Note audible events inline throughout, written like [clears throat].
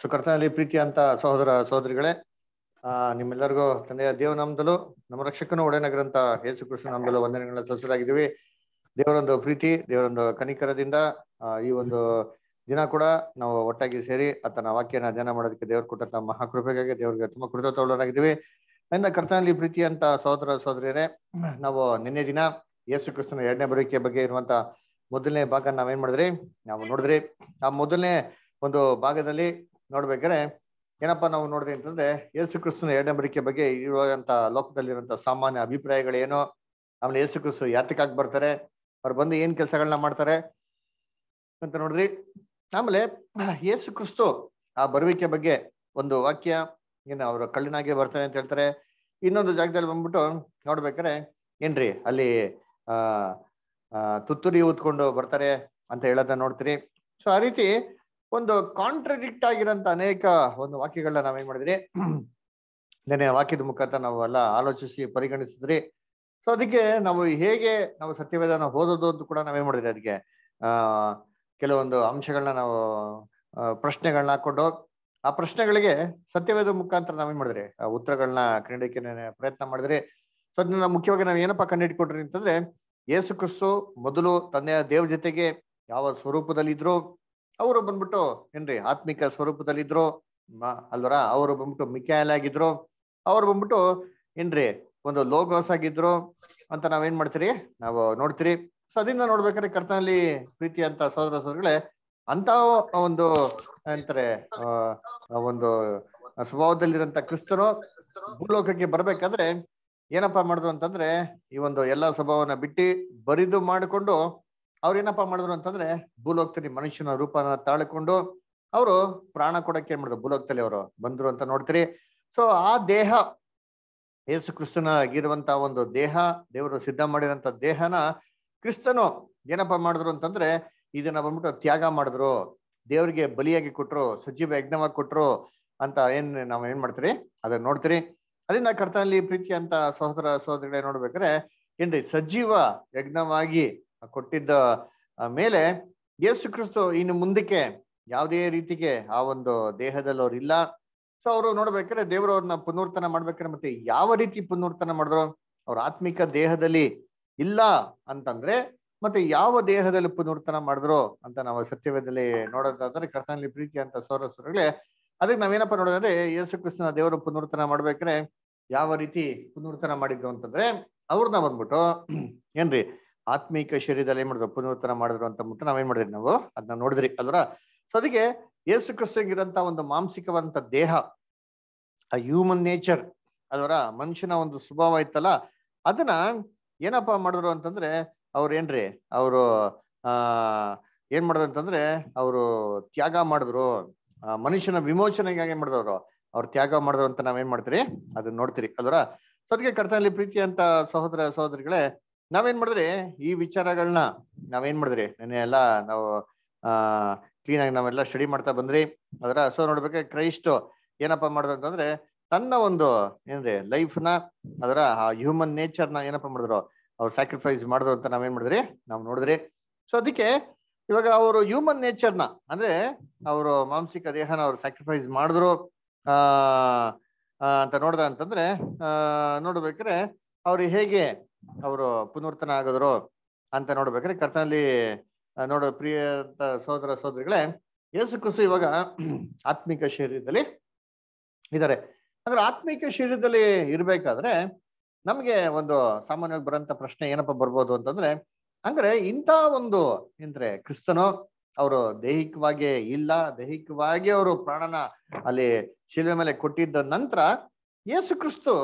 So ಕರ್ತನಲ್ಲಿ ಪ್ರೀತಿ ಅಂತ ಸಹೋದರ ಸಹೋದರಿಗಳೇ ಆ ನಿಮ್ಮೆಲ್ಲರಿಗೂ ತಂದೆಯ ದೇವನಾಮದಲ್ಲೂ ನಮ್ಮ ರಕ್ಷಕನು ಒಡೆನಗರಂತ ಯೇಸು ಕೃಷ್ಣ ನಾಮದಲ್ಲೂ ವಂದನೆಗಳನ್ನ ಸಲ್ಲಿಸಲಾಗಿದ್ದೀವಿ. ದೇವರೊಂದು ಪ್ರೀತಿ ದೇವರೊಂದು ಕನಿಕರದಿಂದ ಈ ಒಂದು ದಿನ ಕೂಡ ನಾವು ಒಟ್ಟಾಗಿ ಸೇರಿ ಆತನ ವಾಕ್ಯನ ಧ್ಯಾನ ಮಾಡೋದಕ್ಕೆ ದೇವರು ಕೊಟ್ಟಂತ ಮಹಾಕೃಪೆಗಾಗಿ ದೇವರಿಗೆ ತುಂಬಾ ಕೃತಜ್ಞರಾಗಿದ್ದೀವಿ ಅಂದ ಕರ್ತನಲ್ಲಿ ಪ್ರೀತಿ ಅಂತ ಸಹೋದರ ಸಹೋದರಿಯರೇ ನಾವು ನಿನ್ನೆ ದಿನ ಯೇಸು ಕ್ರಿಸ್ತನ ಎರಡನೇ ಬರುವಿಕೆ ಬಗ್ಗೆ ಇರುವಂತ ಮೊದಲನೇ ಭಾಗ ನಾವೇನ್ ಮಾಡಿದ್ರಿ? ನಾವು ನೋಡಿದ್ರಿ ಆ ಮೊದಲನೇ ಒಂದು ಭಾಗದಲ್ಲಿ ನೋಡ್ಬೇಕಾದ್ರೆ ಏನಪ್ಪಾ ನಾವು ನೋಡಿದೆ ಅಂತಂದ್ರೆ ಯೇಸು ಕ್ರಿಸ್ತನ ಎರಡನೇ ಬಗ್ಗೆ ಇರುವಂತ ಲೋಕದಲ್ಲಿರುವಂತಹ ಸಾಮಾನ್ಯ ಅಭಿಪ್ರಾಯಗಳೇನು? ಆಮೇಲೆ ಯೇಸು ಕ್ರಿಸ್ತು ಯಾತಕ್ಕಾಗಿ ಬರ್ತಾರೆ? ಅವ್ರು ಬಂದು ಏನ್ ಕೆಲಸಗಳನ್ನ ಮಾಡ್ತಾರೆ? ಅಂತ ನೋಡ್ರಿ ಆಮೇಲೆ ಯೇಸು ಕ್ರಿಸ್ತು ಆ ಬರುವಿಕೆ ಬಗ್ಗೆ ಒಂದು ವಾಕ್ಯ ಏನು ಅವರು ಕಳ್ಳಿನಾಗೆ ಬರ್ತಾರೆ ಅಂತ ಹೇಳ್ತಾರೆ. ಇನ್ನೊಂದು ಜಾಗದಲ್ಲಿ ಬಂದ್ಬಿಟ್ಟು ನೋಡ್ಬೇಕಾರೆ ಏನ್ರಿ ಅಲ್ಲಿ, ಆ ತುತ್ತುರಿ ತುತ್ತೂರಿ ಊದ್ಕೊಂಡು ಬರ್ತಾರೆ ಅಂತ ಹೇಳೋದನ್ನ ನೋಡ್ತೀರಿ. ಸೊ ಆ ರೀತಿ ಒಂದು ಕಾಂಟ್ರಡಿಕ್ಟ್ ಆಗಿರೋಂಥ ಅನೇಕ ಒಂದು ವಾಕ್ಯಗಳನ್ನ ನಾವೇನ್ ಮಾಡಿದ್ರಿ? ನೆನೆ ವಾಕ್ಯದ ಮುಖಾಂತರ ನಾವು ಎಲ್ಲ ಆಲೋಚಿಸಿ ಪರಿಗಣಿಸಿದ್ರಿ. ಸೊ ಅದಕ್ಕೆ ನಾವು ಹೇಗೆ ನಾವು ಸತ್ಯವೇದನ ಓದೋದು ಅಂತ ಕೂಡ ನಾವೇನ್ ಮಾಡಿದ್ರಿ ಅದಕ್ಕೆ? ಆ, ಕೆಲವೊಂದು ಅಂಶಗಳನ್ನ ನಾವು ಪ್ರಶ್ನೆಗಳನ್ನ ಹಾಕೊಂಡು ಆ ಪ್ರಶ್ನೆಗಳಿಗೆ ಸತ್ಯವೇದ ಮುಖಾಂತರ ನಾವೇನ್ ಮಾಡಿದ್ರಿ? ಆ ಉತ್ತರಗಳನ್ನ ಕಂಡಿಡಿಕೆ ಪ್ರಯತ್ನ ಮಾಡಿದ್ರಿ. ಸೊ ಅದನ್ನ ಮುಖ್ಯವಾಗಿ ನಾವು ಏನಪ್ಪಾ ಕಂಡಿಡ್ಕೊಟ್ರಿ ಅಂತಂದ್ರೆ ಯೇಸು ಕ್ರಿಸ್ತು ಮೊದಲು ತಂದೆಯ ದೇವ್ರ ಜೊತೆಗೆ ಯಾವ ಸ್ವರೂಪದಲ್ಲಿದ್ರು ಅವರು ಬಂದ್ಬಿಟ್ಟು ಏನ್ರಿ ಆತ್ಮಿಕ ಸ್ವರೂಪದಲ್ಲಿದ್ರು, ಮ- ಅಲ್ವರ? ಅವರು ಬಂದ್ಬಿಟ್ಟು ಮಿಕ್ಯಾಲ್ ಆಗಿದ್ರು ಅವ್ರು ಬಂದ್ಬಿಟ್ಟು ಏನ್ರಿ, ಒಂದು ಲೋಗೋಸ್ ಆಗಿದ್ರು ಅಂತ ನಾವೇನ್ ಮಾಡ್ತೀರಿ? ನಾವು ನೋಡ್ತೀರಿ. ಸೊ ಅದರಿಂದ ನೋಡ್ಬೇಕಾದ್ರೆ ಕರ್ತನಲ್ಲಿ ಪ್ರೀತಿ ಅಂತ ಸಹೋದರ ಸಹೋದರಗಳೇ ಅಂತ ಒಂದು, ಏನಂತಾರೆ ಒಂದು ಸ್ವಭಾವದಲ್ಲಿರಂತ ಕ್ರಿಸ್ತನು ಭೂಲೋಕಕ್ಕೆ ಬರ್ಬೇಕಾದ್ರೆ ಏನಪ್ಪಾ ಮಾಡಿದ್ರು ಅಂತಂದ್ರೆ, ಈ ಒಂದು ಎಲ್ಲಾ ಸ್ವಭಾವನ ಬಿಟ್ಟು ಬರಿದು ಮಾಡಿಕೊಂಡು ಅವ್ರು ಏನಪ್ಪಾ ಮಾಡಿದ್ರು ಅಂತಂದ್ರೆ, ಭೂಲೋಕದಲ್ಲಿ ಮನುಷ್ಯನ ರೂಪನ ತಾಳ್ಕೊಂಡು ಅವರು ಪ್ರಾಣ ಕೊಡಕ್ಕೆ ಏನ್ ಮಾಡಿದ್ರು, ಭೂಲೋಕದಲ್ಲಿ ಅವರು ಬಂದ್ರು ಅಂತ ನೋಡ್ತೀರಿ. ಸೊ ಆ ದೇಹ, ಯೇಸು ಕ್ರಿಸ್ತನಾಗಿರುವಂತ ಒಂದು ದೇಹ, ದೇವರು ಸಿದ್ಧ ಮಾಡಿರೋಂಥ ದೇಹನ ಕ್ರಿಸ್ತನು ಏನಪ್ಪಾ ಮಾಡಿದ್ರು ಅಂತಂದ್ರೆ, ಇದನ್ನ ಬಂದ್ಬಿಟ್ಟು ತ್ಯಾಗ ಮಾಡಿದ್ರು. ದೇವರಿಗೆ ಬಲಿಯಾಗಿ ಕೊಟ್ರು, ಸಜೀವ ಯಜ್ಞವಾಗಿ ಕೊಟ್ರು ಅಂತ ಏನ್ ನಾವು ಏನ್ ಮಾಡ್ತೀರಿ? ಅದನ್ನ ನೋಡ್ತೀರಿ. ಅದರಿಂದ ಕರ್ತನಲ್ಲಿ ಪ್ರೀತಿ ಅಂತ ಸಹೋದರ ಸಹೋದರಿಗಳೇ ನೋಡ್ಬೇಕಾದ್ರೆ, ಏನ್ರಿ, ಸಜೀವ ಯಜ್ಞವಾಗಿ ಕೊಟ್ಟಿದ್ದ ಮೇಲೆ ಯೇಸು ಕ್ರಿಸ್ತು ಇನ್ನು ಮುಂದಕ್ಕೆ ಯಾವುದೇ ರೀತಿಗೆ ಆ ಒಂದು ದೇಹದಲ್ಲಿ ಅವ್ರು ಇಲ್ಲ. ಸೊ ಅವರು ನೋಡ್ಬೇಕಾದ್ರೆ ದೇವರು ಅವ್ರನ್ನ ಪುನರ್ತನ ಮಾಡ್ಬೇಕಾದ್ರೆ ಮತ್ತೆ ಯಾವ ರೀತಿ ಪುನರ್ತನ ಮಾಡಿದ್ರು? ಅವ್ರ ಆತ್ಮಿಕ ದೇಹದಲ್ಲಿ ಇಲ್ಲ ಅಂತಂದ್ರೆ ಮತ್ತೆ ಯಾವ ದೇಹದಲ್ಲಿ ಪುನರ್ತನ ಮಾಡಿದ್ರು ಅಂತ ನಾವು ಸತ್ಯವೇದಲ್ಲಿ ನೋಡೋದಾದ್ರೆ ಕರ್ತನಲ್ಲಿ ಪ್ರೀತಿ ಅಂತ ಸೋರಸರುಗಳೇ ಅದಕ್ಕೆ ನಾವೇನಪ್ಪ ನೋಡೋದಂದ್ರೆ ಯೇಸು ಕ್ರಿಸ್ತನ ದೇವರು ಪುನರ್ತನ ಮಾಡ್ಬೇಕಾದ್ರೆ ಯಾವ ರೀತಿ ಪುನರ್ತನ ಮಾಡಿದ್ರು ಅಂತಂದ್ರೆ ಅವ್ರನ್ನ ಬಂದ್ಬಿಟ್ಟು, ಏನ್ರಿ? ಆತ್ಮೀಕ ಶರೀರದಲ್ಲಿ ಏನ್ ಮಾಡಿದ್ರು? ಪುನರ್ತನ ಮಾಡಿದ್ರು ಅಂತ ಮುಟ್ಟು ನಾವೇನ್ ಮಾಡಿದ್ರಿ ನಾವು? ಅದನ್ನ ನೋಡಿದ್ರಿ, ಅಲ್ವರ? ಸೊ ಅದಕ್ಕೆ ಯೇಸು ಕ್ರಿಸ್ತಂಗಿರಂತ ಒಂದು ಮಾಂಸಿಕವಂತ ದೇಹ, ಆ ಹ್ಯೂಮನ್ ನೇಚರ್ ಅದರ ಮನುಷ್ಯನ ಒಂದು ಸ್ವಭಾವ ಇತ್ತಲ್ಲ, ಅದನ್ನ ಏನಪ್ಪಾ ಮಾಡಿದ್ರು ಅಂತಂದ್ರೆ, ಅವ್ರು ಏನ್ರಿ? ಅವರು, ಆ, ಏನ್ ಮಾಡಿದ್ರು ಅಂತಂದ್ರೆ, ಅವರು ತ್ಯಾಗ ಮಾಡಿದ್ರು. ಆ, ಮನುಷ್ಯನ ವಿಮೋಚನೆಗಾಗಿ ಏನ್ ಮಾಡಿದವರು ಅವ್ರು? ತ್ಯಾಗ ಮಾಡಿದ್ರು ಅಂತ ನಾವೇನ್ ಮಾಡ್ತೀರಿ? ಅದನ್ನ ನೋಡ್ತೀರಿ, ಅಲ್ವರ? ಸೊ ಅದಕ್ಕೆ ಕರ್ತನಲ್ಲಿ ಪ್ರೀತಿ ಅಂತ ಸಹೋದರ, ಸಹೋದರಿಗಳೇ ನಾವೇನ್ ಮಾಡಿದ್ರೆ? ಈ ವಿಚಾರಗಳನ್ನ ನಾವೇನ್ ಮಾಡಿದ್ರಿ? ನೆನ್ನೆ ಎಲ್ಲ ನಾವು, ಆ ಕ್ಲೀನ್ ಆಗಿ ನಾವೆಲ್ಲ ಸ್ಟಡಿ ಮಾಡ್ತಾ ಬಂದ್ರಿ. ಅದರ ಸೊ ನೋಡ್ಬೇಕು ಕ್ರೈಸ್ಟ್ ಏನಪ್ಪಾ ಮಾಡಿದ್ರು ಅಂತಂದ್ರೆ ತನ್ನ ಒಂದು ಏನ್ರಿ ಲೈಫ್ನ, ಅದರ ಹ್ಯೂಮನ್ ನೇಚರ್ನ ಏನಪ್ಪಾ ಮಾಡಿದ್ರು? ಅವ್ರು ಸ್ಯಾಕ್ರಿಫೈಸ್ ಮಾಡಿದ್ರು ಅಂತ ನಾವೇನ್ ಮಾಡಿದ್ರಿ? ನಾವು ನೋಡಿದ್ರಿ. ಸೊ ಅದಕ್ಕೆ ಇವಾಗ ಅವರು ಹ್ಯೂಮನ್ ನೇಚರ್ನ ಅಂದ್ರೆ ಅವರು ಮಾಂಸಿಕ ದೇಹನ ಅವ್ರು ಸ್ಯಾಕ್ರಿಫೈಸ್ ಮಾಡಿದ್ರು, ಆ ಅಂತ ನೋಡ್ದ ಅಂತಂದ್ರೆ ನೋಡ್ಬೇಕಾದ್ರೆ ಅವ್ರು ಹೇಗೆ ಅವರು ಪುನರ್ತನ ಆಗಿದ್ರು ಅಂತ ನೋಡ್ಬೇಕ್ರೆ. ಕರ್ತನಲ್ಲಿ ನೋಡೋ ಪ್ರಿಯ ಸೋದರ ಸಹೋದರ ಸಹೋದರಿಗಳೇ ಯೇಸು ಕ್ರಿಸ್ತು ಇವಾಗ [clears throat] ಆತ್ಮಿಕ ಶರೀರದಲ್ಲಿ ಇದ್ದಾರೆ. ಅಂದ್ರೆ ಆತ್ಮಿಕ ಶರೀರದಲ್ಲಿ ಇರ್ಬೇಕಾದ್ರೆ ನಮ್ಗೆ ಒಂದು ಸಾಮಾನ್ಯವಾಗಿ ಬರೋಂಥ ಪ್ರಶ್ನೆ ಏನಪ್ಪ ಬರ್ಬೋದು ಅಂತಂದ್ರೆ ಅಂದ್ರೆ ಇಂಥ ಒಂದು ಅಂದ್ರೆ ಕ್ರಿಸ್ತನು ಅವರು ದೈಹಿಕವಾಗಿ ಇಲ್ಲ, ದೈಹಿಕವಾಗಿ ಅವರು ಪ್ರಾಣನ ಅಲ್ಲಿ ಶಿಲ್ವೆ ಮೇಲೆ ಕೊಟ್ಟಿದ್ದ ನಂತರ ಯೇಸು ಕ್ರಿಸ್ತು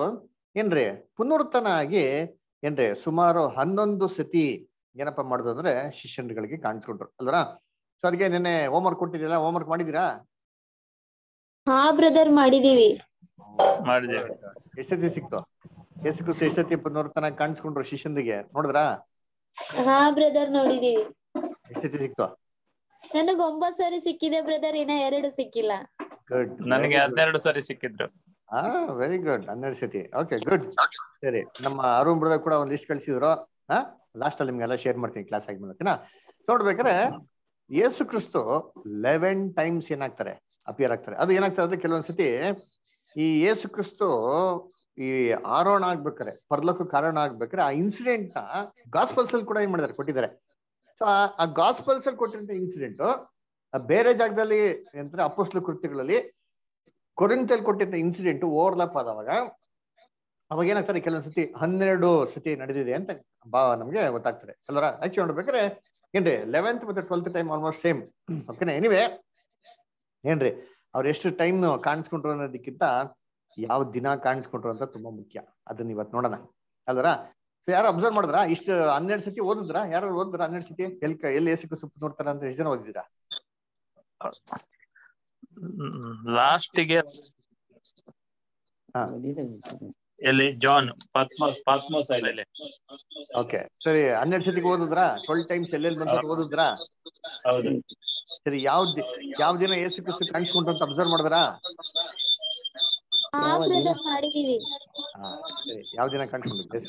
ಏನ್ರಿ ಪುನರ್ತನ ಆಗಿ ಏನ್ರಿ ಸುಮಾರು ಹನ್ನೊಂದು ಸತಿ ಏನಪ್ಪ ಮಾಡುದು ಅಂದ್ರೆ ಶಿಷ್ಯನ್ಗಳಿಗೆ ಕಾಣಿಸ್ಕೊಂಡ್ರು ಅಲ್ವರ? ಸೊ ಅದಕ್ಕೆ ನಿನ್ನೆ ಹೋಮ್ವರ್ಕ್ ಕೊಟ್ಟಿದ್ದೀರಾ ಹೋಮ್ವರ್ಕ್ ಮಾಡಿದೀರಾ ಹಾ ಬ್ರದರ್ ಮಾಡಿದೀವಿ ಎಷ್ಟತಿ ಸಿಕ್ತು? ಎಸ್ಕು ಎಷ್ಟತಿ ಪುನರ್ತನ ಕಾಣಿಸ್ಕೊಂಡ್ರು ಶಿಷ್ಯನಿಗೆ? ನೋಡಿದ್ರಾ? ಹಾ ಬ್ರದರ್ ನೋಡಿದೀವಿ ಎಷ್ಟತಿ ಸಿಕ್ತು? ನನಗೆ ಒಂಬತ್ ಸಾರಿ ಸಿಕ್ಕಿದೆ ಬ್ರದರ್ ಇನ್ನ ಎರಡು ಸಿಕ್ಕಿಲ್ಲ. ಗುಡ್ ನನಗೆ ಹನ್ನೆರಡು ಸರಿ ಸಿಕ್ಕಿದ್ರು. ಹಾ ವೆರಿ ಗುಡ್ ಹನ್ನೆರಡು ಸತಿ. ಓಕೆ ಗುಡ್ ಸರಿ. ನಮ್ಮ ಅರುಣ್ ಬ್ರದರ್ ಕೂಡ ಒಂದು ಲಿಸ್ಟ್ ಕಳಿಸಿದ್ರು. ಹಾ ಲಾಸ್ಟ್ ಅಲ್ಲಿ ನಿಮ್ಗೆಲ್ಲ ಶೇರ್ ಮಾಡ್ತೀನಿ ಕ್ಲಾಸ್ ಆಗಿ ಓಕೆನಾ ನೋಡ್ಬೇಕಾದ್ರೆ ಯೇಸು ಕ್ರಿಸ್ತು ಲೆವೆನ್ ಟೈಮ್ಸ್ ಏನಾಗ್ತಾರೆ? ಅಪಿಯರ್ ಆಗ್ತಾರೆ. ಅದು ಏನಾಗ್ತದೆ ಅಂದ್ರೆ ಕೆಲವೊಂದ್ಸತಿ ಈ ಯೇಸು ಕ್ರಿಸ್ತು ಈ ಆರೋಹಣ ಆಗ್ಬೇಕಾರೆ ಪರ್ಲಕ್ಕ ಕಾರಣ ಆಗ್ಬೇಕಾರೆ ಆ ಇನ್ಸಿಡೆಂಟ್ನ ಗಾಸ್ಪಲ್ಸ್ ಅಲ್ಲಿ ಕೂಡ ಏನ್ ಮಾಡಿದಾರೆ ಕೊಟ್ಟಿದ್ದಾರೆ. ಸೊ ಆ ಗಾಸ್ಪಲ್ಸ್ ಅಲ್ಲಿ ಕೊಟ್ಟಿರೋ ಇನ್ಸಿಡೆಂಟ್ ಬೇರೆ ಜಾಗದಲ್ಲಿ ಅಂದ್ರೆ ಅಪೋಸ್ಲ ಕೃತ್ಯಗಳಲ್ಲಿ ಕೊರಿಂತಲ್ಲಿ ಕೊಟ್ಟಿದ್ದ ಇನ್ಸಿಡೆಂಟ್ ಓವರ್ಲಾಪ್ ಆದವಾಗ ಅವಾಗ ಏನಾಗ್ತಾರೆ ಕೆಲವೊಂದ್ಸತಿ ಹನ್ನೆರಡು ಸತಿ ನಡೆದಿದೆ ಅಂತ ಬಾ ನಮ್ಗೆ ಗೊತ್ತಾಗ್ತದೆ. ಅಲ್ವರ? ಆಚೆ ನೋಡ್ಬೇಕಾದ್ರೆ ಏನ್ರಿ? ಲೆವೆಂತ್ ಮತ್ತೆ ಟ್ವೆಲ್ತ್ ಟೈಮ್ ಆಲ್ಮೋಸ್ಟ್ ಸೇಮ್ ಓಕೆನಾ ಎನಿವೆ ಏನ್ರಿ? ಅವ್ರು ಎಷ್ಟು ಟೈಮ್ ಕಾಣಿಸ್ಕೊಂಡ್ರು ಅನ್ನೋದಕ್ಕಿಂತ ಯಾವ ದಿನ ಕಾಣಿಸ್ಕೊಂಡ್ರು ಅಂತ ತುಂಬಾ ಮುಖ್ಯ. ಅದನ್ನ ಇವತ್ತು ನೋಡೋಣ. ಅಲ್ವರ? ಸೊ ಯಾರು ಅಬ್ಸರ್ವ್ ಮಾಡಿದ್ರ? ಇಷ್ಟು ಹನ್ನೆರಡು ಸತಿ ಓದಿದ್ರ? ಯಾರು ಓದಿದ್ರ ಹನ್ನೆರಡು ಸತಿ? ಎಲ್ಲಿ ಎಲ್ಲಿ ಎಸಿಕು ಸುಪ್ಪ ನೋಡ್ತಾರ ಅಂತ ಎಷ್ಟು ಜನ ಓದಿದ್ದೀರಾ? ಲಾಸ್ಟಿಗೆ. ಎಲ್ಲಿ? ಜಾನ್ ಪದ್ಮೋಸ್ ಪದ್ಮೋಸ್ ಅಲ್ಲಿ. ಓಕೆ ಸರಿ ಹನ್ನೆರಡು ಸತಿಗೆ ಓದಿದ್ರಾ? ಟ್ವೆಲ್ ಟೈಮ್ಸ್ ಎಲ್ಲೆಲ್ಲಿ ಬಂದ ಓದಿದ್ರಾ? ಹೌದು. ಸರಿ ಯಾವ ಯಾವ ದಿನ ಏಸು ಕ್ರಿಸ್ತು ಕಾಣಿಸ್ಕೊಂಡ್ರು ಅಂತ ಅಬ್ಸರ್ವ್ ಮಾಡಿದ್ರಾ? ಸರಿ. ಯಾವ ದಿನ ಕಾಣಿಸ್ಕೊಂಡಿದ್ದೆ?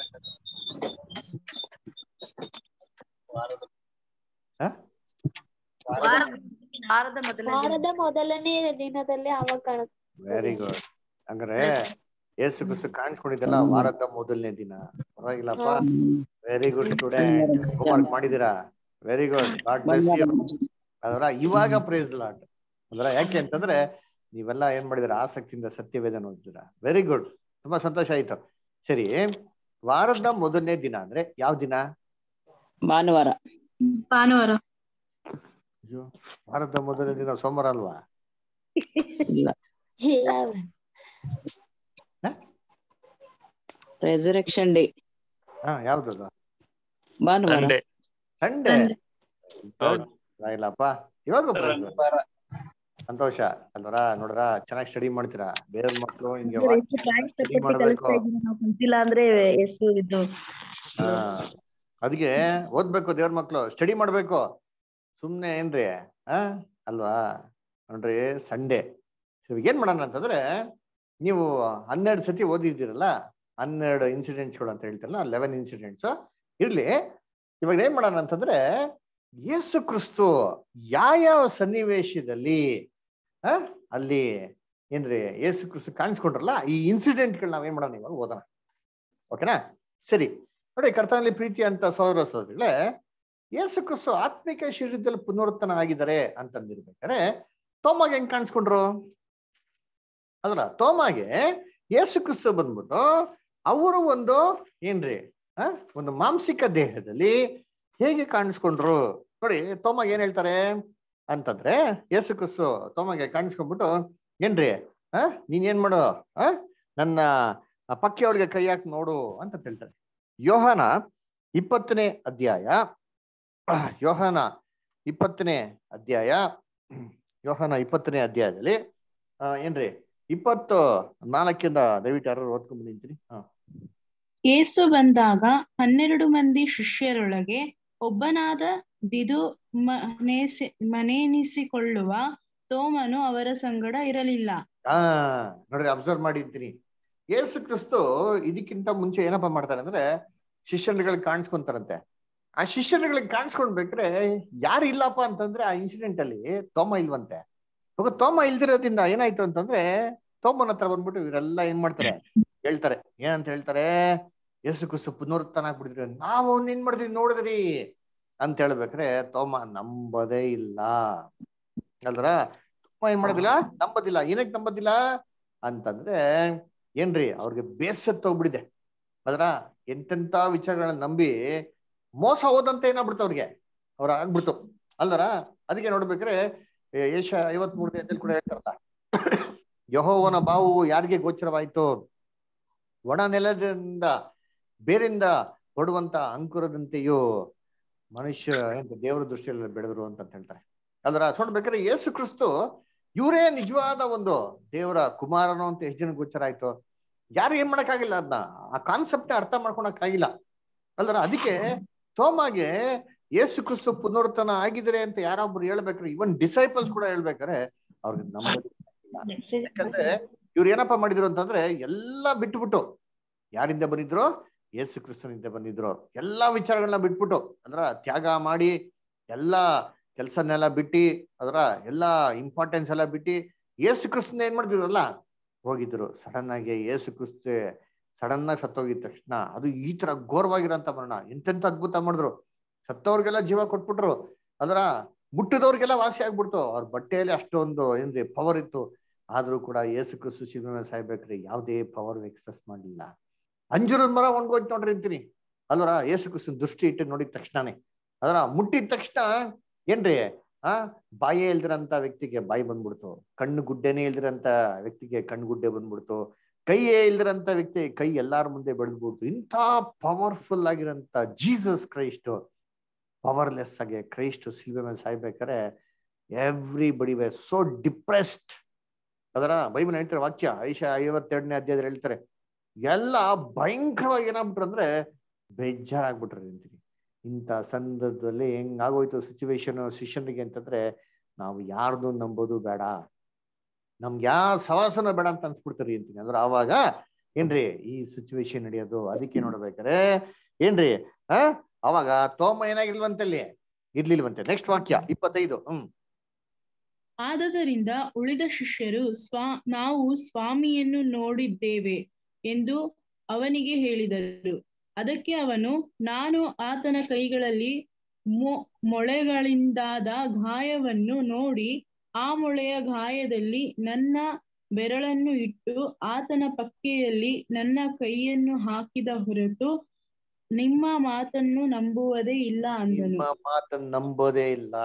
ಹಾ? ವಾರದ ಮೊದಲನೇ ದಿನ. ವಾರದ ಮೊದಲನೇ ದಿನದಲ್ಲಿ ಅವಾಗ ಕಾಣುತ್ತೆ ವೆರಿ ಗುಡ್ ಹಂಗಾರೆ ಯೇಸು ಕ್ರಿಸ್ತು ಕಾಣಿಸ್ಕೊಂಡಿದ್ದಲ್ಲ ವಾರದ ಮೊದಲನೇ ದಿನ. ಪರವಾಗಿಲ್ಲಪ್ಪ. ವೆರಿ ಗುಡ್ ಸ್ಟೂಡೆಂಟ್ ಹೋಮ್ವರ್ಕ್ ಮಾಡಿದೀರಾ very good God bless you ಅದರ ಇವಾಗ ಪ್ರೇಸ್ ಲಾಟ್ ಅಂದ್ರೆ ಯಾಕೆ ಅಂತಂದ್ರೆ ನೀವೆಲ್ಲ ಏನ್ ಮಾಡಿದಿರ ಆಸಕ್ತಿಯಿಂದ ಸತ್ಯವೇದ ಓದಿದ್ದೀರಾ ವೆರಿ ಗುಡ್ ತುಂಬಾ ಸಂತೋಷ ಆಯ್ತು. ಸರಿ ವಾರದ ಮೊದಲನೇ ದಿನ ಅಂದ್ರೆ ಯಾವ ದಿನ? ಭಾನುವಾರ. ಭಾನುವಾರ. ಅಯ್ಯೋ ವಾರದ ಮೊದಲನೇ ದಿನ ಸೋಮವಾರ ಅಲ್ವಾ? ರೆಸರೆಕ್ಷನ್ ಡೇ ಹಾ? ಯಾವ್ದದು? ಭಾನುವಾರ. ಸಂಡೆ. ಇಲ್ಲಪ್ಪ. ಇವಾಗ ಸಂತೋಷ. ಅಲ್ವರ? ನೋಡ್ರ ಚೆನ್ನಾಗಿ ಸ್ಟಡಿ ಮಾಡ್ತೀರಾ? ಬೇರೆ ಮಕ್ಕಳು ಹಿಂಗೆ ಮಾಡ್ಬೇಕು. ಅಂದ್ರೆ ಎಷ್ಟು ಅದಕ್ಕೆ ಓದ್ಬೇಕು ದೇವ್ರ ಮಕ್ಕಳು ಸ್ಟಡಿ ಮಾಡ್ಬೇಕು. ಸುಮ್ನೆ ಏನ್ರಿ? ಅಲ್ವಾ? ನೋಡ್ರಿ ಸಂಡೇ ಏನ್ ಮಾಡೋಣ ಅಂತಂದ್ರೆ, ನೀವು ಹನ್ನೆರಡು ಸತಿ ಓದಿದ್ದೀರಲ್ಲ, ಹನ್ನೆರಡು ಇನ್ಸಿಡೆಂಟ್ಸ್ಗಳು ಅಂತ ಹೇಳ್ತಾರಲ್ಲ ಲೆವೆನ್ ಇನ್ಸಿಡೆಂಟ್ಸ್ ಇರ್ಲಿ, ಇವಾಗ ಏನ್ ಮಾಡೋಣ ಅಂತಂದ್ರೆ, ಯೇಸು ಕ್ರಿಸ್ತು ಯಾವ್ಯಾವ ಸನ್ನಿವೇಶದಲ್ಲಿ ಅಲ್ಲಿ ಏನ್ರಿ, ಯೇಸು ಕ್ರಿಸ್ತು ಕಾಣಿಸ್ಕೊಂಡ್ರಲ್ಲ, ಈ ಇನ್ಸಿಡೆಂಟ್ಗಳು ನಾವೇನ್ ಮಾಡೋಣ ಇವಾಗ ಓದೋಣ. ಓಕೆನಾ ಸರಿ. ನೋಡಿ, ಕರ್ತನಲ್ಲಿ ಪ್ರೀತಿ ಅಂತ ಸಹೋದರ ಸಹೋದರಿಗಳೇ ಯೇಸು ಕ್ರಿಸ್ತು ಆತ್ಮಿಕ ಶರೀರದಲ್ಲಿ ಪುನರ್ತನ ಆಗಿದ್ದಾರೆ ಅಂತಂದಿರ್ಬೇಕಾದ್ರೆ ತೋಮಾಗೆ ಹೆಂಗ್ ಕಾಣಿಸ್ಕೊಂಡ್ರು? ಅದರ ತೋಮಾಗೆ ಯೇಸು ಕ್ರಿಸ್ತು ಬಂದ್ಬಿಟ್ಟು ಅವರು ಒಂದು ಏನ್ರಿ ಒಂದು ಮಾಂಸಿಕ ದೇಹದಲ್ಲಿ ಹೇಗೆ ಕಾಣಿಸ್ಕೊಂಡ್ರು? ನೋಡಿ, ತೋಮಾಗ ಏನ್ ಹೇಳ್ತಾರೆ ಅಂತಂದ್ರೆ ಯೇಸು ಕ್ರಿಸ್ತು ತೋಮಾಗೆ ಕಾಣಿಸ್ಕೊಂಡ್ಬಿಟ್ಟು, ಏನ್ರಿ, ಆ ನೀನ್ ಏನ್ ಮಾಡು, ಆ, ನನ್ನ ಪಕ್ಕೆ ಒಳಗೆ ಕೈ ಹಾಕಿ ನೋಡು ಅಂತ ಹೇಳ್ತಾರೆ. ಯೋಹಾನ ಇಪ್ಪತ್ತನೇ ಅಧ್ಯಾಯ [coughs] ಯೋಹಾನ ಇಪ್ಪತ್ತನೇ ಅಧ್ಯಾಯ. ಯೋಹನ ಇಪ್ಪತ್ತನೇ ಅಧ್ಯಾಯದಲ್ಲಿ ಆ, ಏನ್ರಿ? ಇಪ್ಪತ್ತು ನಾಲ್ಕಿಂದ ದಯವಿಟ್ಟು ಯಾರು ಓದ್ಕೊಂಡ್ ಹಾ. ಯೇಸು ಬಂದಾಗ ಹನ್ನೆರಡು ಮಂದಿ ಶಿಷ್ಯರೊಳಗೆ ಒಬ್ಬನಾದ ದಿದು ಮನೇಸಿ ಮನೇನಿಸಿಕೊಳ್ಳುವ ತೋಮನು ಅವರ ಸಂಗಡ ಇರಲಿಲ್ಲ. ಆ ನೋಡ್ರಿ ಅಬ್ಸರ್ವ್ ಮಾಡಿದ್ದೀನಿ. ಏಸು ಕ್ರಿಸ್ತು ಇದಕ್ಕಿಂತ ಮುಂಚೆ ಏನಪ್ಪಾ ಮಾಡ್ತಾರೆ ಅಂದ್ರೆ ಶಿಷ್ಯನ್ಗಳಿಗೆ ಕಾಣಿಸ್ಕೊಂತಾರಂತೆ. ಆ ಶಿಷ್ಯರುಗಳಿಗೆ ಕಾಣಿಸ್ಕೊಂಡ್ಬೇಕ್ರೆ ಯಾರು ಇಲ್ಲಪ್ಪ ಅಂತಂದ್ರೆ ಆ ಇನ್ಸಿಡೆಂಟ್ ಅಲ್ಲಿ ತೋಮ ಇಲ್ವಂತೆ. ಇವಾಗ ತೋಮ ಇಲ್ದಿರೋದ್ರಿಂದ ಏನಾಯ್ತು ಅಂತಂದ್ರೆ ತೋಮನ ಹತ್ರ ಬಂದ್ಬಿಟ್ಟು ಇವರೆಲ್ಲ ಏನ್ ಮಾಡ್ತಾರೆ? ಹೇಳ್ತಾರೆ. ಏನಂತ ಹೇಳ್ತಾರೆ? ಯೇಸು ಕುಸು ಪುನರುತ್ಥಾನ ಆಗ್ಬಿಟ್ಟಿದ್ರೆ. ನಾವು ಏನ್ ಮಾಡಿದ್ರಿ ನೋಡಿದ್ರಿ? ಅಂತ ಹೇಳ್ಬೇಕ್ರೆ ತೋಮ ನಂಬದೇ ಇಲ್ಲ. ಅಲ್ರ ತೋಮ ಏನ್ ಮಾಡೋದಿಲ್ಲ? ನಂಬದಿಲ್ಲ. ಏನಕ್ಕೆ ನಂಬದಿಲ್ಲ? ಅಂತಂದ್ರೆ ಏನ್ರಿ, ಅವ್ರಿಗೆ ಬೇಸತ್ತು ಹೋಗ್ಬಿಡಿದೆ ಅದ್ರ ಎಂತೆಂತ ವಿಚಾರಗಳನ್ನ ನಂಬಿ ಮೋಸ ಹೋದಂತ ಏನಾಗ್ಬಿಡ್ತು ಅವ್ರಿಗೆ? ಅವ್ರ ಆಗ್ಬಿಡ್ತು. ಅಲ್ದರ? ಅದಕ್ಕೆ ನೋಡ್ಬೇಕ್ರೆ ಏಷ ಐವತ್ ಮೂರನೇ ಕೂಡ ಹೇಳ್ತಾರಲ್ಲ. ಯಹೋವನ ಬಾವು ಯಾರಿಗೆ ಗೋಚರವಾಯಿತು? ಒಣ ನೆಲದಿಂದ, ಬೇರಿಂದ ಹೊಡುವಂತ ಅಂಕುರದಂತೆಯೂ ಮನುಷ್ಯ, ಎಂತ ದೇವರ ದೃಷ್ಟಿಯಲ್ಲಿ ಬೆಳೆದ್ರು ಅಂತ ಹೇಳ್ತಾರೆ. ಅಲ್ದ್ರ? ನೋಡ್ಬೇಕಾದ್ರೆ ಯೇಸು ಕ್ರಿಸ್ತು ಇವರೇ ನಿಜವಾದ ಒಂದು ದೇವರ ಕುಮಾರನು ಅಂತ ಎಷ್ಟು ಜನ ಗೋಚರ ಆಯ್ತು ಯಾರು ಏನ್ ಮಾಡಕ್ಕಾಗಿಲ್ಲ ಅದನ್ನ ಆ ಕಾನ್ಸೆಪ್ಟ್ ಅರ್ಥ ಮಾಡ್ಕೊಳಕ್ ಆಗಿಲ್ಲ ಅಲ್ದರ? ಅದಕ್ಕೆ ತೋಮಾಗೆ ಯೇಸು ಕ್ರಿಸ್ತು ಪುನರುತ್ಥಾನ ಆಗಿದ್ರೆ ಅಂತ ಯಾರೊಬ್ರು ಹೇಳ್ಬೇಕ್ರೆ ಇವನ್ ಡಿಸೈಪಲ್ಸ್ ಕೂಡ ಹೇಳ್ಬೇಕಾರೆ ಅವ್ರಿಗೆ ಯಾಕಂದ್ರೆ ಇವ್ರು ಏನಪ್ಪಾ ಮಾಡಿದ್ರು ಅಂತಂದ್ರೆ ಎಲ್ಲಾ ಬಿಟ್ಬಿಟ್ಟು ಯಾರಿಂದ ಬಂದಿದ್ರು? ಯೇಸು ಕ್ರಿಸ್ತನಿಂದ ಬಂದಿದ್ರು ಎಲ್ಲಾ ವಿಚಾರಗಳನ್ನ ಬಿಟ್ಬಿಟ್ಟು ಅಂದ್ರ ತ್ಯಾಗ ಮಾಡಿ ಎಲ್ಲಾ ಕೆಲ್ಸನ್ನೆಲ್ಲ ಬಿಟ್ಟು ಅದರ ಎಲ್ಲಾ ಇಂಪಾರ್ಟೆನ್ಸ್ ಎಲ್ಲ ಬಿಟ್ಟು ಯೇಸು ಕ್ರಿಸ್ತನ ಏನ್ ಮಾಡಿದ್ರಲ್ಲ ಹೋಗಿದ್ರು. ಸಡನ್ ಆಗಿ ಯೇಸು ಕ್ರಿಸ್ತ ಸಡನ್ ಆಗಿ ಸತ್ತೋಗಿದ ತಕ್ಷಣ ಅದು ಈ ತರ ಘೋರವಾಗಿರೋಂಥ ಮರಣ. ಎಂತೆಂತ ಅದ್ಭುತ ಮಾಡಿದ್ರು. ಸತ್ತವ್ರಿಗೆಲ್ಲ ಜೀವ ಕೊಟ್ಬಿಟ್ರು. ಅದರ ಮುಟ್ಟಿದವ್ರಿಗೆಲ್ಲ ವಾಸಿ ಆಗ್ಬಿಡ್ತು. ಅವ್ರ ಬಟ್ಟೆಯಲ್ಲಿ ಅಷ್ಟೊಂದು ಏನ್ರಿ ಪವರ್ ಇತ್ತು. ಆದ್ರೂ ಕೂಡ ಯೇಸು ಕ್ರಿಸ್ತು ಶಿಬಿರ ಸಾಯ್ಬೇಕ್ರಿ. ಯಾವುದೇ ಪವರ್ ಎಕ್ಸ್ಪ್ರೆಸ್ ಮಾಡಲಿಲ್ಲ. ಅಂಜುರದ ಮರ ಒಣಗೋಯ್ತು ನೋಡ್ರಿ ಅಂತೀನಿ. ಅಲ್ವರ? ಕ್ರಿಸ್ತನ ದೃಷ್ಟಿ ಇಟ್ಟು ನೋಡಿದ ತಕ್ಷಣನೇ. ಅದರ ಮುಟ್ಟಿದ ತಕ್ಷಣ ಏನ್ರಿ? ಆ, ಬಾಯೇ ಇಲ್ದಿರಂತ ವ್ಯಕ್ತಿಗೆ ಬಾಯಿ ಬಂದ್ಬಿಡ್ತು. ಕಣ್ಣು ಗುಡ್ಡೆನೇ ಇಲ್ದಿರಂತ ವ್ಯಕ್ತಿಗೆ ಕಣ್ಣು ಗುಡ್ಡೆ ಬಂದ್ಬಿಡ್ತು. ಕೈಯೇ ಇಲ್ದಿರಂತ ವ್ಯಕ್ತಿ ಕೈ ಎಲ್ಲಾರ ಮುಂದೆ ಬೆಳೆದ್ಬೋದು ಇಂಥ ಪವರ್ಫುಲ್ ಆಗಿರಂತ ಜೀಸಸ್ ಕ್ರೈಸ್ಟ್ ಪವರ್ಲೆಸ್ ಆಗಿ ಕ್ರೈಸ್ಟ್ ಸಿಲ್ವೆ ಮೇಲೆ ಸಾಯ್ಬೇಕಾರೆ everybody way so depressed ಅದರ ಬೈಬಲ್ ಹೇಳ್ತಾರೆ ವಾಕ್ಯ ಐಶ ಐವತ್ತೆರಡನೇ ಅಧ್ಯಾಯದಲ್ಲಿ ಹೇಳ್ತಾರೆ, ಎಲ್ಲ ಭಯಂಕರವಾಗಿ ಏನಾಗ್ಬಿಟ್ರು ಅಂದ್ರೆ ಬೇಜಾರಾಗ್ಬಿಟ್ರೆ ಅಂತೀನಿ ಇಂಥ ಸಂದರ್ಭದಲ್ಲಿ ಹೆಂಗಾಗೋಯ್ತು ಸಿಚುವೇಶನ್ ಶಿಷ್ಯನಿಗೆ ಅಂತಂದ್ರೆ ನಾವು ಯಾರ್ದು ನಂಬೋದು ಬೇಡ. ನಮ್ಗೆ ಯಾವ ಸವಾಸನ ಬೇಡ ಅಂತ ಅನ್ಸ್ಬಿಡ್ತಾರಿ ಅಂತೀನಿ. ಅಂದ್ರೆ ಆವಾಗ, ಏನ್ರಿ ಈ ಸಿಚುವೇಶನ್ ನಡೆಯೋದು? ಅದಕ್ಕೆ ನೋಡ್ಬೇಕಾರೆ ಏನ್ರಿ, ಆ ಅವಾಗ ತೋಮ ಏನಾಗಿಲ್ವಂತಲ್ಲಿ? ಇರ್ಲಿಲ್ವಂತೆ. ನೆಕ್ಸ್ಟ್ ವಾಕ್ಯ, ಇಪ್ಪತ್ತೈದು. ಹ್ಮ್. ಆದದರಿಂದ ಉಳಿದ ಶಿಷ್ಯರು ಸ್ವಾ, ನಾವು ಸ್ವಾಮಿಯನ್ನು ನೋಡಿದ್ದೇವೆ ಎಂದು ಅವನಿಗೆ ಹೇಳಿದರು. ಅದಕ್ಕೆ ಅವನು, ನಾನು ಆತನ ಕೈಗಳಲ್ಲಿ ಮೊಳೆಗಳಿಂದಾದ ಗಾಯವನ್ನು ನೋಡಿ ಆ ಮೊಳೆಯ ಗಾಯದಲ್ಲಿ ನನ್ನ ಬೆರಳನ್ನು ಇಟ್ಟು ಆತನ ಪಕ್ಕೆಯಲ್ಲಿ ನನ್ನ ಕೈಯನ್ನು ಹಾಕಿದ ಹೊರತು ನಿಮ್ಮ ಮಾತನ್ನು ನಂಬುವುದೇ ಇಲ್ಲ ನಿಮ್ಮ ಮಾತನ್ನು ನಂಬೋದೇ ಇಲ್ಲ.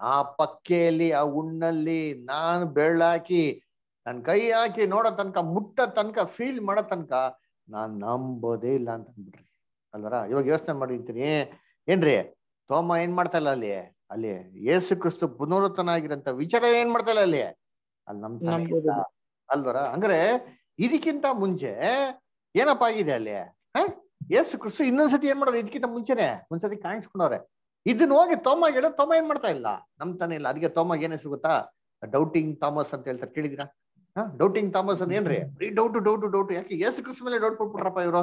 ಆ ಪಕ್ಕೆಯಲ್ಲಿ, ಆ ಉಣ್ಣಲ್ಲಿ ನಾನು ಬೆರಳಾಕಿ ನನ್ನ ಕೈ ಹಾಕಿ ನೋಡೋ ತನಕ, ಮುಟ್ಟ ತನಕ ಫೀಲ್ ಮಾಡೋ ತನಕ ನಾನ್ ನಂಬೋದೇ ಇಲ್ಲ ಅಂತ ಅಂದ್ಬಿಟ್ರಿ. ಅಲ್ವರ? ಇವಾಗ ಯೋಚನೆ ಮಾಡಿರ್ತೀನಿ ಏನ್ರಿ? ತೋಮ ಏನ್ ಮಾಡ್ತಾ ಇಲ್ಲ ಅಲ್ಲಿ? ಅಲ್ಲಿ ಯೇಸು ಕ್ರಿಸ್ತು ಪುನರುತ್ತನಾಗಿರಂತ ವಿಚಾರ ಏನ್ ಮಾಡ್ತಾ ಇಲ್ಲ ಅಲ್ಲಿ? ಅಲ್ಲಿ ನಮ್ ಅಲ್ವರ? ಅಂದ್ರೆ ಇದಕ್ಕಿಂತ ಮುಂಚೆ ಏನಪ್ಪ ಆಗಿದೆ ಅಲ್ಲಿ? ಹ? ಯೇಸು ಕ್ರಿಸ್ತು ಇನ್ನೊಂದ್ಸತಿ ಏನ್ ಮಾಡೋದು? ಇದಕ್ಕಿಂತ ಮುಂಚೆನೆ ಒಂದ್ಸತಿ ಕಾಣಿಸ್ಕೊಂಡವ್ರೆ. ಇದನ್ನ ಹೋಗಿ ತೋಮಾಗ ಹೇಳೋ ತೋಮ ಏನ್ ಮಾಡ್ತಾ ಇಲ್ಲ? ನಮ್ ತಾನೇ ಇಲ್ಲ. ಅದಕ್ಕೆ ತೋಮಾಗ ಏನ್ ಹೆಸರು ಗೊತ್ತಾ? ಡೌಟಿಂಗ್ ಥಾಮಸ್ ಅಂತ ಹೇಳ್ತಾರೆ ಕೇಳಿದಿರಾ ಡೌಟಿಂಗ್ ಥಾಮಸ್ ಅಂತ ಏನ್ರಿ? ಬರೀ ಡೌಟ್ ಡೌಟ್ ಡೌಟ್. ಯಾಕೆ ಯೇಸು ಕ್ರಿಸ್ತು ಮೇಲೆ ಡೌಟ್ ಕೊಟ್ಬಿಟ್ರಪ್ಪ ಇವರು?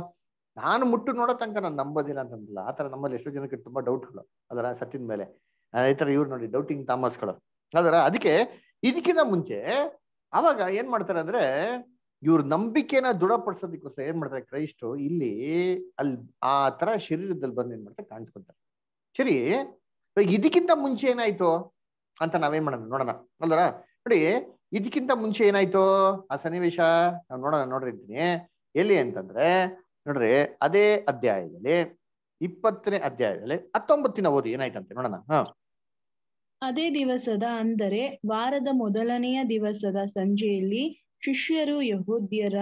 ನಾನು ಮುಟ್ಟು ನೋಡೋ ತನಕ ನಾನು ನಂಬೋದಿಲ್ಲ ಅಂತಂದಿಲ್ಲ ಆತರ ತರ ನಮ್ಮಲ್ಲಿ ಎಷ್ಟೋ ಜನಕ್ಕೆ ತುಂಬಾ ಡೌಟ್ಗಳು ಅದರ ಸತ್ತಿನ ಮೇಲೆ. ಈ ಇವ್ರು ನೋಡಿ ಡೌಟಿಂಗ್ ಥಾಮಸ್ಗಳು ಅದರ ಅದಕ್ಕೆ ಇದಕ್ಕಿಂತ ಮುಂಚೆ ಅವಾಗ ಏನ್ ಮಾಡ್ತಾರೆ ಅಂದ್ರೆ, ಇವ್ರ ನಂಬಿಕೆನ ದೃಢಪಡಿಸೋದಕ್ಕೋಸ್ಕರ ಏನ್ ಮಾಡ್ತಾರೆ ಕ್ರೈಸ್ಟು ಇಲ್ಲಿ ಅಲ್ಲಿ ಆ ತರ ಶರೀರದಲ್ಲಿ ಬಂದು ಏನ್ ಮಾಡ್ತಾರೆ, ಕಾಣಿಸ್ಕೊಂತಾರೆ. ಸರಿ ಇದಕ್ಕಿಂತ ಮುಂಚೆ ಏನಾಯ್ತು ಅಂತ ನಾವೇನ್ ಮಾಡೋಣ, ನೋಡೋಣ. ಅಲ್ದರ? ನೋಡಿ, ಇದಕ್ಕಿಂತ ಮುಂಚೆ ಏನಾಯ್ತು? ಆ ಸನ್ನಿವೇಶ, ನಾವು ನೋಡೋಣ, ನೋಡ್ರಿ ಇದ್ದೀನಿ ಎಲ್ಲಿ ಅಂತಂದ್ರೆ, ನೋಡ್ರಿ, ಅದೇ ಅಧ್ಯಾಯದಲ್ಲಿ, ಇಪ್ಪತ್ತನೇ ಅಧ್ಯಾಯದಲ್ಲಿ ಹತ್ತೊಂಬತ್ತಿನ ಓದಿ ಏನಾಯ್ತಂತೆ, ನೋಡೋಣ. ಹ. ಅದೇ ದಿವಸದ ಅಂದರೆ ವಾರದ ಮೊದಲನೆಯ ದಿವಸದ ಸಂಜೆಯಲ್ಲಿ ಶಿಷ್ಯರು ಯಹೋದ್ಯರ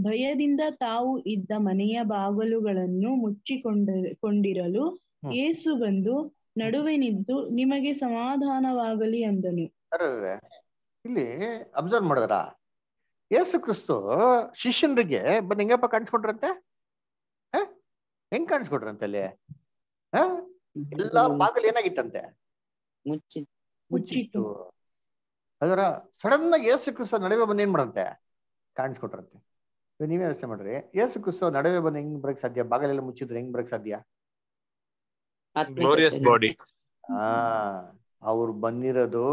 ಭಯದಿಂದ ತಾವು ಇದ್ದ ಮನೆಯ ಬಾಗಲುಗಳನ್ನು ಮುಚ್ಚಿಕೊಂಡ ಕೊಂಡಿರಲು ಏಸು ಯೇಸು ಬಂದು ನಡುವೆ ನಿಂತು ನಿಮಗೆ ಸಮಾಧಾನವಾಗಲಿ ಅಂದನು. ಇಲ್ಲಿ ಅಬ್ಸರ್ವ್ ಮಾಡಿದ್ರ? ಏಸು ಕ್ರಿಸ್ತು ಶಿಷ್ಯನರಿಗೆ ಬಂದ್ ಹೆಂಗಪ್ಪ ಕಾಣಿಸ್ಕೊಂಡ್ರಂತೆ? ಹೆಂಗ್ ಕಾಣಿಸ್ಕೊಟ್ರಂತೆ ಅಲ್ಲಿ? ಎಲ್ಲಾ ಬಾಗಿಲು ಏನಾಗಿತ್ತಂತೆ? ಮುಚ್ಚಿ ಮುಚ್ಚಿತ್ತು. ಅದರ ಸಡನ್ ಆಗಿ ಏಸು ಕ್ರಿಸ್ತ ನಡುವೆ ಬಂದು ಏನ್ ಮಾಡಂತೆ? ಕಾಣಿಸ್ಕೊಟ್ರಂತೆ ನೀವೇ ಯೋಚನೆ ಮಾಡ್ರಿ. ಏಸು ಕ್ರಿಸ್ತ ನಡುವೆ ಬಂದು ಹೆಂಗ್ ಬರಕ್ ಸಾಧ್ಯ? ಬಾಗಲೆಲ್ಲ ಮುಚ್ಚಿದ್ರೆ ಹೆಂಗ್ ಬರಕ್ ಸಾಧ್ಯ? ಆ ಅವ್ರು ಬಂದಿರೋದು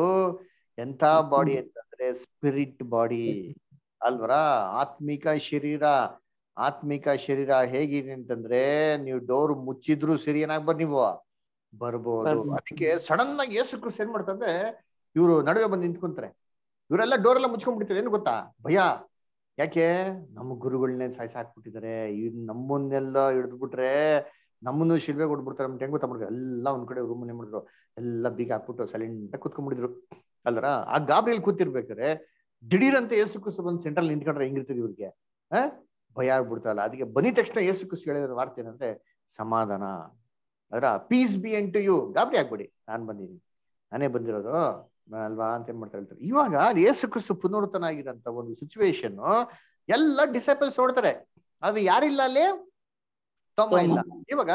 ಎಂತ ಬಾಡಿ ಅಂತಂದ್ರೆ ಸ್ಪಿರಿಟ್ ಬಾಡಿ ಅಲ್ವರ? ಆತ್ಮಿಕ ಶರೀರ. ಆತ್ಮಿಕ ಶರೀರ ಹೇಗಿದೆ ಅಂತಂದ್ರೆ ನೀವು ಡೋರ್ ಮುಚ್ಚಿದ್ರು ಸರಿ ಏನಾಗ್ಬೋದು ನೀವು? ಬರ್ಬೋದು. ಅದಕ್ಕೆ ಸಡನ್ ಆಗಿ ಯೇಸು ಕ್ರಿಸ್ತ ಏನ್ ಮಾಡ್ತಂದ್ರೆ ಇವರು ನಡುವೆ ಬಂದು ನಿಂತ್ಕೊಂತಾರೆ. ಇವರೆಲ್ಲ ಡೋರ್ ಎಲ್ಲ ಮುಚ್ಕೊಂಡ್ಬಿಡ್ತಾರೆ ಏನು ಗೊತ್ತಾ? ಭಯ. ಯಾಕೆ? ನಮ್ಮ ಗುರುಗಳನ್ನೇ ಸಾಯಿಸಾಕ್ಬಿಟ್ಟಿದ್ದಾರೆ ಇವ್ ನಮ್ಮನ್ನೆಲ್ಲ ಹಿಡಿದ್ಬಿಟ್ರೆ ನಮ್ಮನ್ನು ಶಿಲ್ವೆ ಕೊಟ್ಬಿಡ್ತಾರೆ. ನಮ್ಗೆ ಹೆಂಗ್ ಗೊತ್ತಾಗ್ಬಿಡ್ತಾರೆ ಎಲ್ಲ ಒಂದ್ ಕಡೆ ರೂಮ್ ಏನ್ ಮಾಡಿದ್ರು. ಎಲ್ಲ ಬೀಗ ಹಾಕ್ಬಿಟ್ಟು ಸೈಲೆಂಟ್ ಕುತ್ಕೊಂಡ್ಬಿಡಿದ್ರು ಅಲ್ಲರ ಆ ಗಾಬರಿಯಲ್ಲಿ ಕೂತಿರ್ಬೇಕಾರೆ ದಿಢೀರಂತ ಯೇಸು ಕುಸು ಬಂದು ಸೆಂಟ್ರಲ್ ನಿಂತ್ಕೊಂಡ್ರೆ ಹೆಂಗಿರ್ತದೆ ಇವ್ರಿಗೆ? ಭಯ ಆಗ್ಬಿಡ್ತಲ್ಲ ಅದಕ್ಕೆ ಬನಿ ತಕ್ಷಣ ಯೇಸು ಕುಸು ಹೇಳಿದ ವಾರ್ತೆ ಏನಂದ್ರೆ ಸಮಾಧಾನ. ಅದರ peace be unto you ಗಾಬರಿ ಆಗ್ಬಿಡಿ. ನಾನು ಬಂದಿದ್ದೀನಿ. ನಾನೇ ಬಂದಿರೋದು. ಅಲ್ವಾ ಅಂತ ಏನ್ ಮಾಡ್ತಾರೆ ಹೇಳ್ತಾರೆ. ಇವಾಗ ಯೇಸು ಕ್ರಿಸ್ತು ಪುನರ್ತನ ಆಗಿರೋಂಥ ಒಂದು ಸಿಚುವೇಶನ್ ಎಲ್ಲ ಡಿಸೈಪಲ್ಸ್ ನೋಡ್ತಾರೆ. ಆದ್ರೆ ಯಾರಿಲ್ಲ ಅಲ್ಲಿ? ತಮ್ಮ ತೋಮ. ಇಲ್ಲ. ಇವಾಗ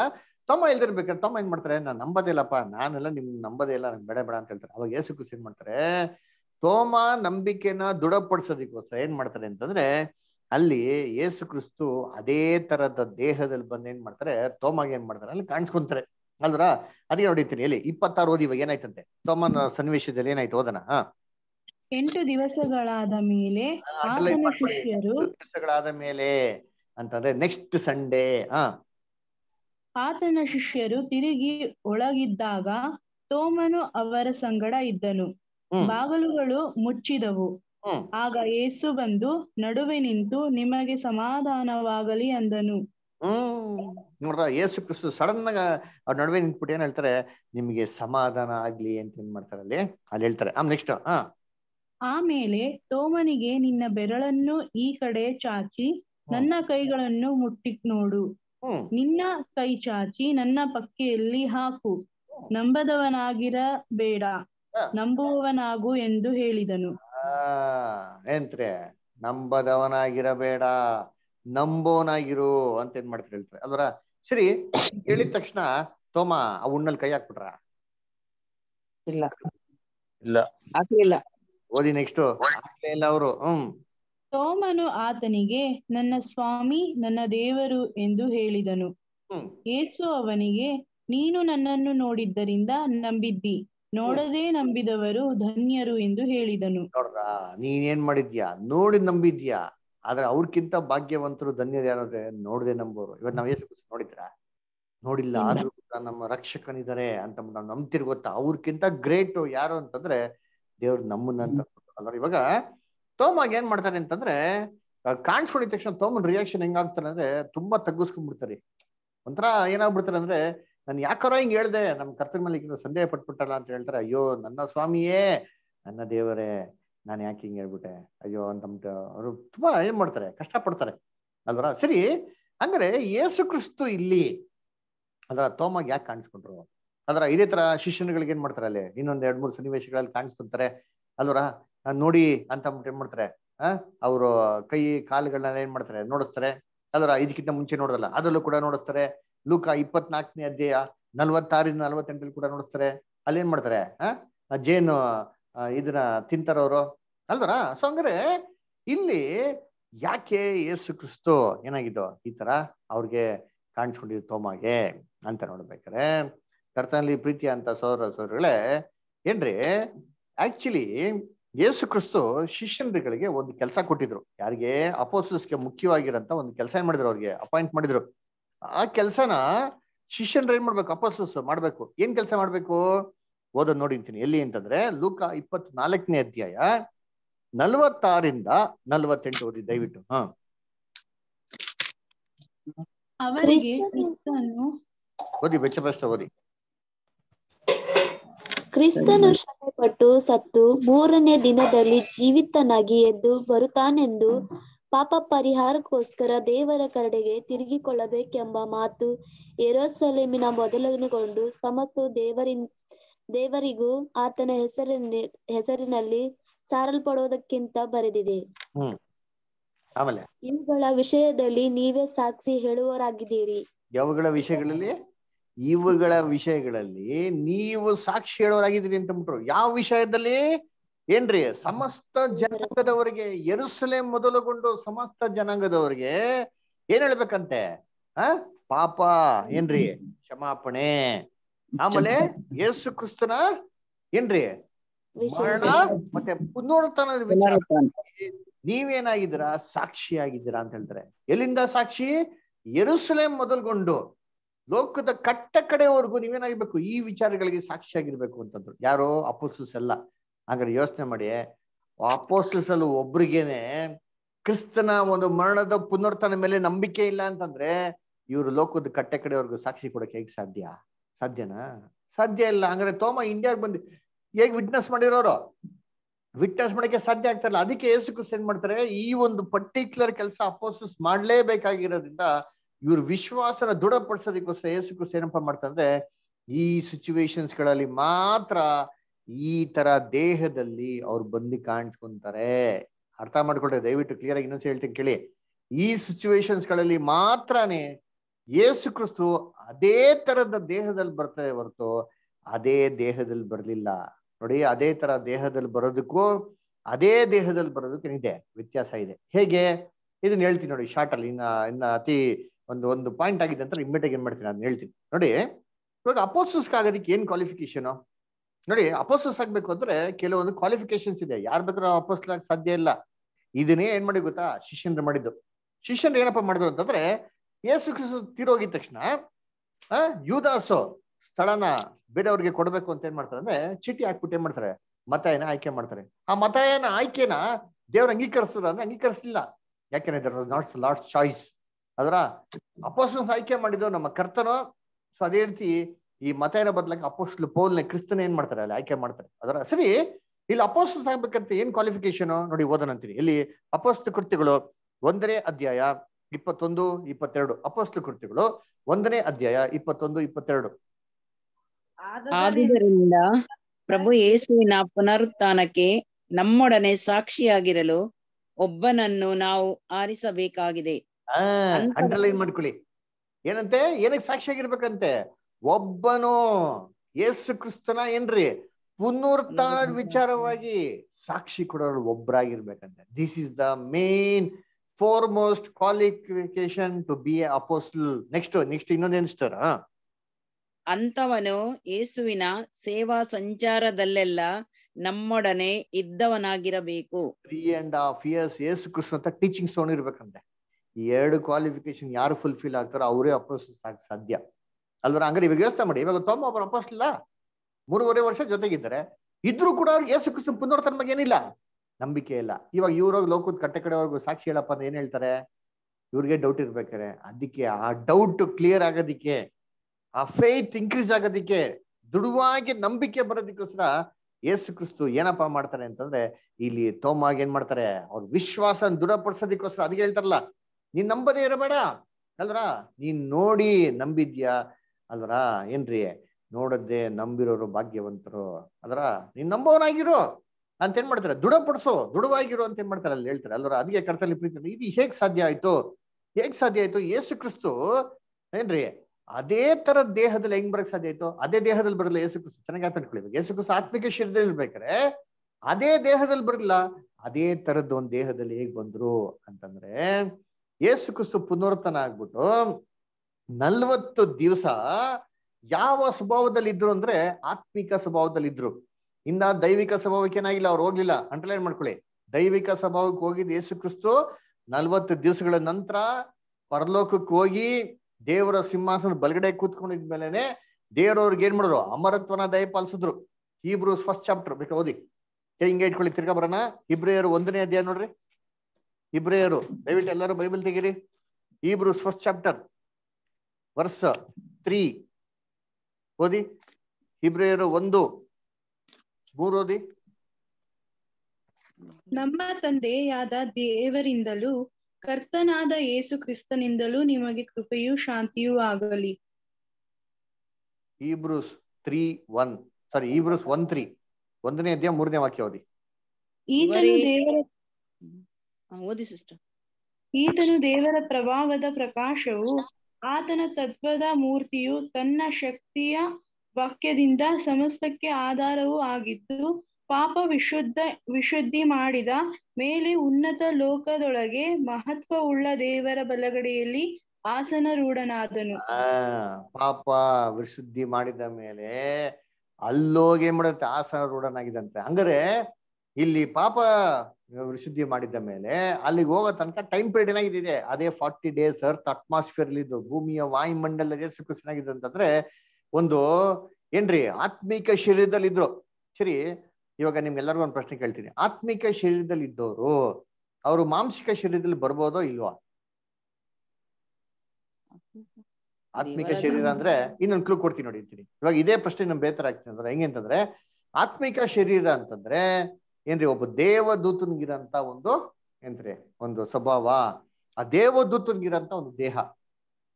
ತಮ್ಮ ಇಲ್ದಿರ್ಬೇಕಾದ್ರೆ ತಮ್ಮ ಏನ್ ಮಾಡ್ತಾರೆ? ನಾನು ನಂಬದೇ ಇಲ್ಲಪ್ಪ. ನಾನೆಲ್ಲ ನಿಮ್ ನಂಬದೇ ಇಲ್ಲ. ಬೇಡ ಬೇಡ ಅಂತ ಹೇಳ್ತಾರೆ. ಅವಾಗ ಯೇಸು ಕ್ರಿಸ್ತು ಏನ್ ಮಾಡ್ತಾರೆ? ತೋಮ ನಂಬಿಕೆನ ದೃಢಪಡಿಸೋದಕ್ಕೋಸ್ಕರ ಏನ್ ಮಾಡ್ತಾರೆ ಅಂತಂದ್ರೆ ಅಲ್ಲಿ ಯೇಸು ಕ್ರಿಸ್ತು ಅದೇ ತರದ ದೇಹದಲ್ಲಿ ಬಂದು ಏನ್ ಮಾಡ್ತಾರೆ ತೋಮಾಗ ಏನ್ ಮಾಡ್ತಾರೆ ಅಲ್ಲಿ ಕಾಣಿಸ್ಕೊಂತಾರೆ. ಅಲ್ದ್ರ ಅದೇ ನೋಡಿರ್ತೀನಿ ಎಲ್ಲಿ? ಇಪ್ಪತ್ತಾರು ಓದಿ ಇವಾಗ ಏನಾಯ್ತಂತೆ? ತೋಮನ ಸನ್ನಿವೇಶದಲ್ಲಿ ಏನಾಯ್ತು? ಓದನ ಹಾ. ಎಂಟು ದಿವಸಗಳಾದ ಮೇಲೆ ದಿವಸಗಳಾದ ಮೇಲೆ ಅಂತಂದ್ರೆ ನೆಕ್ಸ್ಟ್ ಸಂಡೇ ಹ. ಆತನ ಶಿಷ್ಯರು ತಿರುಗಿ ಒಳಗಿದ್ದಾಗ ತೋಮನು ಅವರ ಸಂಗಡ ಇದ್ದನು. ಬಾಗಲುಗಳು ಮುಚ್ಚಿದವು. ಆಗ ಏಸು ಬಂದು ನಡುವೆ ನಿಂತು ನಿಮಗೆ ಸಮಾಧಾನವಾಗಲಿ ಅಂದನು. ಹ್ಮ್. ನೋಡ್ರ ಏಸು ಕ್ರಿಸ್ತು ಸಡನ್ ಅವ್ರ ನಡುವೆ ನಿಂತ್ಬಿಟ್ಟು ಏನ್ ಹೇಳ್ತಾರೆ? ನಿಮ್ಗೆ ಸಮಾಧಾನ ಆಗ್ಲಿ ಅಂತ ಏನ್ ಮಾಡ್ತಾರೆ ಅಲ್ಲಿ? ಅಲ್ಲಿ ಹೇಳ್ತಾರೆ. ಆಮ್ ನೆಕ್ಸ್ಟ್ ಹಾ. ಆಮೇಲೆ ತೋಮನಿಗೆ ನಿನ್ನ ಬೆರಳನ್ನು ಈ ಕಡೆ ಚಾಚಿ ನನ್ನ ಕೈಗಳನ್ನು ಮುಟ್ಟಿ ನೋಡು. ನಿನ್ನ ಕೈ ಚಾಚಿ ನನ್ನ ಪಕ್ಕೆಯಲ್ಲಿ ಹಾಕು. ನಂಬದವನಾಗಿರಬೇಡ. ನಂಬುವವನಾಗು ಎಂದು ಹೇಳಿದನು. ಆ ಏನ್ತ್ರೆ ನಂಬದವನಾಗಿರಬೇಡ ನಂಬೋನಾಗಿರು ಅಂತ ಏನ್ ಮಾಡ್ತಾರೆ ಹೇಳ್ತಾರೆ. ಅಲ್ವರ? ಸರಿ ಹೇಳಿದ ತಕ್ಷಣ ತೋಮ ಆ ಉಣ್ಣಲ್ಲಿ ಕೈ ಹಾಕ್ಬಿಟ್ರ? ಇಲ್ಲ. ಇಲ್ಲ. ಆಗ್ಲಿಲ್ಲ ಓದಿ ನೆಕ್ಸ್ಟ್. ಇಲ್ಲ ಅವರು. ಹ್ಮ್. ತೋಮನು ಆತನಿಗೆ ನನ್ನ ಸ್ವಾಮಿ ನನ್ನ ದೇವರು ಎಂದು ಹೇಳಿದನು. ಏಸು ಯೇಸು ಅವನಿಗೆ ನೀನು ನನ್ನನ್ನು ನೋಡಿದ್ದರಿಂದ ನಂಬಿದ್ದಿ. ನೋಡದೆ ನಂಬಿದವರು ಧನ್ಯರು ಎಂದು ಹೇಳಿದನು. ನೋಡ್ರ ನೀನೇನ್ ಮಾಡಿದ್ಯಾ? ನೋಡಿ ನಂಬಿದ್ಯಾ? ಆದ್ರೆ ಅವ್ರಕ್ಕಿಂತ ಭಾಗ್ಯವಂತರು ಧನ್ಯರು ಯಾರಂದ್ರೆ ನೋಡದೆ ನಂಬೋರು. ಇವತ್ತು ನಾವ್ ಯೇಸು ನೋಡಿದ್ರಾ? ನೋಡಿಲ್ಲ. ಆದ್ರೂ ಕೂಡ ನಮ್ಮ ರಕ್ಷಕನಿದ್ದಾರೆ ಅಂತ ನಾವು ನಂಬ್ತಿರ್ ಗೊತ್ತಾ? ಅವ್ರಕ್ಕಿಂತ ಗ್ರೇಟ್ ಯಾರು ಅಂತಂದ್ರೆ ದೇವ್ರು ನಮ್ಮನ್ನ ಅಂತ ಇವಾಗ ತೋಮಾಗ ಏನ್ ಮಾಡ್ತಾರೆ ಅಂತಂದ್ರೆ ಕಾಣಿಸ್ಕೊಂಡಿದ ತಕ್ಷಣ ತೋಮನ್ ರಿಯಾಕ್ಷನ್ ಹೆಂಗಾಗ್ತಾರೆ ಅಂದ್ರೆ ತುಂಬಾ ತಗ್ಗಿಸ್ಕೊಂಡ್ಬಿಡ್ತಾರೆ. ಒಂಥರ ಏನಾಗ್ಬಿಡ್ತಾರೆ ಅಂದ್ರೆ ನಾನು ಯಾಕಾರೋ ಹಿಂಗೆ ಹೇಳ್ದೆ ನಮ್ಮ ಕರ್ತನ ಮೇಲೆ ಸಂದೇಹ ಪಟ್ಬಿಟ್ಟಲ್ಲ ಅಂತ ಹೇಳ್ತಾರೆ, ಅಯ್ಯೋ, ನನ್ನ ಸ್ವಾಮಿಯೇ, ನನ್ನ ದೇವರೇ, ನಾನು ಯಾಕೆ ಹಿಂಗೆ ಹೇಳ್ಬಿಟ್ಟೆ? ಅಯ್ಯೋ, ಅಂತ ಅವರು ತುಂಬಾ ಏನ್ ಮಾಡ್ತಾರೆ ಕಷ್ಟ ಪಡ್ತಾರೆ ಅಲ್ವರ? ಸರಿ ಅಂದ್ರೆ ಯೇಸು ಕ್ರಿಸ್ತು ಇಲ್ಲಿ, ಅದರ ತೋಮಾಗ್ ಯಾಕೆ ಕಾಣಿಸ್ಕೊಂಡ್ರು? ಅದರ ಇದೇ ತರ ಶಿಷ್ಯನುಗಳಿಗೆ ಏನ್ ಮಾಡ್ತಾರೆ ಅಲ್ಲಿ? ಇನ್ನೊಂದ್ ಎರಡ್ ಮೂರು ಸನ್ನಿವೇಶಗಳಲ್ಲಿ ಕಾಣಿಸ್ಕೊಂತಾರೆ. ಅಲ್ವರ? ನೋಡಿ ಅಂತ ಏನ್ ಮಾಡ್ತಾರೆ? ಆ, ಅವರು ಕೈ ಕಾಲುಗಳನ್ನ ಏನ್ ಮಾಡ್ತಾರೆ? ನೋಡಿಸ್ತಾರೆ. ಅದರ ಇದಕ್ಕಿಂತ ಮುಂಚೆ ನೋಡೋದಲ್ಲ, ಅದರಲ್ಲೂ ಕೂಡ ನೋಡಿಸ್ತಾರೆ. ಲೂಕ ಇಪ್ಪತ್ನಾಲ್ಕನೇ ಅಧ್ಯಾಯ ನಲ್ವತ್ತಾರಿಂದ ನಲ್ವತ್ತೆಂಟಲ್ಲಿ ಕೂಡ ನೋಡ್ತಾರೆ. ಅಲ್ಲಿ ಏನ್ ಮಾಡ್ತಾರೆ? ಆ? ಜೇನು ಇದನ್ನ ತಿಂತಾರವ್ರು. ಅಲ್ವರ ಸೊ ಹಂಗಾರೆ ಇಲ್ಲಿ ಯಾಕೆ ಯೇಸು ಕ್ರಿಸ್ತು ಏನಾಗಿದ್ದು? ಈ ತರ ಅವ್ರಿಗೆ ಕಾಣಿಸ್ಕೊಂಡಿದ್ದು ತೋಮಾಗೆ ಅಂತ ನೋಡ್ಬೇಕಾರೆ ಕರ್ತನಲ್ಲಿ ಪ್ರೀತಿ ಅಂತ ಸೋದರ ಸೋದರಗಳೇ ಏನ್ರಿ? ಆಕ್ಚುಲಿ ಯೇಸು ಕ್ರಿಸ್ತು ಶಿಷ್ಯನ್ರಿಗಳಿಗೆ ಒಂದು ಕೆಲಸ ಕೊಟ್ಟಿದ್ರು. ಯಾರಿಗೆ? ಅಪೋಸಿಸ್ಗೆ ಮುಖ್ಯವಾಗಿರಂತ ಒಂದು ಕೆಲಸ ಏನ್ ಮಾಡಿದ್ರು ಅವ್ರಿಗೆ? ಅಪಾಯಿಂಟ್ ಮಾಡಿದ್ರು. ಆ ಕೆಲಸನ ಶಿಷ್ಯನ ಏನ್ ಮಾಡ್ಬೇಕು ಅಪಸ್ಸಸ್ ಮಾಡ್ಬೇಕು. ಏನ್ ಕೆಲಸ ಮಾಡ್ಬೇಕು? ಓದೋದ್ ನೋಡಿಂತೀನಿ ಎಲ್ಲಿ ಅಂತಂದ್ರೆ ಲೂಕ ಇಪ್ಪತ್ನಾಲ್ಕನೇ ಅಧ್ಯಾಯ ನಲ್ವತ್ತಾರಿಂದ ನಲ್ವತ್ತೆಂಟು ಓದಿ ದಯವಿಟ್ಟು. ಹ. ಅವರಿಗೆ ಓದಿ ಓದಿ. ಕ್ರಿಸ್ತನು ಶ್ರಮೆಪಟ್ಟು ಸತ್ತು ಮೂರನೇ ದಿನದಲ್ಲಿ ಜೀವಿತನಾಗಿ ಎದ್ದು ಬರುತ್ತಾನೆಂದು ಪಾಪ ಪರಿಹಾರಕ್ಕೋಸ್ಕರ ದೇವರ ಕಡೆಗೆ ತಿರುಗಿಕೊಳ್ಳಬೇಕೆಂಬ ಮಾತು ಎರೋಸಲೇಮಿನ ಮೊದಲನೆಗೊಂಡು ಸಮಸ್ತ ದೇವರಿನ್ ದೇವರಿಗೂ ಆತನ ಹೆಸರಿನ ಹೆಸರಿನಲ್ಲಿ ಸಾರಲ್ಪಡುವುದಕ್ಕಿಂತ ಬರೆದಿದೆ. ಆಮೇಲೆ? ಇವುಗಳ ವಿಷಯದಲ್ಲಿ ನೀವೇ ಸಾಕ್ಷಿ ಹೇಳುವರಾಗಿದ್ದೀರಿ ಯಾವಗಳ ವಿಷಯಗಳಲ್ಲಿ? ಇವುಗಳ ವಿಷಯಗಳಲ್ಲಿ ನೀವು ಸಾಕ್ಷಿ ಹೇಳುವರಾಗಿದ್ದೀರಿ ಅಂತ ಬಿಟ್ರು ಯಾವ ವಿಷಯದಲ್ಲಿ? ಏನ್ರಿ ಸಮಸ್ತ ಜನಾಂಗದವರಿಗೆ ಎರುಸಲೆ ಮೊದಲುಗೊಂಡು ಸಮಸ್ತ ಜನಾಂಗದವರಿಗೆ ಏನ್ ಹೇಳ್ಬೇಕಂತೆ? ಆ? ಪಾಪ ಏನ್ರಿ? ಕ್ಷಮಾಪಣೆ. ಆಮೇಲೆ ಯೇಸು ಕ್ರಿಸ್ತನ ಏನ್ರಿ? ಮರಣ ಮತ್ತೆ ಪುನರುತ್ಥಾನದ ವಿಚಾರ. ನೀವೇನಾಗಿದ್ದೀರಾ? ಸಾಕ್ಷಿಯಾಗಿದ್ದೀರಾ ಅಂತ ಹೇಳ್ತಾರೆ. ಎಲ್ಲಿಂದ ಸಾಕ್ಷಿ? ಎರುಸಲೆ ಮೊದಲ್ಗೊಂಡು. ಲೋಕದ ಕಟ್ಟ ಕಡೆವರೆಗೂ ನೀವೇನಾಗಿರ್ಬೇಕು? ಈ ವಿಚಾರಗಳಿಗೆ ಸಾಕ್ಷಿಯಾಗಿರ್ಬೇಕು ಅಂತಂದ್ರು. ಯಾರು ಅಪೋಸಿಸ್ ಎಲ್ಲ. ಹಾಗಾದ್ರೆ ಯೋಚನೆ ಮಾಡಿ ಅಪೋಸಿಸ್ ಅಲ್ಲಿ ಒಬ್ರಿಗೇನೆ ಕ್ರಿಸ್ತನ ಒಂದು ಮರಣದ ಪುನರ್ತನ ಮೇಲೆ ನಂಬಿಕೆ ಇಲ್ಲ ಅಂತಂದ್ರೆ ಇವರು ಲೋಕದ ಕಟ್ಟೆ ಕಡೆಯವ್ರಿಗೂ ಸಾಕ್ಷಿ ಕೊಡಕ್ಕೆ ಹೇಗೆ ಸಾಧ್ಯ? ಸಾಧ್ಯನಾ? ಸಾಧ್ಯ ಇಲ್ಲ. ಅಂದ್ರೆ ತೋಮ ಇಂಡಿಯಾಗ್ ಬಂದು ಹೇಗ್ ವಿಟ್ನೆಸ್ ಮಾಡಿರೋರು? ವಿಟ್ನೆಸ್ ಮಾಡಕ್ಕೆ ಸಾಧ್ಯ ಆಗ್ತಾರಲ್ಲ ಅದಕ್ಕೆ ಯೇಸು ಕ್ರಿಸ್ತ ಏನ್ ಮಾಡ್ತಾರೆ? ಈ ಒಂದು ಪರ್ಟಿಕ್ಯುಲರ್ ಕೆಲಸ ಅಪೋಸಸ್ ಮಾಡ್ಲೇಬೇಕಾಗಿರೋದ್ರಿಂದ ಇವ್ರ ವಿಶ್ವಾಸನ ದೃಢಪಡಿಸೋದಕ್ಕೋಸ್ಕರ ಯೇಸು ಕ್ರಿಸ್ತ ಏನಪ್ಪ ಮಾಡ್ತಾರೆ ಈ ಸಿಚುವೇಶನ್ಸ್ಗಳಲ್ಲಿ ಮಾತ್ರ ಈ ತರ ದೇಹದಲ್ಲಿ ಅವ್ರು ಬಂದು ಕಾಣಿಸ್ಕೊಂತಾರೆ. ಅರ್ಥ ಮಾಡ್ಕೊಳ್ರಿ, ದಯವಿಟ್ಟು ಕ್ಲಿಯರ್ ಆಗಿ ಇನ್ನೊಂದ್ಸ ಹೇಳ್ತೀನಿ ಕೇಳಿ. ಈ ಸಿಚುವೇಶನ್ಸ್ಗಳಲ್ಲಿ ಮಾತ್ರನೇ ಯೇಸು ಕ್ರಿಸ್ತು ಅದೇ ತರದ ದೇಹದಲ್ಲಿ ಬರ್ತಾರೆ ಹೊರತು ಅದೇ ದೇಹದಲ್ಲಿ ಬರ್ಲಿಲ್ಲ. ನೋಡಿ, ಅದೇ ತರ ದೇಹದಲ್ಲಿ ಬರೋದಕ್ಕೂ ಅದೇ ದೇಹದಲ್ಲಿ ಬರೋದಕ್ಕೂ ಇದೆ ವ್ಯತ್ಯಾಸ ಇದೆ. ಹೇಗೆ? ಇದನ್ನ ಹೇಳ್ತೀನಿ ನೋಡಿ ಶಾರ್ಟ್ ಅಲ್ಲಿ. ಇನ್ನ ಇನ್ನ ಅತಿ ಒಂದು ಒಂದು ಪಾಯಿಂಟ್ ಆಗಿದೆ ಅಂತ ಇಮ್ಮಿಡಿಯೇಟ್ ಏನ್ ಮಾಡ್ತೀನಿ, ಅದನ್ನ ಹೇಳ್ತೀನಿ. ನೋಡಿ, ಇವಾಗ ಅಪೋಸಿಸ್ಗೆ ಆಗೋದಕ್ಕೆ ಏನ್ ಕ್ವಾಲಿಫಿಕೇಶನ್ ನೋಡಿ ಅಪೋಸಸ್ ಆಗ್ಬೇಕು ಅಂದ್ರೆ ಕೆಲವೊಂದು ಕ್ವಾಲಿಫಿಕೇಶನ್ಸ್ ಇದೆ. ಯಾರ್ ಬೇಕಾದ್ರೂ ಅಪೋಸಲ್ ಆಗಿ ಸಾಧ್ಯ ಇಲ್ಲ. ಇದನ್ನೇ ಏನ್ ಮಾಡಿ ಗೊತ್ತಾ? ಶಿಷ್ಯನ್ರು ಮಾಡಿದ್ದು. ಶಿಷ್ಯನ್ರು ಏನಪ್ಪ ಮಾಡಿದ್ರು ಅಂತಂದ್ರೆ, ಯೇಸು ಕ್ರಿಸ್ತು ತೀರೋಗಿದ ತಕ್ಷಣ, ಆ, ಯೂದಾಸು ಸ್ಥಳನ ಬೇರೆಯವ್ರಿಗೆ ಕೊಡ್ಬೇಕು ಅಂತ ಏನ್ ಮಾಡ್ತಾರೆ ಅಂದ್ರೆ, ಚೀಟಿ ಹಾಕ್ಬಿಟ್ಟು ಏನ್ ಮಾಡ್ತಾರೆ? ಮತಾಯನ ಆಯ್ಕೆ ಮಾಡ್ತಾರೆ. ಆ ಮತಾಯನ ಆಯ್ಕೆನ ದೇವ್ರ ಅಂಗೀಕರಿಸ್ತದ ಅಂದ್ರೆ ಅಂಗೀಕರಿಸಲಿಲ್ಲ. ಯಾಕೆಂದ್ರೆ ನಾಟ್ಸ್ ಲಾಸ್ಟ್ ಚಾಯ್ಸ್ ಅದರ ಅಪೋಸನ್ಸ್ ಆಯ್ಕೆ ಮಾಡಿದ್ರು ನಮ್ಮ ಕರ್ತನೋ. ಸೊ ಅದೇ ರೀತಿ ಈ ಮತ ಇರೋ ಬದಲಾಗಿ ಅಪೋಸ್ಟ್ಲು ಪೋಲ್ನ ಕ್ರಿಸ್ತನ ಏನ್ ಮಾಡ್ತಾರೆ ಅಲ್ಲಿ ಆಯ್ಕೆ ಮಾಡ್ತಾರೆ? ಅದರ ಸರಿ ಇಲ್ಲಿ ಅಪೋಸ್ಟಲ್ಸ್ ಆಗ್ಬೇಕಂತ ಏನ್ ಕ್ವಾಲಿಫಿಕೇಶನ್ ನೋಡಿ ಓದನಂತೀರಿ ಇಲ್ಲಿ ಅಪೋಸ್ತ ಕೃತಿಗಳು ಒಂದನೇ ಅಧ್ಯಾಯ ಇಪ್ಪತ್ತೊಂದು ಇಪ್ಪತ್ತೆರಡು. ಅಪೋಸ್ತ ಕೃತಿಗಳು ಒಂದನೇ ಅಧ್ಯಾಯ ಇಪ್ಪತ್ತೊಂದು ಇಪ್ಪತ್ತೆರಡು. ಆದುದರಿಂದ ಪ್ರಭು ಯೇಸುವಿನ ಪುನರುತ್ಥಾನಕ್ಕೆ ನಮ್ಮೊಡನೆ ಸಾಕ್ಷಿಯಾಗಿರಲು ಒಬ್ಬನನ್ನು ನಾವು ಆರಿಸಬೇಕಾಗಿದೆ. ಅಂಡರ್ಲೈನ್ ಮಾಡ್ಕೊಳ್ಳಿ? ಏನಂತೆ? ಏನಕ್ಕೆ ಸಾಕ್ಷಿಯಾಗಿರ್ಬೇಕಂತೆ? ಒಬ್ಬನು ಯೇಸು ಕ್ರಿಸ್ತನ ಏನ್ರಿ? ಪುನರ್ತ ವಿಚಾರವಾಗಿ ಸಾಕ್ಷಿ ಕೊಡೋರು ಒಬ್ಬರಾಗಿರ್ಬೇಕಂತೆ this is the main foremost qualification to be a apostle next next ಇನ್ನೊಂದೇನ್ ಸ್ಟರ್ ಅಂತವನು ಯೇಸುವಿನ ಸೇವಾ ಸಂಚಾರದಲ್ಲೆಲ್ಲ ನಮ್ಮೊಡನೆ ಇದ್ದವನಾಗಿರಬೇಕು. Three and half years Yesu Krishna ಅಂತ ಟೀಚಿಂಗ್ ತೊಗೊಂಡಿರ್ಬೇಕಂತೆ. ಈ ಎರಡು ಕ್ವಾಲಿಫಿಕೇಶನ್ ಯಾರು ಫುಲ್ಫಿಲ್ ಆಗ್ತಾರೋ ಅವರೇ ಅಪೋಸ್ಟಲ್ಸ್ ಆಗ ಸಾಧ್ಯ. ಅಲ್ವರ? ಹಂಗಾರೆ ಇವಾಗ ಯೋಚನೆ ಮಾಡಿ. ಇವಾಗ ತಮ್ಮ ಒಬ್ಬರು ಅಪೋಸ್ಟಲ್ಲ ಮೂರುವರೆ ವರ್ಷ ಜೊತೆಗಿದ್ದಾರೆ. ಇದ್ರೂ ಕೂಡ ಅವ್ರಿಗೆ ಯೇಸು ಕೃಷ್ಣ ಪುನರ್ತನ ಬಗ್ಗೆ ಏನಿಲ್ಲ. ನಂಬಿಕೆ ಇಲ್ಲ. ಇವಾಗ ಇವ್ರೋಗಿ ಲೋಕದ ಕಟ್ಟೆ ಕಡೆವರೆಗೂ ಸಾಕ್ಷಿ ಹೇಳಪ್ಪ ಅಂತ ಏನ್ ಹೇಳ್ತಾರೆ? ಇವ್ರಿಗೆ ಡೌಟ್ ಇರ್ಬೇಕಾರೆ ಅದಕ್ಕೆ ಆ ಡೌಟ್ ಕ್ಲಿಯರ್ ಆಗೋದಿಕ್ಕೆ, ಆ ಫೇತ್ ಇನ್ಕ್ರೀಸ್ ಆಗೋದಿಕ್ಕೆ ದೃಢವಾಗಿ ನಂಬಿಕೆ ಬರೋದಕ್ಕೋಸ್ಕರ ಯೇಸು ಕ್ರಿಸ್ತು ಏನಪ್ಪ ಮಾಡ್ತಾರೆ ಅಂತಂದ್ರೆ, ಇಲ್ಲಿ ತೋಮಾಗ್ ಏನ್ ಮಾಡ್ತಾರೆ? ಅವ್ರ ವಿಶ್ವಾಸ ದೃಢಪಡಿಸೋದಕ್ಕೋಸ್ಕರ, ಅದಕ್ಕೆ ಹೇಳ್ತಾರಲ್ಲ, ನೀನ್ ನಂಬದೇ ಇರಬೇಡ. ಅಲ್ರ ನೀನ್ ನೋಡಿ ನಂಬಿದ್ಯಾ? ಅಲ್ರ ಏನ್ರಿ? ನೋಡದ್ದೆ ನಂಬಿರೋರು ಭಾಗ್ಯವಂತರು. ಅದರ ನೀನ್ ನಂಬೋನಾಗಿರೋ ಅಂತ ಏನ್ ಮಾಡ್ತಾರೆ? ದೃಢಪಡಿಸು ದೃಢವಾಗಿರೋ ಅಂತ ಏನ್ ಮಾಡ್ತಾರೆ ಅಲ್ಲಿ ಹೇಳ್ತಾರೆ? ಅಲ್ವರ? ಅದಕ್ಕೆ ಕರ್ತಲ್ಲಿ ಪ್ರೀತಿ ಇದು ಹೇಗ್ ಸಾಧ್ಯ ಆಯ್ತು? ಹೇಗ್ ಸಾಧ್ಯ ಆಯ್ತು? ಯೇಸು ಕ್ರಿಸ್ತು, ಏನ್ರಿ? ಅದೇ ತರ ದೇಹದಲ್ಲಿ ಹೆಂಗ್ ಬರಕ್ ಸಾಧ್ಯ ಆಯ್ತು? ಅದೇ ದೇಹದಲ್ಲಿ ಬರಲ್ಲ ಯೇಸು ಕ್ರಿಸ್ತು. ಚೆನ್ನಾಗಿ ಮಾಡ್ಕೊಳ್ಳಿ ಯೇಸು ಕ್ರಿಸ್ತು ಆತ್ಮಿಕ ಶರೀರದಲ್ಲಿ ಇರ್ಬೇಕಾರೆ ಅದೇ ದೇಹದಲ್ಲಿ ಬರಲ್ಲ. ಅದೇ ತರದ್ದು ಒಂದ್ ದೇಹದಲ್ಲಿ ಹೇಗ್ ಬಂದ್ರು ಅಂತಂದ್ರೆ ಯೇಸು ಕ್ರಿಸ್ತು ಪುನರ್ತನ ಆಗ್ಬಿಟ್ಟು ನಲ್ವತ್ತು ದಿವಸ ಯಾವ ಸ್ವಭಾವದಲ್ಲಿ ಇದ್ರು ಅಂದ್ರೆ ಆತ್ಮಿಕ ಸ್ವಭಾವದಲ್ಲಿ ಇದ್ರು ಇನ್ನ ದೈವಿಕ ಸ್ವಭಾವಕ್ಕೆ ಏನಾಗಿಲ್ಲ ಅವ್ರು ಹೋಗ್ಲಿಲ್ಲ. ಅಂಡರ್ಲೈನ್ ಮಾಡ್ಕೊಳ್ಳಿ. ದೈವಿಕ ಸ್ವಭಾವಕ್ಕೆ ಹೋಗಿದ್ ಯೇಸು ಕ್ರಿಸ್ತು ನಲ್ವತ್ತು ದಿವಸಗಳ ನಂತರ ಪರಲೋಕಕ್ಕೆ ಹೋಗಿ ದೇವರ ಸಿಂಹಾಸನ ಬಲಗಡೆ ಕೂತ್ಕೊಂಡಿದ್ಮೇಲೆನೆ ದೇವರವ್ರಿಗೆ ಏನ್ ಮಾಡಿದ್ರು? ಅಮರತ್ವನ ದಯಪಾಲಿಸಿದ್ರು ಹೀಬ್ರೂಸ್ ಫಸ್ಟ್ ಚಾಪ್ಟರ್ ಬೇಕು, ಓದಿ. ಹಿಂಗೆ ಇಟ್ಕೊಳ್ಳಿ, ತಿರ್ಗಾ ಬರೋಣ. ಇಬ್ರಿಯರು ಒಂದನೇ ಅಧ್ಯಾಯ ನೋಡ್ರಿ. ಇಬ್ರಿಯರು ದಯವಿಟ್ಟು ಎಲ್ಲರೂ ಬೈಬಲ್ ತೆಗೀರಿ. ಇಬ್ರೂಸ್ ಫಸ್ಟ್ ಚಾಪ್ಟರ್ ವರ್ಷ ತ್ರೀ. ಓದಿ. ಹಿಬ್ರಿಯರು ಒಂದು. ಮೂರು ಓದಿ. ನಮ್ಮ ತಂದೆಯಾದ ದೇವರಿಂದಲೂ ಕರ್ತನಾದ ಯೇಸು ಕ್ರಿಸ್ತನಿಂದಲೂ ನಿಮಗೆ ಕೃಪೆಯೂ ಶಾಂತಿಯೂ ಆಗಲಿ. Hebrews three one. Sorry Hebrews one three. ಒಂದನೇ ಅಧ್ಯಾಯ ಮೂರನೇ ವಾಕ್ಯ ಓದಿ. ಈತನು ದೇವರ ಓದಿ ಸಿಸ್ಟರ್. ಈತನು ದೇವರ ಪ್ರಭಾವದ ಪ್ರಕಾಶವು ಆತನ ತತ್ವದ ಮೂರ್ತಿಯು ತನ್ನ ಶಕ್ತಿಯ ವಾಕ್ಯದಿಂದ ಸಮಸ್ತಕ್ಕೆ ಆಧಾರವೂ ಆಗಿದ್ದು, ಪಾಪ ವಿಶುದ್ಧ, ವಿಶುದ್ಧಿ ಮಾಡಿದ ಮೇಲೆ ಉನ್ನತ ಲೋಕದೊಳಗೆ ಮಹತ್ವವುಳ್ಳ ದೇವರ ಬಲಗಡೆಯಲ್ಲಿ ಆಸನರೂಢನಾದನು. ಪಾಪ ವಿಶುದ್ಧಿ ಮಾಡಿದ ಮೇಲೆ ಅಲ್ಲೋಗಿ ಏನ್ ಮಾಡುತ್ತೆ ಆಸನ ರೂಢನಾಗಿದಂತೆ ಹಂಗಾರೆ ಇಲ್ಲಿ ಪಾಪ ವಿಶುದ್ಧಿ ಮಾಡಿದ ಮೇಲೆ ಅಲ್ಲಿಗೆ ಹೋಗೋ ತನಕ ಟೈಮ್ ಪೀರಿಯಡ್ ಏನಾಗಿದೆ? ಅದೇ ಫಾರ್ಟಿ ಡೇಸ್ ಅರ್ತ್ ಅಟ್ಮಾಸ್ಫಿಯರ್ ಇದ್ದು ಭೂಮಿಯ ವಾಯುಮಂಡಲ ಸುಖಿಸಿನಾಗಿದೆ ಅಂತಂದ್ರೆ ಒಂದು ಏನ್ರಿ ಆತ್ಮಿಕ ಶರೀರದಲ್ಲಿ ಇದ್ರು. ಸರಿ ಇವಾಗ ನಿಮ್ಗೆಲ್ಲರಿಗೂ ಒಂದು ಪ್ರಶ್ನೆ ಕೇಳ್ತೀನಿ. ಆತ್ಮಿಕ ಶರೀರದಲ್ಲಿ ಇದ್ದವರು ಅವರು ಮಾಂಸಿಕ ಶರೀರದಲ್ಲಿ ಬರ್ಬೋದೋ ಇಲ್ವಾ? ಆತ್ಮಿಕ ಶರೀರ ಅಂದ್ರೆ ಇನ್ನೊಂದು ಕ್ಲೂ ಕೊಡ್ತೀನಿ ನೋಡಿ ಇವಾಗ ಇದೇ ಪ್ರಶ್ನೆ ನಮ್ ಬೇತರ ಆಗ್ತೀನಿ ಅಂದ್ರೆ ಹೆಂಗೆ ಅಂತಂದ್ರೆ ಆತ್ಮಿಕ ಶರೀರ ಅಂತಂದ್ರೆ ಏನ್ರಿ ಒಬ್ಬ ದೇವದೂತನ್ಗಿರಂತ ಒಂದು ಏನ್ರಿ ಒಂದು ಸ್ವಭಾವ. ಆ ದೇವದೂತನ್ಗಿರಂತ ಒಂದು ದೇಹ.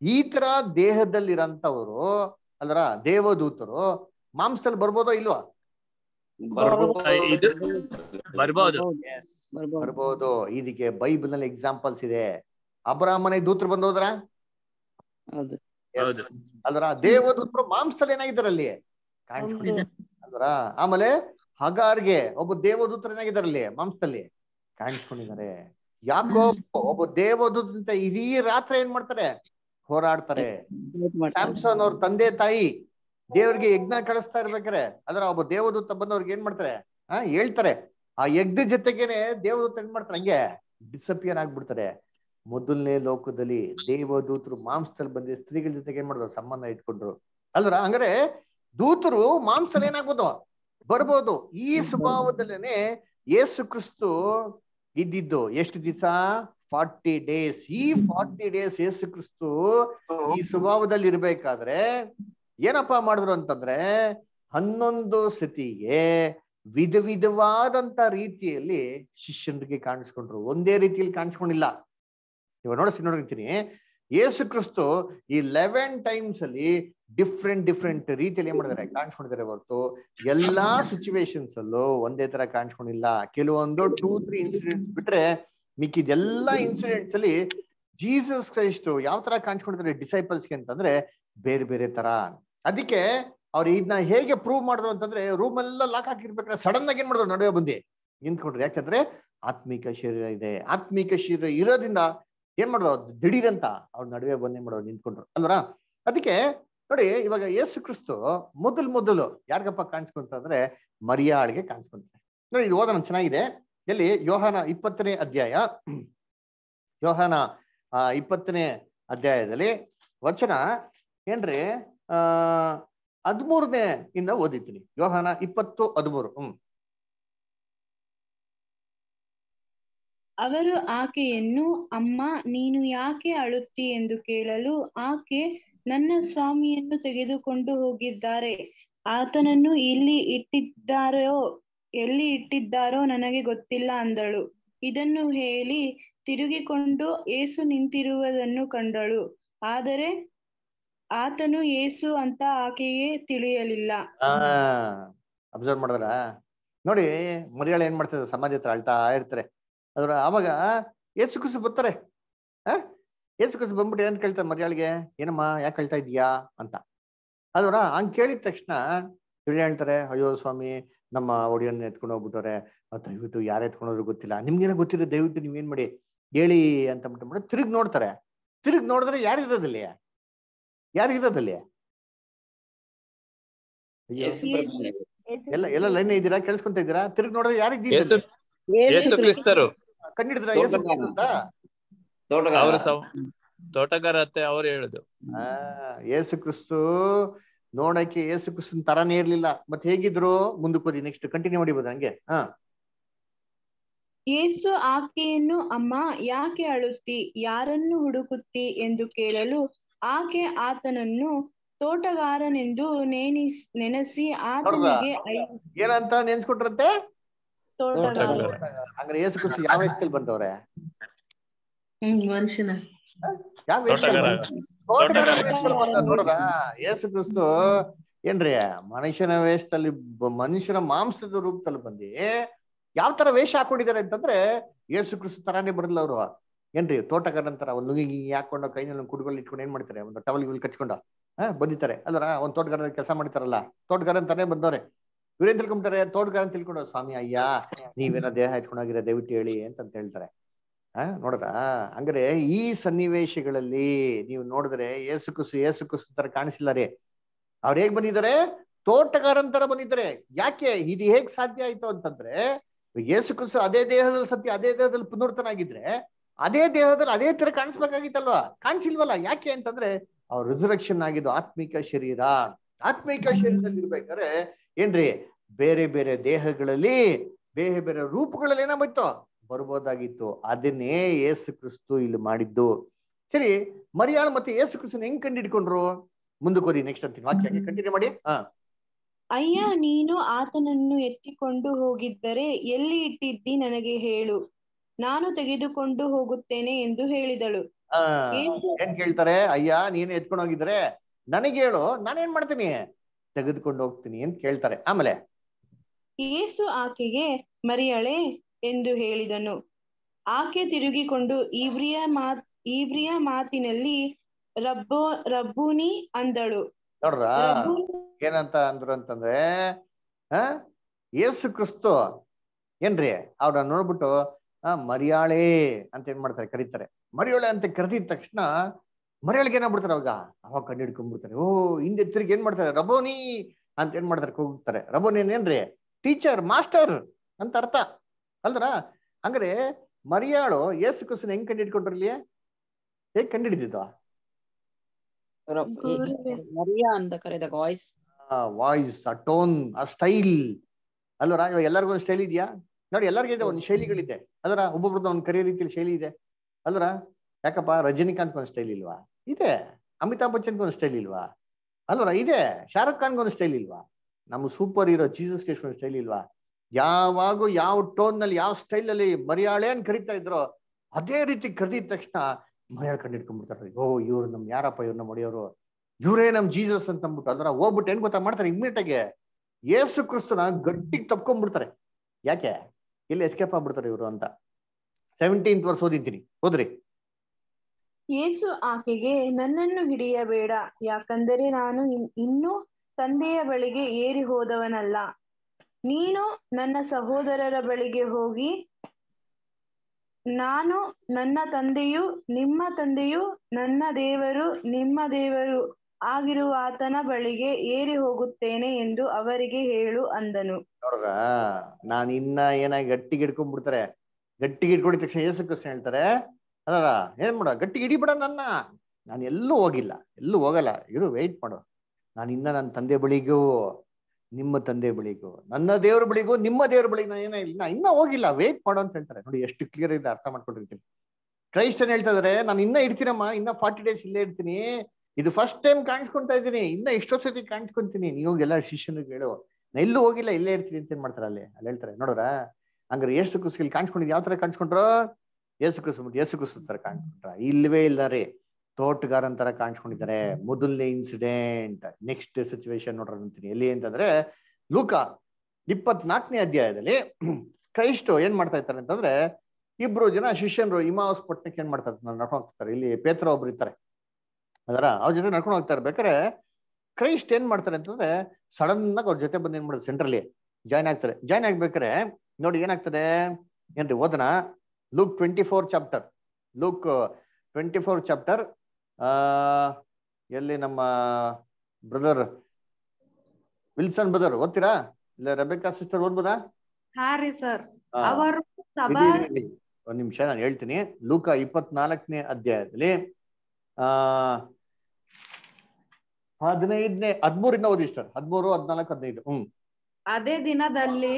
ಈ ತರ ದೇಹದಲ್ಲಿರಂತವರು ಅಲ್ರ ದೇವದೂತರು ಮಾಂಸದಲ್ಲಿ ಬರ್ಬೋದೋ ಇಲ್ವಾ? ಇದು? ಬರ್ಬೋದು. ಇದಕ್ಕೆ ಬೈಬಲ್ನಲ್ಲಿ ಎಕ್ಸಾಂಪಲ್ಸ್ ಇದೆ. ಅಬ್ರಾಹ್ಮನೆ ದೂತ್ರ ಬಂದೋದ್ರ? ಹೌದು. ಹೌದು. ಅಲ್ರ ದೇವದೂತರು ಮಾಂಸದಲ್ಲಿ ಏನಾಗಿದ್ದಾರೆ ಅಲ್ಲಿ ಕಾಣಿಸ್ಕೊಂಡಿದ್ದಾರೆ ಅಲ್ರ ಆಮೇಲೆ ಹಗಾರ್ಗೆ ಒಬ್ಬ ದೇವದೂತರನಾಗಿದ್ದಾರಲ್ಲಿ ಮಾಂಸದಲ್ಲಿ. ಕಾಣಿಸ್ಕೊಂಡಿದ್ದಾರೆ. ಯಾಕೋ ಒಬ್ಬ ದೇವದೂತ ಇಡೀ ರಾತ್ರಿ ಏನ್ ಮಾಡ್ತಾರೆ? ಹೋರಾಡ್ತಾರೆ. ಸ್ಯಾಮ್ಸನ್ ಅವ್ರ ತಂದೆ ತಾಯಿ ದೇವರಿಗೆ ಯಜ್ಞ ಕಳಿಸ್ತಾ ಇರ್ಬೇಕಾರೆ ಅದ್ರ ಒಬ್ಬ ದೇವದೂತ ಬಂದವ್ರಿಗೆ ಏನ್ ಮಾಡ್ತಾರೆ? ಹಾ ಹೇಳ್ತಾರೆ. ಆ ಯಜ್ಞ ಜೊತೆಗೇನೆ ದೇವದೂತ ಏನ್ ಮಾಡ್ತಾರೆ? ಹಂಗೆ ಡಿಸಪಿಯರ್ ಆಗ್ಬಿಡ್ತಾರೆ. ಮೊದಲನೇ ಲೋಕದಲ್ಲಿ ದೇವದೂತರು ಮಾಂಸದಲ್ಲಿ ಬಂದ್ರೆ ಸ್ತ್ರೀಗಳ ಜೊತೆಗೆ ಏನ್ ಮಾಡಿದ್ರು? ಸಂಬಂಧ ಇಟ್ಕೊಂಡ್ರು. ಅಲ್ರ ಹಂಗಾರೆ ದೂತರು ಮಾಂಸದಲ್ಲಿ ಏನಾಗ್ಬೋದು ಬರ್ಬೋದು. ಈ ಸ್ವಭಾವದಲ್ಲೇನೆ ಯೇಸು ಕ್ರಿಸ್ತು ಇದ್ದಿದ್ದು ಎಷ್ಟು ದಿವಸ? Forty days. ಈ ಫಾರ್ಟಿ ಡೇಸ್ ಯೇಸು ಕ್ರಿಸ್ತು ಈ ಸ್ವಭಾವದಲ್ಲಿ ಇರ್ಬೇಕಾದ್ರೆ ಏನಪ್ಪಾ ಮಾಡಿದ್ರು ಅಂತಂದ್ರೆ ಹನ್ನೊಂದು ಸತಿಗೆ ವಿಧ ವಿಧವಾದಂತ ರೀತಿಯಲ್ಲಿ ಶಿಷ್ಯನಿಗೆ ಕಾಣಿಸ್ಕೊಂಡ್ರು. ಒಂದೇ ರೀತಿಯಲ್ಲಿ ಕಾಣಿಸ್ಕೊಂಡಿಲ್ಲ. ಇವಾಗ ನೋಡಿಸಿ ನೋಡಿರ್ತೀನಿ ಯೇಸು ಕ್ರಿಸ್ತು ಈ ಲೆವೆನ್ ಟೈಮ್ಸ್ ಅಲ್ಲಿ ಡಿಫ್ರೆಂಟ್ ಡಿಫ್ರೆಂಟ್ ರೀತಿಯಲ್ಲಿ ಏನ್ ಮಾಡಿದ್ದಾರೆ? ಕಾಣಿಸ್ಕೊಂಡಿದ್ದಾರೆ ಹೊರತು ಎಲ್ಲಾ ಸಿಚುವೇಶನ್ಸ್ ಅಲ್ಲೂ ಒಂದೇ ತರ ಕಾಣಿಸ್ಕೊಂಡಿಲ್ಲ. ಕೆಲವೊಂದು ಟೂ ತ್ರೀ ಇನ್ಸಿಡೆಂಟ್ಸ್ ಬಿಟ್ರೆ ಮಿಕ್ಕಿದೆಲ್ಲಾ ಇನ್ಸಿಡೆಂಟ್ಸ್ ಅಲ್ಲಿ ಜೀಸಸ್ ಕ್ರೈಸ್ಟ್ ಯಾವ ತರ ಕಾಣಿಸ್ಕೊಂಡಿದ್ದಾರೆ ಡಿಸೈಪಲ್ಸ್ಗೆ ಅಂತಂದ್ರೆ ಬೇರೆ ಬೇರೆ ತರ. ಅದಕ್ಕೆ ಅವ್ರು ಇದನ್ನ ಹೇಗೆ ಪ್ರೂವ್ ಮಾಡಿದ್ರು ಅಂತಂದ್ರೆ ರೂಮ್ ಎಲ್ಲ ಲಾಕ್ ಹಾಕಿರ್ಬೇಕಾದ್ರೆ ಸಡನ್ ಆಗಿ ಏನ್ ಮಾಡಿದ್ರು? ನಡುವೆ ಬಂದಿ ನಿಂತ್ಕೊಂಡ್ರು. ಯಾಕಂದ್ರೆ ಆತ್ಮಿಕ ಶರೀರ ಇದೆ. ಆತ್ಮಿಕ ಶರೀರ ಇರೋದ್ರಿಂದ ಏನ್ ಮಾಡೋದು? ದಿಢೀರಂತ ಅವ್ರ ನಡುವೆ ಬಂದೇ ಮಾಡೋದು? ನಿಂತ್ಕೊಂಡ್ರು. ಅಲ್ವರ? ಅದಕ್ಕೆ ನೋಡಿ, ಇವಾಗ ಯೇಸು ಕ್ರಿಸ್ತು ಮೊದಲು ಮೊದಲು ಯಾರಿಗಪ್ಪ ಕಾಣಿಸ್ಕೊಂತಂದ್ರೆ ಮರಿಯಾಳಿಗೆ ಕಾಣಿಸ್ಕೊಂತಾರೆ ನೋಡಿ, ಇದು ಓದೋಣ, ಚೆನ್ನಾಗಿದೆ. ಎಲ್ಲಿ? ಯೋಹಾನ ಇಪ್ಪತ್ತನೇ ಅಧ್ಯಾಯ. ಯೋಹಾನ, ಆ, ಇಪ್ಪತ್ತನೇ ಅಧ್ಯಾಯದಲ್ಲಿ ವಚನ ಏನ್ರಿ? ಆ, ಹದಿಮೂರನೇ ಇಂದ ಓದಿದ್ದೀನಿ. ಯೋಹಾನ ಇಪ್ಪತ್ತು ಹದಿಮೂರು. ಹ್ಮ್. ಅವರು ಆಕೆಯನ್ನು, ಅಮ್ಮ, ನೀನು ಯಾಕೆ ಅಳುತ್ತಿ? ಎಂದು ಕೇಳಲು ಆಕೆ, ನನ್ನ ಸ್ವಾಮಿಯನ್ನು ತೆಗೆದುಕೊಂಡು ಹೋಗಿದ್ದಾರೆ. ಆತನನ್ನು ಇಲ್ಲಿ ಇಟ್ಟಿದ್ದಾರೋ, ಎಲ್ಲಿ ಇಟ್ಟಿದ್ದಾರೋ ನನಗೆ ಗೊತ್ತಿಲ್ಲ ಅಂದಳು. ಇದನ್ನು ಹೇಳಿ ತಿರುಗಿಕೊಂಡು ಏಸು ನಿಂತಿರುವುದನ್ನು ಕಂಡಳು. ಆದರೆ ಆತನು ಏಸು ಅಂತ ಆಕೆಗೆ ತಿಳಿಯಲಿಲ್ಲ. ಅಬ್ಸರ್ವ್ ಮಾಡಿದ್ರ? ನೋಡಿ ಮರಿಗಳು ಏನ್ ಮಾಡ್ತಿದ್ರು ಸಮಾಜ ಹತ್ರ ಅಳ್ತಾ ಇರ್ತಾರೆ. ಅದ್ರ ಆವಾಗ ಏಸು ಕುಸು ಬರ್ತಾರೆ. ಆ ಏಸು ಕುಸು ಬಂದ್ಬಿಟ್ಟು ಏನ್ ಕೇಳ್ತಾರೆ ಮರ್ಯಾಳಿಗೆ? ಏನಮ್ಮ ಯಾಕೆ ಕೇಳ್ತಾ ಇದೀಯಾ ಅಂತ. ಅದ್ರ ಹಂಗ್ ಕೇಳಿದ ತಕ್ಷಣ ಇವ್ರು ಹೇಳ್ತಾರೆ ಅಯ್ಯೋ ಸ್ವಾಮಿ ನಮ್ಮ ಒಡಿಯನ್ನ ಎತ್ಕೊಂಡು ಹೋಗ್ಬಿಟ್ಟವ್ರೆ. ದಯವಿಟ್ಟು ಯಾರು ಎತ್ಕೊಂಡೋದ್ರು ಗೊತ್ತಿಲ್ಲ. ನಿಮ್ಗೇನೋ ಗೊತ್ತಿರೋ ದಯವಿಟ್ಟು ನೀವೇನ್ ಮಾಡಿ? ಹೇಳಿ ಅಂತ ಬಿಟ್ಟು ತಿರುಗಿ ನೋಡ್ತಾರೆ. ತಿರುಗಿ ನೋಡಿದ್ರೆ ಯಾರಿರೋದಲ್ಲಿ ಯಾರಿರೋದಲ್ಲಿ ಯಾರು ಇರೋದಲ್ಲಿ? ಅಯ್ಯೋ. ಎಲ್ಲ ಎಲ್ಲ ಲೈನ್ ಇದ್ದೀರಾ? ಕೇಳಿಸ್ಕೊಂತ ಇದ್ದೀರಾ? ತಿರುಗಿ ನೋಡಿದ್ರೆ ಯಾರಿದ್ದೀರಾ ಕಂಡಿಡಿದ್ರ ಯೇಸು ಅಂತ? ತೋಟಗಾರ. ಅತ್ತೆ ಅವ್ರು ಹೇಳುದು. ಆ, ಯೇಸು ಕ್ರಿಸ್ತು ನೋಡಕ್ಕೆ ಯೇಸು ಕ್ರಿಸ್ತನ್ ತರಾನೇ ಇರ್ಲಿಲ್ಲ. ಮತ್ತೆ ಹೇಗಿದ್ರು? ಮುಂದಕ್ಕೆ ಹೋದಿ ನೆಕ್ಸ್ಟ್ ಕಂಟಿನ್ಯೂ ಮಾಡಿಬೋದು ಹಂಗೆ. ಹಾ. ಯೇಸು ಆಕೆಯನ್ನು ಅಮ್ಮ ಯಾಕೆ ಅಳುತ್ತಿ? ಯಾರನ್ನು ಹುಡುಕುತ್ತಿ? ಎಂದು ಕೇಳಲು ಆಕೆ ಆತನನ್ನು ತೋಟಗಾರನೆಂದು ನೆನಿಸ್ ನೆನೆಸಿ ಆತನಿಗೆ ಐ- ಏನಂತ ನೆನ್ಸ್ಕೊಟ್ರಂತೆ. ಹಂಗಾರೆ ಯೇಸು ಕ್ರಿಸ್ತು ಯಾವ ವಯಸ್ಸಲ್ಲಿ ಬಂದವ್ರೆ? ಮನುಷ್ಯನ. ಯಾವ. ವೇಷದಲ್ಲಿ ನೋಡ್ರ ಯೇಸು ಕ್ರಿಸ್ತು ಏನ್ರಿ ಮನುಷ್ಯನ ವೇಷದಲ್ಲಿ ಬ- ಮನುಷ್ಯನ ಮಾಂಸದ ರೂಪದಲ್ಲಿ ಬಂದಿ ಯಾವ ತರ ವೇಷ ಹಾಕೊಂಡಿದ್ದಾರೆ ಅಂತಂದ್ರೆ ಯೇಸು ಕ್ರಿಸ್ತು ತರಾನೇ ಬರಲ್ಲ ಅವರು. ಏನ್ರಿ ತೋಟಗಾರ ಅಂತಾರ ಒಂದು ಲುಂಗಿ ಗಿಂಗಿ ಹಾಕೊಂಡು ಕೈನಲ್ಲಿ ಕುಡುಗಲ್ಲಿ ಕುಡುಗೋಲು ಇಟ್ಕೊಂಡು ಏನ್ ಮಾಡ್ತಾರೆ? ಒಂದು ಟವಲ್ ಗಿಲ್ ಕಚ್ಕೊಂಡು ಹಾ ಬಂದಿತಾರೆ ಅಲ್ವರ? ಒಂದ್ ತೋಟಗಾರ ಕೆಲಸ ಮಾಡ್ತಾರಲ್ಲ. ತೋಟಗಾರ ಅಂತಾನೆ ಬಂದವ್ರೆ. ಇವ್ರೇನ್ ತಿಳ್ಕೊಂತಾರೆ ತೋಟಗಾರ ಅಂತ ತಿಳ್ಕೊಂಡು ಸ್ವಾಮಿ ಅಯ್ಯ ನೀವೇನ ದೇಹ ಎತ್ಕೊಂಡೋಗಿರ ದಯವಿಟ್ಟು ಹೇಳಿ ಅಂತ ಹೇಳ್ತಾರೆ. ಆ ನೋಡ್ರ ಹಂಗಾರೆ ಈ ಸನ್ನಿವೇಶಗಳಲ್ಲಿ ನೀವು ನೋಡಿದ್ರೆ ಏಸು ಕುಸು ಏಸು ಕುಸು ತರ ಕಾಣಿಸಿಲ್ಲ ರೀ ಅವ್ರು ಹೇಗ್ ಬಂದಿದ್ದಾರೆ? ತೋಟಗಾರನ್ ತರ ಬಂದಿದ್ದಾರೆ. ಯಾಕೆ? ಇದು ಹೇಗ್ ಸಾಧ್ಯ ಆಯ್ತು ಅಂತಂದ್ರೆ ಏಸು ಕುಸು ಅದೇ ದೇಹದಲ್ಲಿ ಸತ್ಯ ಅದೇ ದೇಹದಲ್ಲಿ ಪುನರ್ತನಾಗಿದ್ರೆ ಅದೇ ದೇಹದಲ್ಲಿ ಅದೇ ತರ ಕಾಣಿಸ್ಬೇಕಾಗಿತ್ತಲ್ವಾ? ಕಾಣಿಸಿಲ್ವಲ್ಲ? ಯಾಕೆ ಅಂತಂದ್ರೆ ಅವ್ರ ರಿಸರ್ವೆಕ್ಷನ್ ಆಗಿದ್ದು ಆತ್ಮಿಕ ಶರೀರ. ಆತ್ಮಿಕ ಶರೀರದಲ್ಲಿ ಇರ್ಬೇಕಾದ್ರೆ ಏನ್ರಿ? ಬೇರೆ ಬೇರೆ ದೇಹಗಳಲ್ಲಿ ಬೇರೆ ಬೇರೆ ರೂಪಗಳಲ್ಲಿ ಏನಾಗ್ಬಿತ್ತು ಬರ್ಬೋದಾಗಿತ್ತು. ಅದನ್ನೇ ಏಸು ಕ್ರಿಸ್ತು ಇಲ್ಲಿ ಮಾಡಿದ್ದು. ಸರಿ ಮರಿಯಾಳ ಮತ್ತೆ ಏಸು ಕ್ರಿಸ್ತನ್ ಹೆಂಗ್ ಮುಂದಕ್ಕೆ ಓದಿ ನೆಕ್ಸ್ಟ್ ಅಂತೀನಿ. ವಾಕ್ಯ ಕಂಟಿನ್ಯೂ ಮಾಡಿ. ಹಾ. ಅಯ್ಯ ನೀನು ಆತನನ್ನು ಎತ್ತಿಕೊಂಡು ಹೋಗಿದ್ದರೆ ಎಲ್ಲಿ ಇಟ್ಟಿದ್ದಿ ನನಗೆ ಹೇಳು. ನಾನು ತೆಗೆದುಕೊಂಡು ಹೋಗುತ್ತೇನೆ ಎಂದು ಹೇಳಿದಳು. ಯೇಸು ಏನ್ ಕೇಳ್ತಾರೆ? ಅಯ್ಯ ನೀನು ಎತ್ಕೊಂಡು ಹೋಗಿದ್ರೆ ನನಗೆ ಹೇಳು. ನಾನೇನ್ ಮಾಡ್ತೀನಿ? ತೆಗೆದುಕೊಂಡು ಹೋಗ್ತೀನಿ ಅಂತ ಕೇಳ್ತಾರೆ. ಆಮೇಲೆ ಯೇಸು ಆಕೆಗೆ ಮರಿಯಳೆ ಎಂದು ಹೇಳಿದನು. ಆಕೆ ತಿರುಗಿಕೊಂಡು ಇವ್ರಿಯ ಮಾತ್ ಇವ್ರಿಯ ಮಾತಿನಲ್ಲಿ ರಬ್ಬೋ ರಬ್ಬೂನಿ ಅಂದಳು. ನೋಡ್ರ ಏನಂತ ಅಂದ್ರು ಅಂತಂದ್ರೆ ಆ ಯೇಸು ಕ್ರಿಸ್ತು ಏನ್ರಿ? ಅವ್ರನ್ನ ನೋಡ್ಬಿಟ್ಟು ಆ ಮರಿಯಾಳೆ ಅಂತ ಏನ್ ಮಾಡ್ತಾರೆ ಕರೀತಾರೆ. ಮರಿಯಾಳೆ ಅಂತ ಕರೆದಿದ ತಕ್ಷಣ ಮರಿಯೊಳಗೆ ಏನಾಗ್ಬಿಡ್ತಾರೆ ಅವಾಗ? ಅವಾಗ ಕಣ್ಣು ಹಿಡ್ಕೊಂಡ್ಬಿಡ್ತಾರೆ. ಓ ಹಿಂದೆ ತಿರುಗಿ ಏನ್ ಮಾಡ್ತಾರೆ? ರಬೋನಿ ಅಂತ ಏನ್ ಮಾಡ್ತಾರೆ? ಹೋಗ್ತಾರೆ ರಬೋನಿ ಏನ್ರಿ? ಟೀಚರ್ ಮಾಸ್ಟರ್ ಅಂತ ಅರ್ಥ. ಅಲ್ದ್ರ? ಹಂಗ್ರೆ ಮರಿಯಾಳು ಏಸು ಕುಸನ್ ಹೆಂಗ್ ಕಂಡು ಹಿಡ್ಕೊಂಡ್ರಲ್ಲಿ ಹೇಗ್ ಕಂಡು ಹಿಡಿದಿದ್ದ? ಮರಿಯಾ ಅಂತ ಕರೆದ ವಾಯ್ಸ್ ವಾಯ್ಸ್ ಆ ಟೋನ್ ಆ ಸ್ಟೈಲ್ ಅಲ್ವರ ಇವಾಗ ಎಲ್ಲರಿಗೂ ಒಂದು ಸ್ಟೈಲ್ ಇದೆಯಾ? ನೋಡಿ ಎಲ್ಲರಿಗೂ ಇದೆ ಒಂದು ಶೈಲಿಗಳಿದೆ. ಅದರ ಒಬ್ಬೊಬ್ರದ್ದು ಒಂದು ಕರಿಯ ರೀತಿಯಲ್ಲಿ ಶೈಲಿ ಇದೆ. ಅಲ್ವರ ಯಾಕಪ್ಪ? ರಜನಿಕಾಂತ್ ಒಂದು ಸ್ಟೈಲ್ ಇಲ್ವಾ? ಇದೆ. ಅಮಿತಾಬ್ ಬಚ್ಚನ್ಗೆ ಒಂದು ಸ್ಟೈಲ್ ಇಲ್ವಾ? ಅಲ್ವರ, ಇದೆ. ಶಾರುಖ್ ಖಾನ್ಗೆ ಒಂದು ಸ್ಟೈಲ್ ಇಲ್ವಾ? ನಮ್ಮ ಸೂಪರ್ ಹೀರೋ ಜೀಸಸ್ ಒಂದು ಸ್ಟೈಲ್ ಇಲ್ವಾ? ಯಾವಾಗ ಯಾವ ಟೋನ್ನಲ್ಲಿ, ಯಾವ ಸ್ಟೈಲ್ ಅಲ್ಲಿ ಮರಿಯಾಳೆ ಅಂತ ಕರಿತಾ ಇದ್ರು, ಅದೇ ರೀತಿ ಕರೆದಿದ ತಕ್ಷಣ ಮರಿಯಾಳ ಕಂಡು ಹಿಡ್ಕೊಂಡ್ಬಿಡ್ತಾರೆ. ಓ, ಇವ್ರು ನಮ್ ಯಾರಪ್ಪ ಇವ್ರನ್ನ ನಮ್ಮ ಒಡೆಯವರು? ಇವರೇ ನಮ್ ಜೀಸಸ್ ಅಂತ ಅಂದ್ಬಿಟ್ಟು ಅದರ ಹೋಗ್ಬಿಟ್ಟು ಏನ್ ಗೊತ್ತಾ ಮಾಡ್ತಾರೆ ಇಮ್ಮಿಡಿಯೇಟ್ ಆಗಿ? ಯೇಸು ಕ್ರಿಸ್ತನ ಗಟ್ಟಿಗೆ ತಪ್ಕೊಂಡ್ಬಿಡ್ತಾರೆ. ಯಾಕೆ? ಎಲ್ಲಿ ಎಸ್ಕೇಪ್ ಆಗ್ಬಿಡ್ತಾರೆ ಇವರು ಅಂತ. ಸೆವೆಂಟೀನ್ತ್ ವರ್ಷ ಓದಿದ್ದೀನಿ ಹೋದ್ರಿ. ಯೇಸು ಆಕೆಗೆ, ನನ್ನನ್ನು ಹಿಡಿಯಬೇಡ. ಯಾಕಂದರೆ ನಾನು ಇನ್- ಇನ್ನೂ ತಂದೆಯ ಬಳಿಗೆ ಏರಿ ಹೋದವನಲ್ಲ. ನೀನು ನನ್ನ ಸಹೋದರರ ಬಳಿಗೆ ಹೋಗಿ, ನಾನು ನನ್ನ ತಂದೆಯು, ನಿಮ್ಮ ತಂದೆಯು ನನ್ನ ದೇವರು, ನಿಮ್ಮ ದೇವರು ಆಗಿರುವ ಆತನ ಬಳಿಗೆ ಏರಿ ಹೋಗುತ್ತೇನೆ ಎಂದು ಅವರಿಗೆ ಹೇಳು ಅಂದನು. ನಾನು ಇನ್ನ ಏನಾಗಿ ಗಟ್ಟಿಗೆ ಹಿಡ್ಕೊಂಡ್ಬಿಡ್ತಾರೆ ಗಟ್ಟಿಗೆ ಹಿಡ್ಕೊಂಡಿದ ತಕ್ಷಣ ಏಸು ಹೇಳ್ತಾರೆ ಅದರ ಏನ್ ಮಾಡ, ಗಟ್ಟಿ ಹಿಡಿಬಿಡ ನನ್ನ. ನಾನು ಎಲ್ಲೂ ಹೋಗಿಲ್ಲ, ಎಲ್ಲೂ ಹೋಗಲ್ಲ. ಇರು ವೆಯ್ಟ್ ಮಾಡು. ನಾನು ಇನ್ನ ನನ್ನ ತಂದೆ ಬಳಿಗೂ, ನಿಮ್ಮ ತಂದೆ ಬಳಿಗೂ, ನನ್ನ ದೇವ್ರ ಬಳಿಗೂ, ನಿಮ್ಮ ದೇವ್ರ ಬಳಿಗೂ ನಾನು ಏನೇ ಇಲ್ಲ ಇನ್ನ ಹೋಗಿಲ್ಲ. ವೇಟ್ ಮಾಡು ಅಂತ ಹೇಳ್ತಾರೆ. ನೋಡಿ, ಎಷ್ಟು ಕ್ಲಿಯರ್ ಇದೆ ಅರ್ಥ ಮಾಡ್ಕೊಂಡಿರ್ತೀನಿ. ಕ್ರೈಸ್ಟ್ ಏನ್ ಹೇಳ್ತಾ ಇದಾರೆ? ನಾನು ಇನ್ನ ಇಡ್ತೀನಮ್ಮ ಇನ್ನ ಫಾರ್ಟಿ ಡೇಸ್ ಇಲ್ಲೇ ಇರ್ತೀನಿ. ಇದು ಫಸ್ಟ್ ಟೈಮ್ ಕಾಣಿಸ್ಕೊಂತಾ ಇದ್ದೀನಿ. ಇನ್ನ ಎಷ್ಟೋ ಸತಿ ಕಾಣಿಸ್ಕೊಂತೀನಿ. ನೀವು ಎಲ್ಲ ಶಿಷ್ಯನಿಗೆ ಹೇಳು. ನಾ ಎಲ್ಲೂ ಹೋಗಿಲ್ಲ, ಇಲ್ಲೇ ಇರ್ತೀನಿ ಅಂತ ಏನ್ ಮಾಡ್ತಾರೆ ಅಲ್ಲಿ? ಅಲ್ಲಿ ಹೇಳ್ತಾರೆ, ನೋಡ್ರ? ಹಂಗಾರೆ ಎಷ್ಟು ಕುಸಿಲಿ ಕಾಣಿಸ್ಕೊಂಡಿದ್ ಯಾವ ತರ ಕಾಣಿಸ್ಕೊಂಡ್ರು? ಏಸು ಕುಸು ಎಸು ಕುಸು ತರ ಕಾಣಿಸ್ಕೊಂಡ್ರ ಇಲ್ವೇ ಇಲ್ಲ ರೀ. ತೋಟಗಾರನ್ ತರ ಕಾಣಿಸ್ಕೊಂಡಿದ್ದಾರೆ. ಮೊದಲನೇ ಇನ್ಸಿಡೆಂಟ್ ನೆಕ್ಸ್ಟ್ ಸಿಚುವೇಶನ್ ನೋಡ್ರ ಅಂತೀನಿ. ಎಲ್ಲಿ ಅಂತಂದ್ರೆ, ಲೂಕ ಇಪ್ಪತ್ನಾಲ್ಕನೇ ಅಧ್ಯಾಯದಲ್ಲಿ [clears throat] ಕ್ರೈಸ್ಟ್ ಏನ್ ಮಾಡ್ತಾ ಇರ್ತಾರೆ ಅಂತಂದ್ರೆ, ಇಬ್ರು ಜನ ಶಿಷ್ಯನರು ಇಮಾವಸ್ ಪಟ್ಟಣಕ್ಕೆ ಏನ್ ಮಾಡ್ತಾ ಇರ್ತಾರೆ ನಡ್ಕೊಂಡು ಹೋಗ್ತಾರೆ ಇಲ್ಲಿ ಪೇತ್ರ ಒಬ್ರು ಇರ್ತಾರೆ. ಅದರ, ಅವ್ರ ಜೊತೆ ನಡ್ಕೊಂಡು ಹೋಗ್ತಾ ಇರ್ಬೇಕಾರೆ ಕ್ರೈಸ್ಟ್ ಏನ್ ಮಾಡ್ತಾರೆ ಅಂತಂದ್ರೆ ಸಡನ್ ಆಗಿ ಅವ್ರ ಜೊತೆ ಬಂದು ಏನ್ ಮಾಡೋದು ಸೆಂಟ್ರಲ್ಲಿ ಜಾಯ್ನ್ ಆಗ್ತಾರೆ. ಜಾಯ್ನ್ ಆಗ್ಬೇಕಾರೆ ನೋಡಿ ಏನಾಗ್ತದೆ? ಏನ್ರಿ ಓದನ look twenty four chapter look twenty four chapter ಆ ಎಲ್ಲಿ ನಮ್ಮ ಬ್ರದರ್ ವಿಲ್ಸನ್ ಬ್ರದರ್ ಓದ್ತೀರಾ? ಇಲ್ಲ ರೆಬೆಕಾ ಸಿಸ್ಟರ್ ಓದ್ಬೋದಾ? ಸರ್ ಅವರು. ಒಂದ್ ನಿಮಿಷ ನಾನು ಹೇಳ್ತೀನಿ. ಲೂಕ ಇಪ್ಪತ್ನಾಲ್ಕನೇ ಅಧ್ಯಾಯದಲ್ಲಿ ಆ ಹದಿನೈದನೇ ಹದ್ಮೂರಿಂದ ಓದಿ ಸರ್ ಹದ್ಮೂರು ಹದ್ನಾಲ್ಕು ಹದಿನೈದು. ಹ್ಮ್. ಅದೇ ದಿನದಲ್ಲಿ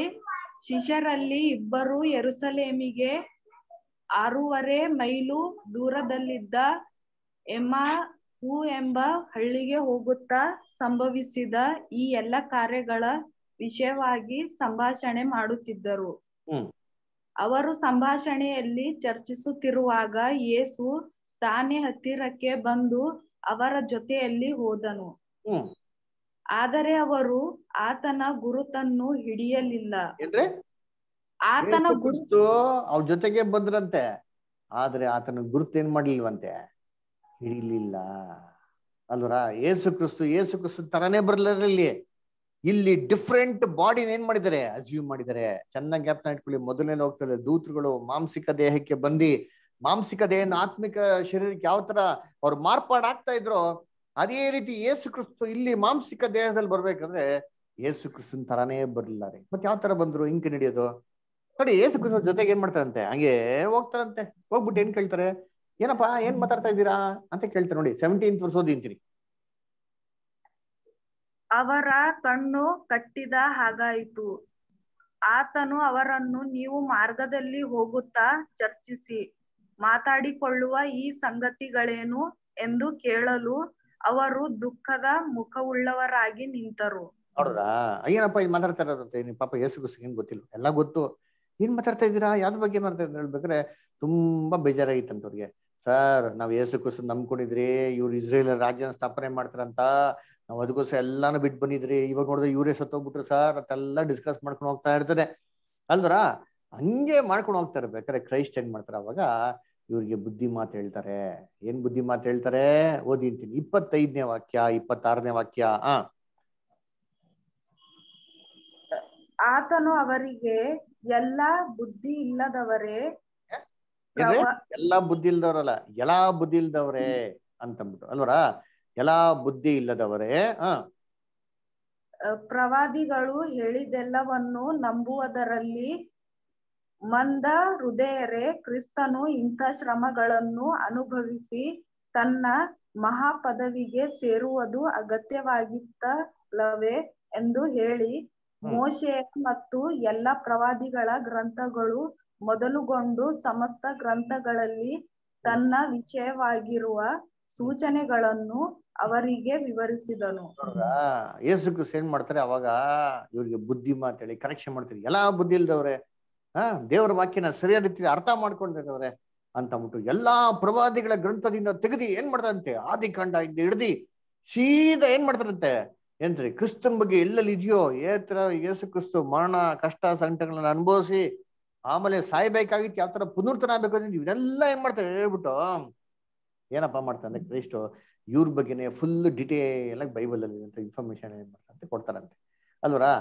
ಶಿಷ್ಯರಲ್ಲಿ ಇಬ್ಬರು ಯೆರೂಸಲೇಮಿಗೆ ಆರೂವರೆ ಮೈಲು ದೂರದಲ್ಲಿದ್ದ ಎಮಾ ಹೂ ಎಂಬ ಹಳ್ಳಿಗೆ ಹೋಗುತ್ತಾ ಸಂಭವಿಸಿದ ಈ ಎಲ್ಲ ಕಾರ್ಯಗಳ ವಿಷಯವಾಗಿ ಸಂಭಾಷಣೆ ಮಾಡುತ್ತಿದ್ದರು. ಅವರು ಸಂಭಾಷಣೆಯಲ್ಲಿ ಚರ್ಚಿಸುತ್ತಿರುವಾಗ ಯೇಸು ತಾನೇ ಹತ್ತಿರಕ್ಕೆ ಬಂದು ಅವರ ಜೊತೆಯಲ್ಲಿ ಹೋದನು. ಆದರೆ ಅವರು ಆತನ ಗುರುತನ್ನು ಹಿಡಿಯಲಿಲ್ಲ. ಆತನ ಗುರುತು ಅವ್ರ ಜೊತೆಗೆ ಬಂದ್ರಂತೆ. ಆದ್ರೆ ಆತನ ಗುರುತು ಏನ್ ಮಾಡ್ಲಿಲ್ವಂತೆ? ಹಿಡಿಲಿಲ್ಲ. ಅಲ್ವರ? ಏಸು ಕ್ರಿಸ್ತು ಏಸು ಕ್ರಿಸ್ತು ತರಾನೇ ಬರ್ಲಿ ಇಲ್ಲಿ. ಡಿಫ್ರೆಂಟ್ ಬಾಡಿನ ಏನ್ ಮಾಡಿದ್ದಾರೆ? ಅಸ್ಯೂಮ್ ಮಾಡಿದ್ದಾರೆ. ಚೆನ್ನಾಗಿ ಜ್ಞಾಪನ ಇಟ್ಕೊಳ್ಳಿ. ಮೊದಲನೇ ಹೋಗ್ತಾರೆ ದೂತರುಗಳು ಮಾಂಸಿಕ ದೇಹಕ್ಕೆ ಬಂದಿ, ಮಾಂಸಿಕ ದೇಹನ ಆತ್ಮಿಕ ಶರೀರಕ್ಕೆ ಯಾವ ತರ ಅವ್ರು ಮಾರ್ಪಾಡಾಗ್ತಾ ಇದ್ರು, ಅದೇ ರೀತಿ ಏಸು ಕ್ರಿಸ್ತು ಇಲ್ಲಿ ಮಾಂಸಿಕ ದೇಹದಲ್ಲಿ ಬರ್ಬೇಕಂದ್ರೆ ಏಸು ಕ್ರಿಸ್ತನ್ ತರಾನೇ ಬರ್ಲಿಲ್ಲ ರೀ. ಮತ್ತೆ ಯಾವ ತರ ಬಂದ್ರು? ಹಿಂಗ್ ನಡೆಯೋದು ನೋಡಿ ಏಸು ಕ್ರಿಸ್ತ ಜೊತೆಗೆ ಏನ್ ಮಾಡ್ತಾರಂತೆ? ಹಂಗೆ ಹೋಗ್ತಾರಂತೆ. ಹೋಗ್ಬಿಟ್ಟು ಏನ್ ಕೇಳ್ತಾರೆ? ಏನಪ್ಪಾ ಏನ್ ಮಾತಾಡ್ತಾ ಇದ್ದೀರಾ? ಅಂತ ಕೇಳ್ತಾರೆ ನೋಡಿ ಸೆವೆಂಟೀನ್ ವರ್ಷ ಅವರ ಕಣ್ಣು ಕಟ್ಟಿದ ಹಾಗಾಯಿತು. ಆತನು ಅವರನ್ನು ನೀವು ಮಾರ್ಗದಲ್ಲಿ ಹೋಗುತ್ತಾ ಚರ್ಚಿಸಿ. ಮಾತಾಡಿಕೊಳ್ಳುವ ಈ ಸಂಗತಿಗಳೇನು ಎಂದು ಕೇಳಲು ಅವರು ದುಃಖದ ಮುಖವುಳ್ಳವರಾಗಿ ನಿಂತರು. ನೋಡ್ರಾ ಏನಪ್ಪ ಇದು ಮಾತಾಡ್ತಾ ಇರೋದಂತೆ? ಪಾಪ ಏಸು ಏನ್ ಗೊತ್ತಿಲ್ಲ? ಎಲ್ಲ ಗೊತ್ತು. ಏನ್ ಮಾತಾಡ್ತಾ ಇದ್ದೀರಾ? ಯಾವ್ದ್ರ ಬಗ್ಗೆ ಮಾತಾಡ್ತಾ ಹೇಳ್ಬೇಕಾದ್ರೆ ತುಂಬಾ ಬೇಜಾರಾಗಿತ್ತಂತ ಅವ್ರಿಗೆ. ಸರ್, ನಾವ್ ಯೇಸುಕೋಸ್ಕರ ನಂಬ್ಕೊಂಡಿದ್ರಿ, ಇವ್ರು ಇಸ್ರೇಲ್ ರಾಜ್ಯನ ಸ್ಥಾಪನೆ ಮಾಡ್ತಾರಂತ. ನಾವ್ ಅದಕ್ಕೋಸ್ಕರ ಎಲ್ಲಾನು ಬಿಟ್ಟು ಬಂದಿದ್ರಿ. ಇವಾಗ ನೋಡಿದ್ರೆ ಇವರೇ ಸತ್ತೋಗ್ಬಿಟ್ರು ಸರ್. ಅಂತೆಲ್ಲ ಡಿಸ್ಕಸ್ ಮಾಡ್ಕೊಂಡು ಹೋಗ್ತಾ ಇರ್ತದೆ. ಅಲ್ದ್ರ? ಹಂಗೆ ಮಾಡ್ಕೊಂಡು ಹೋಗ್ತಾ ಇರ್ಬೇಕಾದ್ರೆ ಕ್ರೈಸ್ಟ್ ಏನ್ ಮಾಡ್ತಾರೆ ಅವಾಗ ಇವ್ರಿಗೆ ಬುದ್ಧಿ ಮಾತು ಹೇಳ್ತಾರೆ. ಏನ್ ಬುದ್ಧಿ ಮಾತು ಹೇಳ್ತಾರೆ? ಓದಿಂತೀನಿ ಇಪ್ಪತ್ತೈದನೇ ವಾಕ್ಯ, ಇಪ್ಪತ್ತಾರನೇ ವಾಕ್ಯ. ಆತನು ಅವರಿಗೆ ಎಲ್ಲಾ ಬುದ್ಧಿ ಇಲ್ಲದವರೇ ಎಲ್ಲ ಬುದ್ಧಿ ಇಲ್ದವ್ರಲ್ಲ ಎಲ್ಲಾ ಬುದ್ಧಿ ಇಲ್ದವ್ರೆ ಅಂತಂದ್ಬಿಟ್ಟು ಅಲ್ವರ ಎಲ್ಲಾ ಬುದ್ಧಿ ಇಲ್ಲದವರೇ ಹ ಪ್ರವಾದಿಗಳು ಹೇಳಿದೆಲ್ಲವನ್ನು ನಂಬುವುದರಲ್ಲಿ ಮಂದ ಹೃದಯರೇ ಕ್ರಿಸ್ತನು ಇಂಥ ಶ್ರಮಗಳನ್ನು ಅನುಭವಿಸಿ ತನ್ನ ಮಹಾಪದವಿಗೆ ಸೇರುವುದು ಅಗತ್ಯವಾಗಿತ್ತಲ್ಲವೇ ಎಂದು ಹೇಳಿ. ಮೋಶೆ ಮತ್ತು ಎಲ್ಲ ಪ್ರವಾದಿಗಳ ಗ್ರಂಥಗಳು ಮೊದಲುಗೊಂಡು ಸಮಸ್ತ ಗ್ರಂಥಗಳಲ್ಲಿ ತನ್ನ ವಿಷಯವಾಗಿರುವ ಸೂಚನೆಗಳನ್ನು ಅವರಿಗೆ ವಿವರಿಸಿದನು. ಯೇಸು ಕ್ರಿಸ್ತ ಏನ್ ಮಾಡ್ತಾರೆ ಅವಾಗ ಇವ್ರಿಗೆ ಬುದ್ಧಿ ಮಾತೇಳಿ ಕರೆಕ್ಷನ್ ಮಾಡ್ತಾರೆ. ಎಲ್ಲಾ ಬುದ್ಧಿ ಇಲ್ದವ್ರೆ ಹಾ ದೇವರ ವಾಕ್ಯನ ಸರಿಯಾದ ರೀತಿ ಅರ್ಥ ಮಾಡ್ಕೊಂಡಿದ್ದವ್ರೆ ಅಂತ ಅಂದ್ಬಿಟ್ಟು ಎಲ್ಲಾ ಪ್ರವಾದಿಗಳ ಗ್ರಂಥದಿಂದ ತೆಗೆದು ಏನ್ ಮಾಡ್ತಾರಂತೆ? ಆದಿಕಾಂಡ ಇಂದ ಹಿಡ್ದಿ ಸೀದಾ ಏನ್ ಮಾಡ್ತಾರಂತೆ? ಏನ್ರಿ ಕ್ರಿಸ್ತನ್ ಬಗ್ಗೆ ಎಲ್ಲೆಲ್ಲಿ ಇದೆಯೋ ಏತರ ಯೇಸು ಕ್ರಿಸ್ತು ಮರಣ, ಕಷ್ಟ, ಸಂಕಟಗಳನ್ನ ಅನುಭವಿಸಿ ಆಮೇಲೆ ಸಾಯ್ಬೇಕಾಗಿತ್ತು ಯಾವ ತರ ಪುನರ್ತನ ಆಗ್ಬೇಕು ಅಂದ್ರೆ ಇವನ್ನೆಲ್ಲ ಏನ್ ಮಾಡ್ತಾರೆ? ಹೇಳ್ಬಿಟ್ಟು, ಏನಪ್ಪ ಮಾಡ್ತಾರೆ ಕ್ರೈಸ್ಟು ಇವ್ರ ಬಗ್ಗೆನೆ ಫುಲ್ ಡಿಟೇಲ್ ಆಗಿ ಬೈಬಲ್ ಅಲ್ಲಿ ಇನ್ಫಾರ್ಮೇಶನ್ ಏನ್ ಮಾಡ್ತಾರೆ ಕೊಡ್ತಾರಂತೆ. ಅಲ್ವರಾ?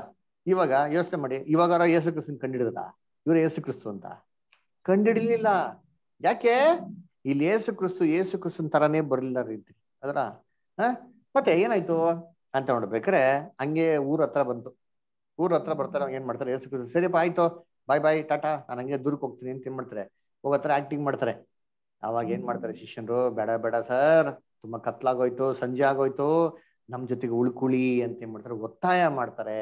ಇವಾಗ ಯೋಚನೆ ಮಾಡಿ ಇವಾಗ ಯೇಸು ಕ್ರಿಸ್ತನ್ ಕಂಡಿಡಿದ್ರ ಇವ್ರ ಯೇಸು ಕ್ರಿಸ್ತು ಅಂತ? ಕಂಡಿಡಿಲಿಲ್ಲ. ಯಾಕೆ? ಇಲ್ಲಿ ಯೇಸು ಕ್ರಿಸ್ತು ಯೇಸು ಕ್ರಿಸ್ತನ್ ತರಾನೇ ಬರಲಿಲ್ಲ ರೀತಿ ಅದರ ಮತ್ತೆ ಏನಾಯ್ತು? ಅಂತ ನೋಡ್ಬೇಕಾರೆ ಹಂಗೆ ಊರ ಹತ್ರ ಬಂತು. ಊರ ಹತ್ರ ಬರ್ತಾರೆ ಏನ್ ಮಾಡ್ತಾರೆ ಯೇಸು ಸರಿ ಸರಿಯಪ್ಪ ಆಯ್ತು. ಬಾಯ್ ಬಾಯ್ ಟಾಟಾ ನಾನು ಹಂಗೆ ದೂರಕ್ಕೆ ಹೋಗ್ತೀನಿ ಅಂತ ಏನ್ ಮಾಡ್ತಾರೆ? ಹೋಗೋ ಹತ್ರ ಆಕ್ಟಿಂಗ್ ಮಾಡ್ತಾರೆ. ಅವಾಗ ಏನ್ ಮಾಡ್ತಾರೆ ಶಿಷ್ಯನ್ರು? ಬೇಡ ಬೇಡ ಸರ್ ತುಂಬಾ ಕತ್ಲಾಗೋಯ್ತು ಸಂಜೆ ಆಗೋಯ್ತು ನಮ್ ಜೊತೆಗೆ ಉಳ್ಕುಳಿ ಅಂತ ಏನ್ ಮಾಡ್ತಾರೆ ಒತ್ತಾಯ ಮಾಡ್ತಾರೆ.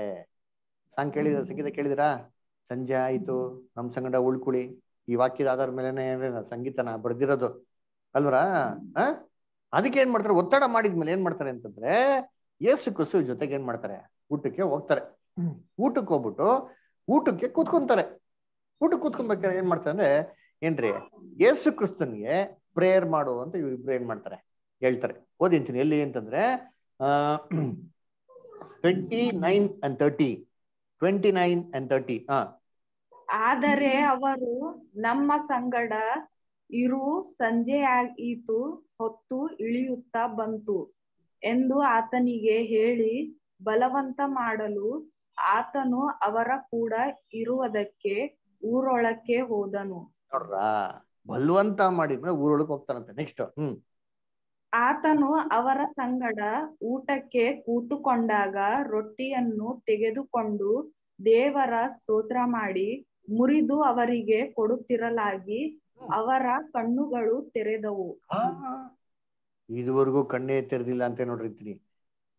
ಸಾಂಗ್ ಕೇಳಿದ ಸಂಗೀತ ಕೇಳಿದಿರಾ? ಸಂಜೆ ಆಯ್ತು ನಮ್ ಸಂಗಡ ಉಳ್ಕುಳಿ ಈ ವಾಕ್ಯದ ಆಧಾರ ಮೇಲೆನೆ ಸಂಗೀತನ ಬರ್ದಿರೋದು. ಅಲ್ವರಾ? ಅದಕ್ಕೆ ಏನ್ ಮಾಡ್ತಾರೆ ಒತ್ತಡ ಮಾಡಿದ್ಮೇಲೆ ಏನ್ ಮಾಡ್ತಾರೆ ಅಂತಂದ್ರೆ ಯೇಸು ಕುಸು ಜೊತೆಗೆ ಏನ್ ಮಾಡ್ತಾರೆ? ಊಟಕ್ಕೆ ಹೋಗ್ತಾರೆ. ಊಟಕ್ಕೆ ಹೋಗ್ಬಿಟ್ಟು ಊಟಕ್ಕೆ ಕೂತ್ಕೊಂತಾರೆ. ಊಟಕ್ಕೆ ಕೂತ್ಕೊಬೇಕಾದ್ರೆ ಏನ್ ಮಾಡ್ತಾರೆ ಅಂದ್ರೆ, ಏನ್ರಿ? ಯೇಸು ಕ್ರಿಸ್ತನ್ಗೆ ಪ್ರೇಯರ್ ಮಾಡು ಅಂತ ಇವ್ರಿಬ್ರು ಏನ್ ಮಾಡ್ತಾರೆ? ಹೇಳ್ತಾರೆ. ಓದಿಂತೀನಿ ಎಲ್ಲಿ ಅಂತಂದ್ರೆ twenty nine and thirty twenty nine and thirty ಹಾ ಆದರೆ ಅವರು ನಮ್ಮ ಸಂಗಡ ಇರು ಸಂಜೆ ಆಯಿತು ಹೊತ್ತು ಇಳಿಯುತ್ತಾ ಬಂತು. ಎಂದು ಆತನಿಗೆ ಹೇಳಿ ಬಲವಂತ ಮಾಡಲು ಆತನು ಅವರ ಕೂಡ ಇರುವುದಕ್ಕೆ ಊರೊಳಕ್ಕೆ ಹೋದನು. ನೋಡ್ರಾ ಬಲವಂತ ಮಾಡಿದ್ರೆ ಊರೊಳಕ್ಕೆ ಹೋಗ್ತಾರಂತೆ ನೆಕ್ಸ್ಟ್ ಹ್ಮ್. ಆತನು ಅವರ ಸಂಗಡ ಊಟಕ್ಕೆ ಕೂತುಕೊಂಡಾಗ ರೊಟ್ಟಿಯನ್ನು ತೆಗೆದುಕೊಂಡು ದೇವರ ಸ್ತೋತ್ರ ಮಾಡಿ ಮುರಿದು ಅವರಿಗೆ ಕೊಡುತ್ತಿರಲಾಗಿ ಅವರ ಕಣ್ಣುಗಳು ತೆರೆದವು. ಇದುವರೆಗೂ ಕಣ್ಣೇ ತೆರೆದಿಲ್ಲ ಅಂತ ನೋಡಿರ್ತೀನಿ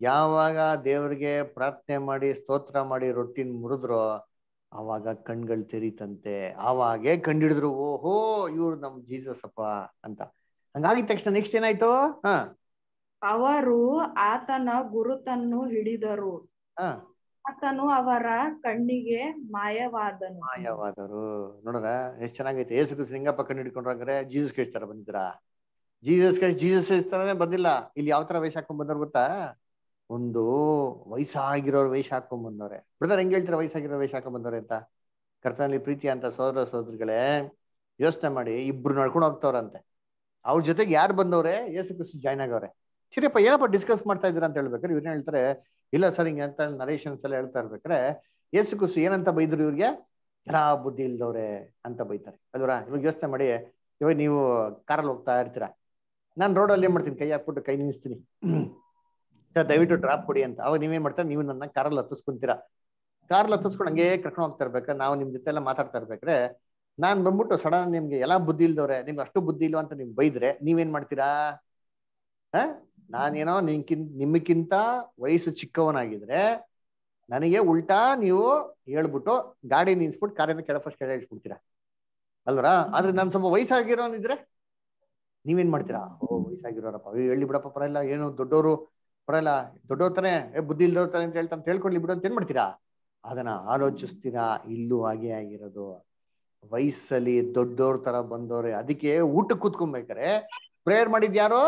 ಯಾವಾಗ ದೇವರಿಗೆ ಪ್ರಾರ್ಥನೆ ಮಾಡಿ ಸ್ತೋತ್ರ ಮಾಡಿ ರೊಟ್ಟಿನ ಮುರಿದ್ರೋ ಆವಾಗ ಕಣ್ಗಳು ತೆರೀತಂತೆ. ಆವಾಗೇ ಕಂಡಿಡಿದ್ರು ಓಹೋ ಇವ್ರು ನಮ್ ಜೀಸಸ್ ಅಪ್ಪ ಅಂತ. ಹಂಗಾಗಿದ ತಕ್ಷಣ ನೆಕ್ಸ್ಟ್ ಏನಾಯ್ತು? ಹ. ಅವರು ಆತನ ಗುರುತನ್ನು ಹಿಡಿದರು. ಹಾ. ಆತನು ಅವರ ಕಣ್ಣಿಗೆ ಮಾಯವಾದನು. ಮಾಯವಾದರು. ನೋಡ್ರ ಎಷ್ಟ್ ಚೆನ್ನಾಗೈತೆ. ಏಸು ಕ್ರಿಸ್ತ ಹೆಂಗಪ್ಪ ಕಣ್ಣು ಹಿಡ್ಕೊಂಡ್ರೆ ಜೀಸಸ್ ಕೇಳ್ತಾರ ತರ ಬಂದಿದ್ರಾ? ಜೀಸಸ್ ಕ್ರೈಸ್ಟ್ ಜೀಸಸ್ ತರನೇ ಬಂದಿಲ್ಲ. ಇಲ್ಲಿ ಯಾವ ತರ ವೇಷ ಹಾಕೊಂಡ್ ಬಂದವ್ರು ಗೊತ್ತಾ? ಒಂದು ವಯಸ್ಸಾಗಿರೋರು ವೇಷ ಹಾಕೊಂಡ್ ಬಂದವ್ರೆ. ಬ್ರದರ್ ಹೆಂಗ್ ಹೇಳ್ತಾರೆ ವಯಸ್ಸಾಗಿರೋ ವೇಷ ಹಾಕೊಂಡ್ ಬಂದವ್ರೆ ಅಂತ? ಕರ್ತನಲ್ಲಿ ಪ್ರೀತಿ ಅಂತ ಸೋದರ ಸೋದರಿಗಳೇ, ಯೋಚನೆ ಮಾಡಿ, ಇಬ್ರು ನಡ್ಕೊಂಡು ಹೋಗ್ತವ್ರಂತೆ. ಅವ್ರ ಜೊತೆಗೆ ಯಾರು ಬಂದವ್ರೆ? ಯೇಸು ಕ್ರಿಸ್ತು ಜಾಯ್ನ್ ಆಗವ್ರೆ. ಸರಿಯಪ್ಪ ಏನಪ್ಪ ಡಿಸ್ಕಸ್ ಮಾಡ್ತಾ ಇದ್ದೀರಾ ಅಂತ ಹೇಳ್ಬೇಕಾರೆ ಇವ್ರೇನ್ ಹೇಳ್ತಾರೆ, ಇಲ್ಲ ಸರ್, ಹಿಂಗೆ ಅಂತ ನರೇಶನ್ಸ್ ಎಲ್ಲ ಹೇಳ್ತಾ ಇರ್ಬೇಕಾರೆ ಯೇಸು ಕ್ರಿಸ್ತು ಏನಂತ ಬೈದ್ರು ಇವ್ರಿಗೆ? ಜರಾ ಬುದ್ಧಿ ಇಲ್ದವ್ರೆ ಅಂತ ಬೈತಾರೆ. ಅಲ್ವರ? ಇವಾಗ ಯೋಚನೆ ಮಾಡಿ, ಇವಾಗ ನೀವು ಕಾರಲ್ಲಿ ಹೋಗ್ತಾ ಇರ್ತೀರಾ? ನಾನು ರೋಡಲ್ಲಿ ಏನ್ ಮಾಡ್ತೀನಿ? ಕೈ ಹಾಕ್ಬಿಟ್ಟು ಕೈ ನಿಲ್ಲಿಸ್ತೀನಿ. ಸರ್ ದಯವಿಟ್ಟು ಡ್ರಾಪ್ ಕೊಡಿ ಅಂತ. ಅವಾಗ ನೀವೇನ್ ಮಾಡ್ತಾರೆ? ನೀವು ನನ್ನ ಕಾರಲ್ಲಿ ಹತ್ತಿಸ್ಕೊಂತೀರಾ? ಕಾರಲ್ಲಿ ಹತ್ತಿಸ್ಕೊಂಡು ಹಂಗೆ ಕರ್ಕೊಂಡು ಹೋಗ್ತಾ ಇರ್ಬೇಕು ನಾವು ನಿಮ್ ಜೊತೆ ಎಲ್ಲ ಮಾತಾಡ್ತಾ ಇರ್ಬೇಕಾದ್ರೆ ನಾನ್ ಬಂದ್ಬಿಟ್ಟು ಸಡನ್ ನಿಮ್ಗೆ ಎಲ್ಲಾ ಬುದ್ಧಿ ಇಲ್ದವ್ರೆ ನಿಮ್ಗೆ ಅಷ್ಟು ಬುದ್ಧಿ ಇಲ್ವಾ ಅಂತ ನಿಮ್ ಬೈದ್ರೆ ನೀವೇನ್ ಮಾಡ್ತೀರಾ? ಹ? ನಾನೇನೋ ನಿಮ್ಕಿನ್ ನಿಮ್ಗಿಂತ ವಯಸ್ಸು ಚಿಕ್ಕವನಾಗಿದ್ರೆ ನನಗೆ ಉಲ್ಟಾ ನೀವು ಹೇಳ್ಬಿಟ್ಟು ಗಾಡಿ ನಿಲ್ಸ್ಬಿಟ್ಟು ಕಾರಿಂದ ಕೆಳ ಫಸ್ಟ್ ಕೆಳ ಇಳಿಸ್ಬಿಡ್ತೀರಾ? ಅಲ್ವರಾ? ಆದ್ರೆ ನಾನು ಸ್ವಲ್ಪ ವಯಸ್ಸಾಗಿರೋನಿದ್ರೆ ನೀವೇನ್ ಮಾಡ್ತೀರಾ? ಓ ವಯಸ್ಸಾಗಿರೋರಪ್ಪ. ಏ, ಹೇಳಿ ಬಿಡಪ್ಪ ಪರಲ್ಲ ಏನು ದೊಡ್ಡವರು ಪರಲ್ಲ ದೊಡ್ಡವ್ರ ತಾನೆ ಏ ಬುದ್ಧಿ ಇಲ್ದವ್ರ ತಾನೆ ಅಂತ ಹೇಳ್ತಾ ಅಂತ ಹೇಳ್ಕೊಳ್ಳಿ ಬಿಡು ಅಂತ ಏನ್ ಮಾಡ್ತೀರಾ? ಅದನ್ನ ಆಲೋಚಿಸ್ತೀರಾ ಇಲ್ಲೂ ಹಾಗೆ ಆಗಿರೋದು. ವಯಸ್ಸಲ್ಲಿ ದೊಡ್ಡವ್ರ ತರ ಬಂದವ್ರೆ ಅದಕ್ಕೆ ಊಟ ಕೂತ್ಕೊಬೇಕಾರೆ. ಪ್ರೇಯರ್ ಮಾಡಿದ್ ಯಾರು?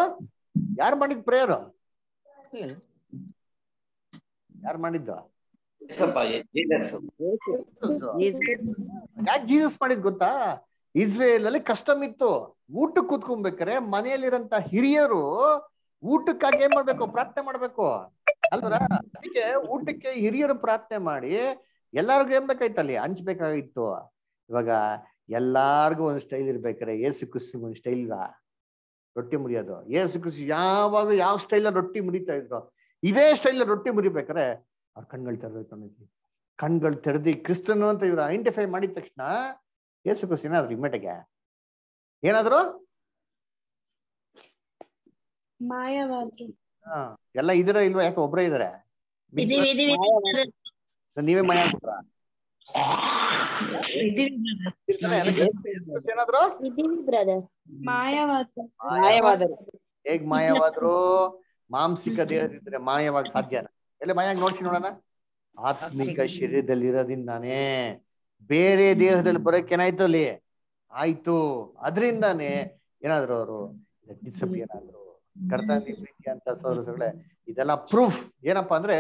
ಯಾರು ಮಾಡಿದ್ ಪ್ರೇಯರ್? ಯಾರು ಮಾಡಿದ್ದು? ಯಾಕೆ ಜೀಸಸ್ ಮಾಡಿದ್ ಗೊತ್ತಾ? ಇಸ್ರೇಲ್ ಅಲ್ಲಿ ಕಷ್ಟಮ್ ಇತ್ತು ಊಟಕ್ಕೆ ಕೂತ್ಕೊಬೇಕಾರೆ ಮನೆಯಲ್ಲಿರಂತ ಹಿರಿಯರು ಊಟಕ್ಕಾಗಿ ಏನ್ ಮಾಡ್ಬೇಕು? ಪ್ರಾರ್ಥನೆ ಮಾಡ್ಬೇಕು. ಅಲ್ವರ? ಅದಕ್ಕೆ ಊಟಕ್ಕೆ ಹಿರಿಯರು ಪ್ರಾರ್ಥನೆ ಮಾಡಿ ಎಲ್ಲಾರ್ಗು ಏನ್ ಬೇಕಾಯ್ತಲ್ಲಿ? ಹಂಚ್ಬೇಕಾಗಿತ್ತು ಇವಾಗ ಎಲ್ಲಾರ್ಗು ಒಂದ್ ಸ್ಟೈಲ್ ಇರ್ಬೇಕಾರೆ ಏಸು ಕುಸು ಒಂದ್ ಸ್ಟೈಲ್ ರೊಟ್ಟಿ ಮುರಿಯೋದು. ಏಸು ಕುಸಿ ಯಾವಾಗ ಯಾವ ಸ್ಟೈಲ್ ರೊಟ್ಟಿ ಮುರಿತಾ ಇದ್ರು, ಇದೇ ಸ್ಟೈಲ್ ರೊಟ್ಟಿ ಮುರಿಬೇಕಾರೆ ಅವ್ರ ಕಣ್ಗಳು ತೆರಬೇಕು ಅನ್ನೋದು ಕಣ್ಗಳು ತೆರೆದಿ ಕ್ರಿಸ್ತನು ಅಂತ ಇವ್ರು ಐಡೆಂಟಿಫೈ ಮಾಡಿದ ತಕ್ಷಣ ಏಸು ಕುಸಿನ ಅದ್ರ ಇಮ್ಮೆಟಗೆ ಏನಾದ್ರು? ಎಲ್ಲ ಇದರ ಇಲ್ವಾ? ಯಾಕೆ ಒಬ್ರೇ ಇದಾರೆ? ನೀವೇ ಮಯ ಏನಾದ್ರು? ಹೇಗ್ ಮಾಯವಾದ್ರು? ಮಾಂಸಿಕ ದೇಹದಿದ್ರೆ ಮಾಯವಾಗ ಸಾಧ್ಯನ? ಎಲ್ಲ ಮಾಯಾಗ ನೋಡ್ಸಿ ನೋಡೋಣ? ಆತ್ಮಿಕ ಶರೀರದಲ್ಲಿ ಇರೋದಿಂದಾನೇ ಬೇರೆ ದೇಹದಲ್ಲಿ ಬರೋಕ್ ಏನಾಯ್ತು ಅಲ್ಲಿ? ಆಯ್ತು. ಅದರಿಂದಾನೇ ಏನಾದ್ರು ಅವರು ಡಿಸಪಿಯರ್ ಆದ್ರು. ಪ್ರೀತಿ ಅಂತ ಸೋದರಗಳೇ ಇದೆಲ್ಲ ಪ್ರೂಫ್ ಏನಪ್ಪಾ ಅಂದ್ರೆ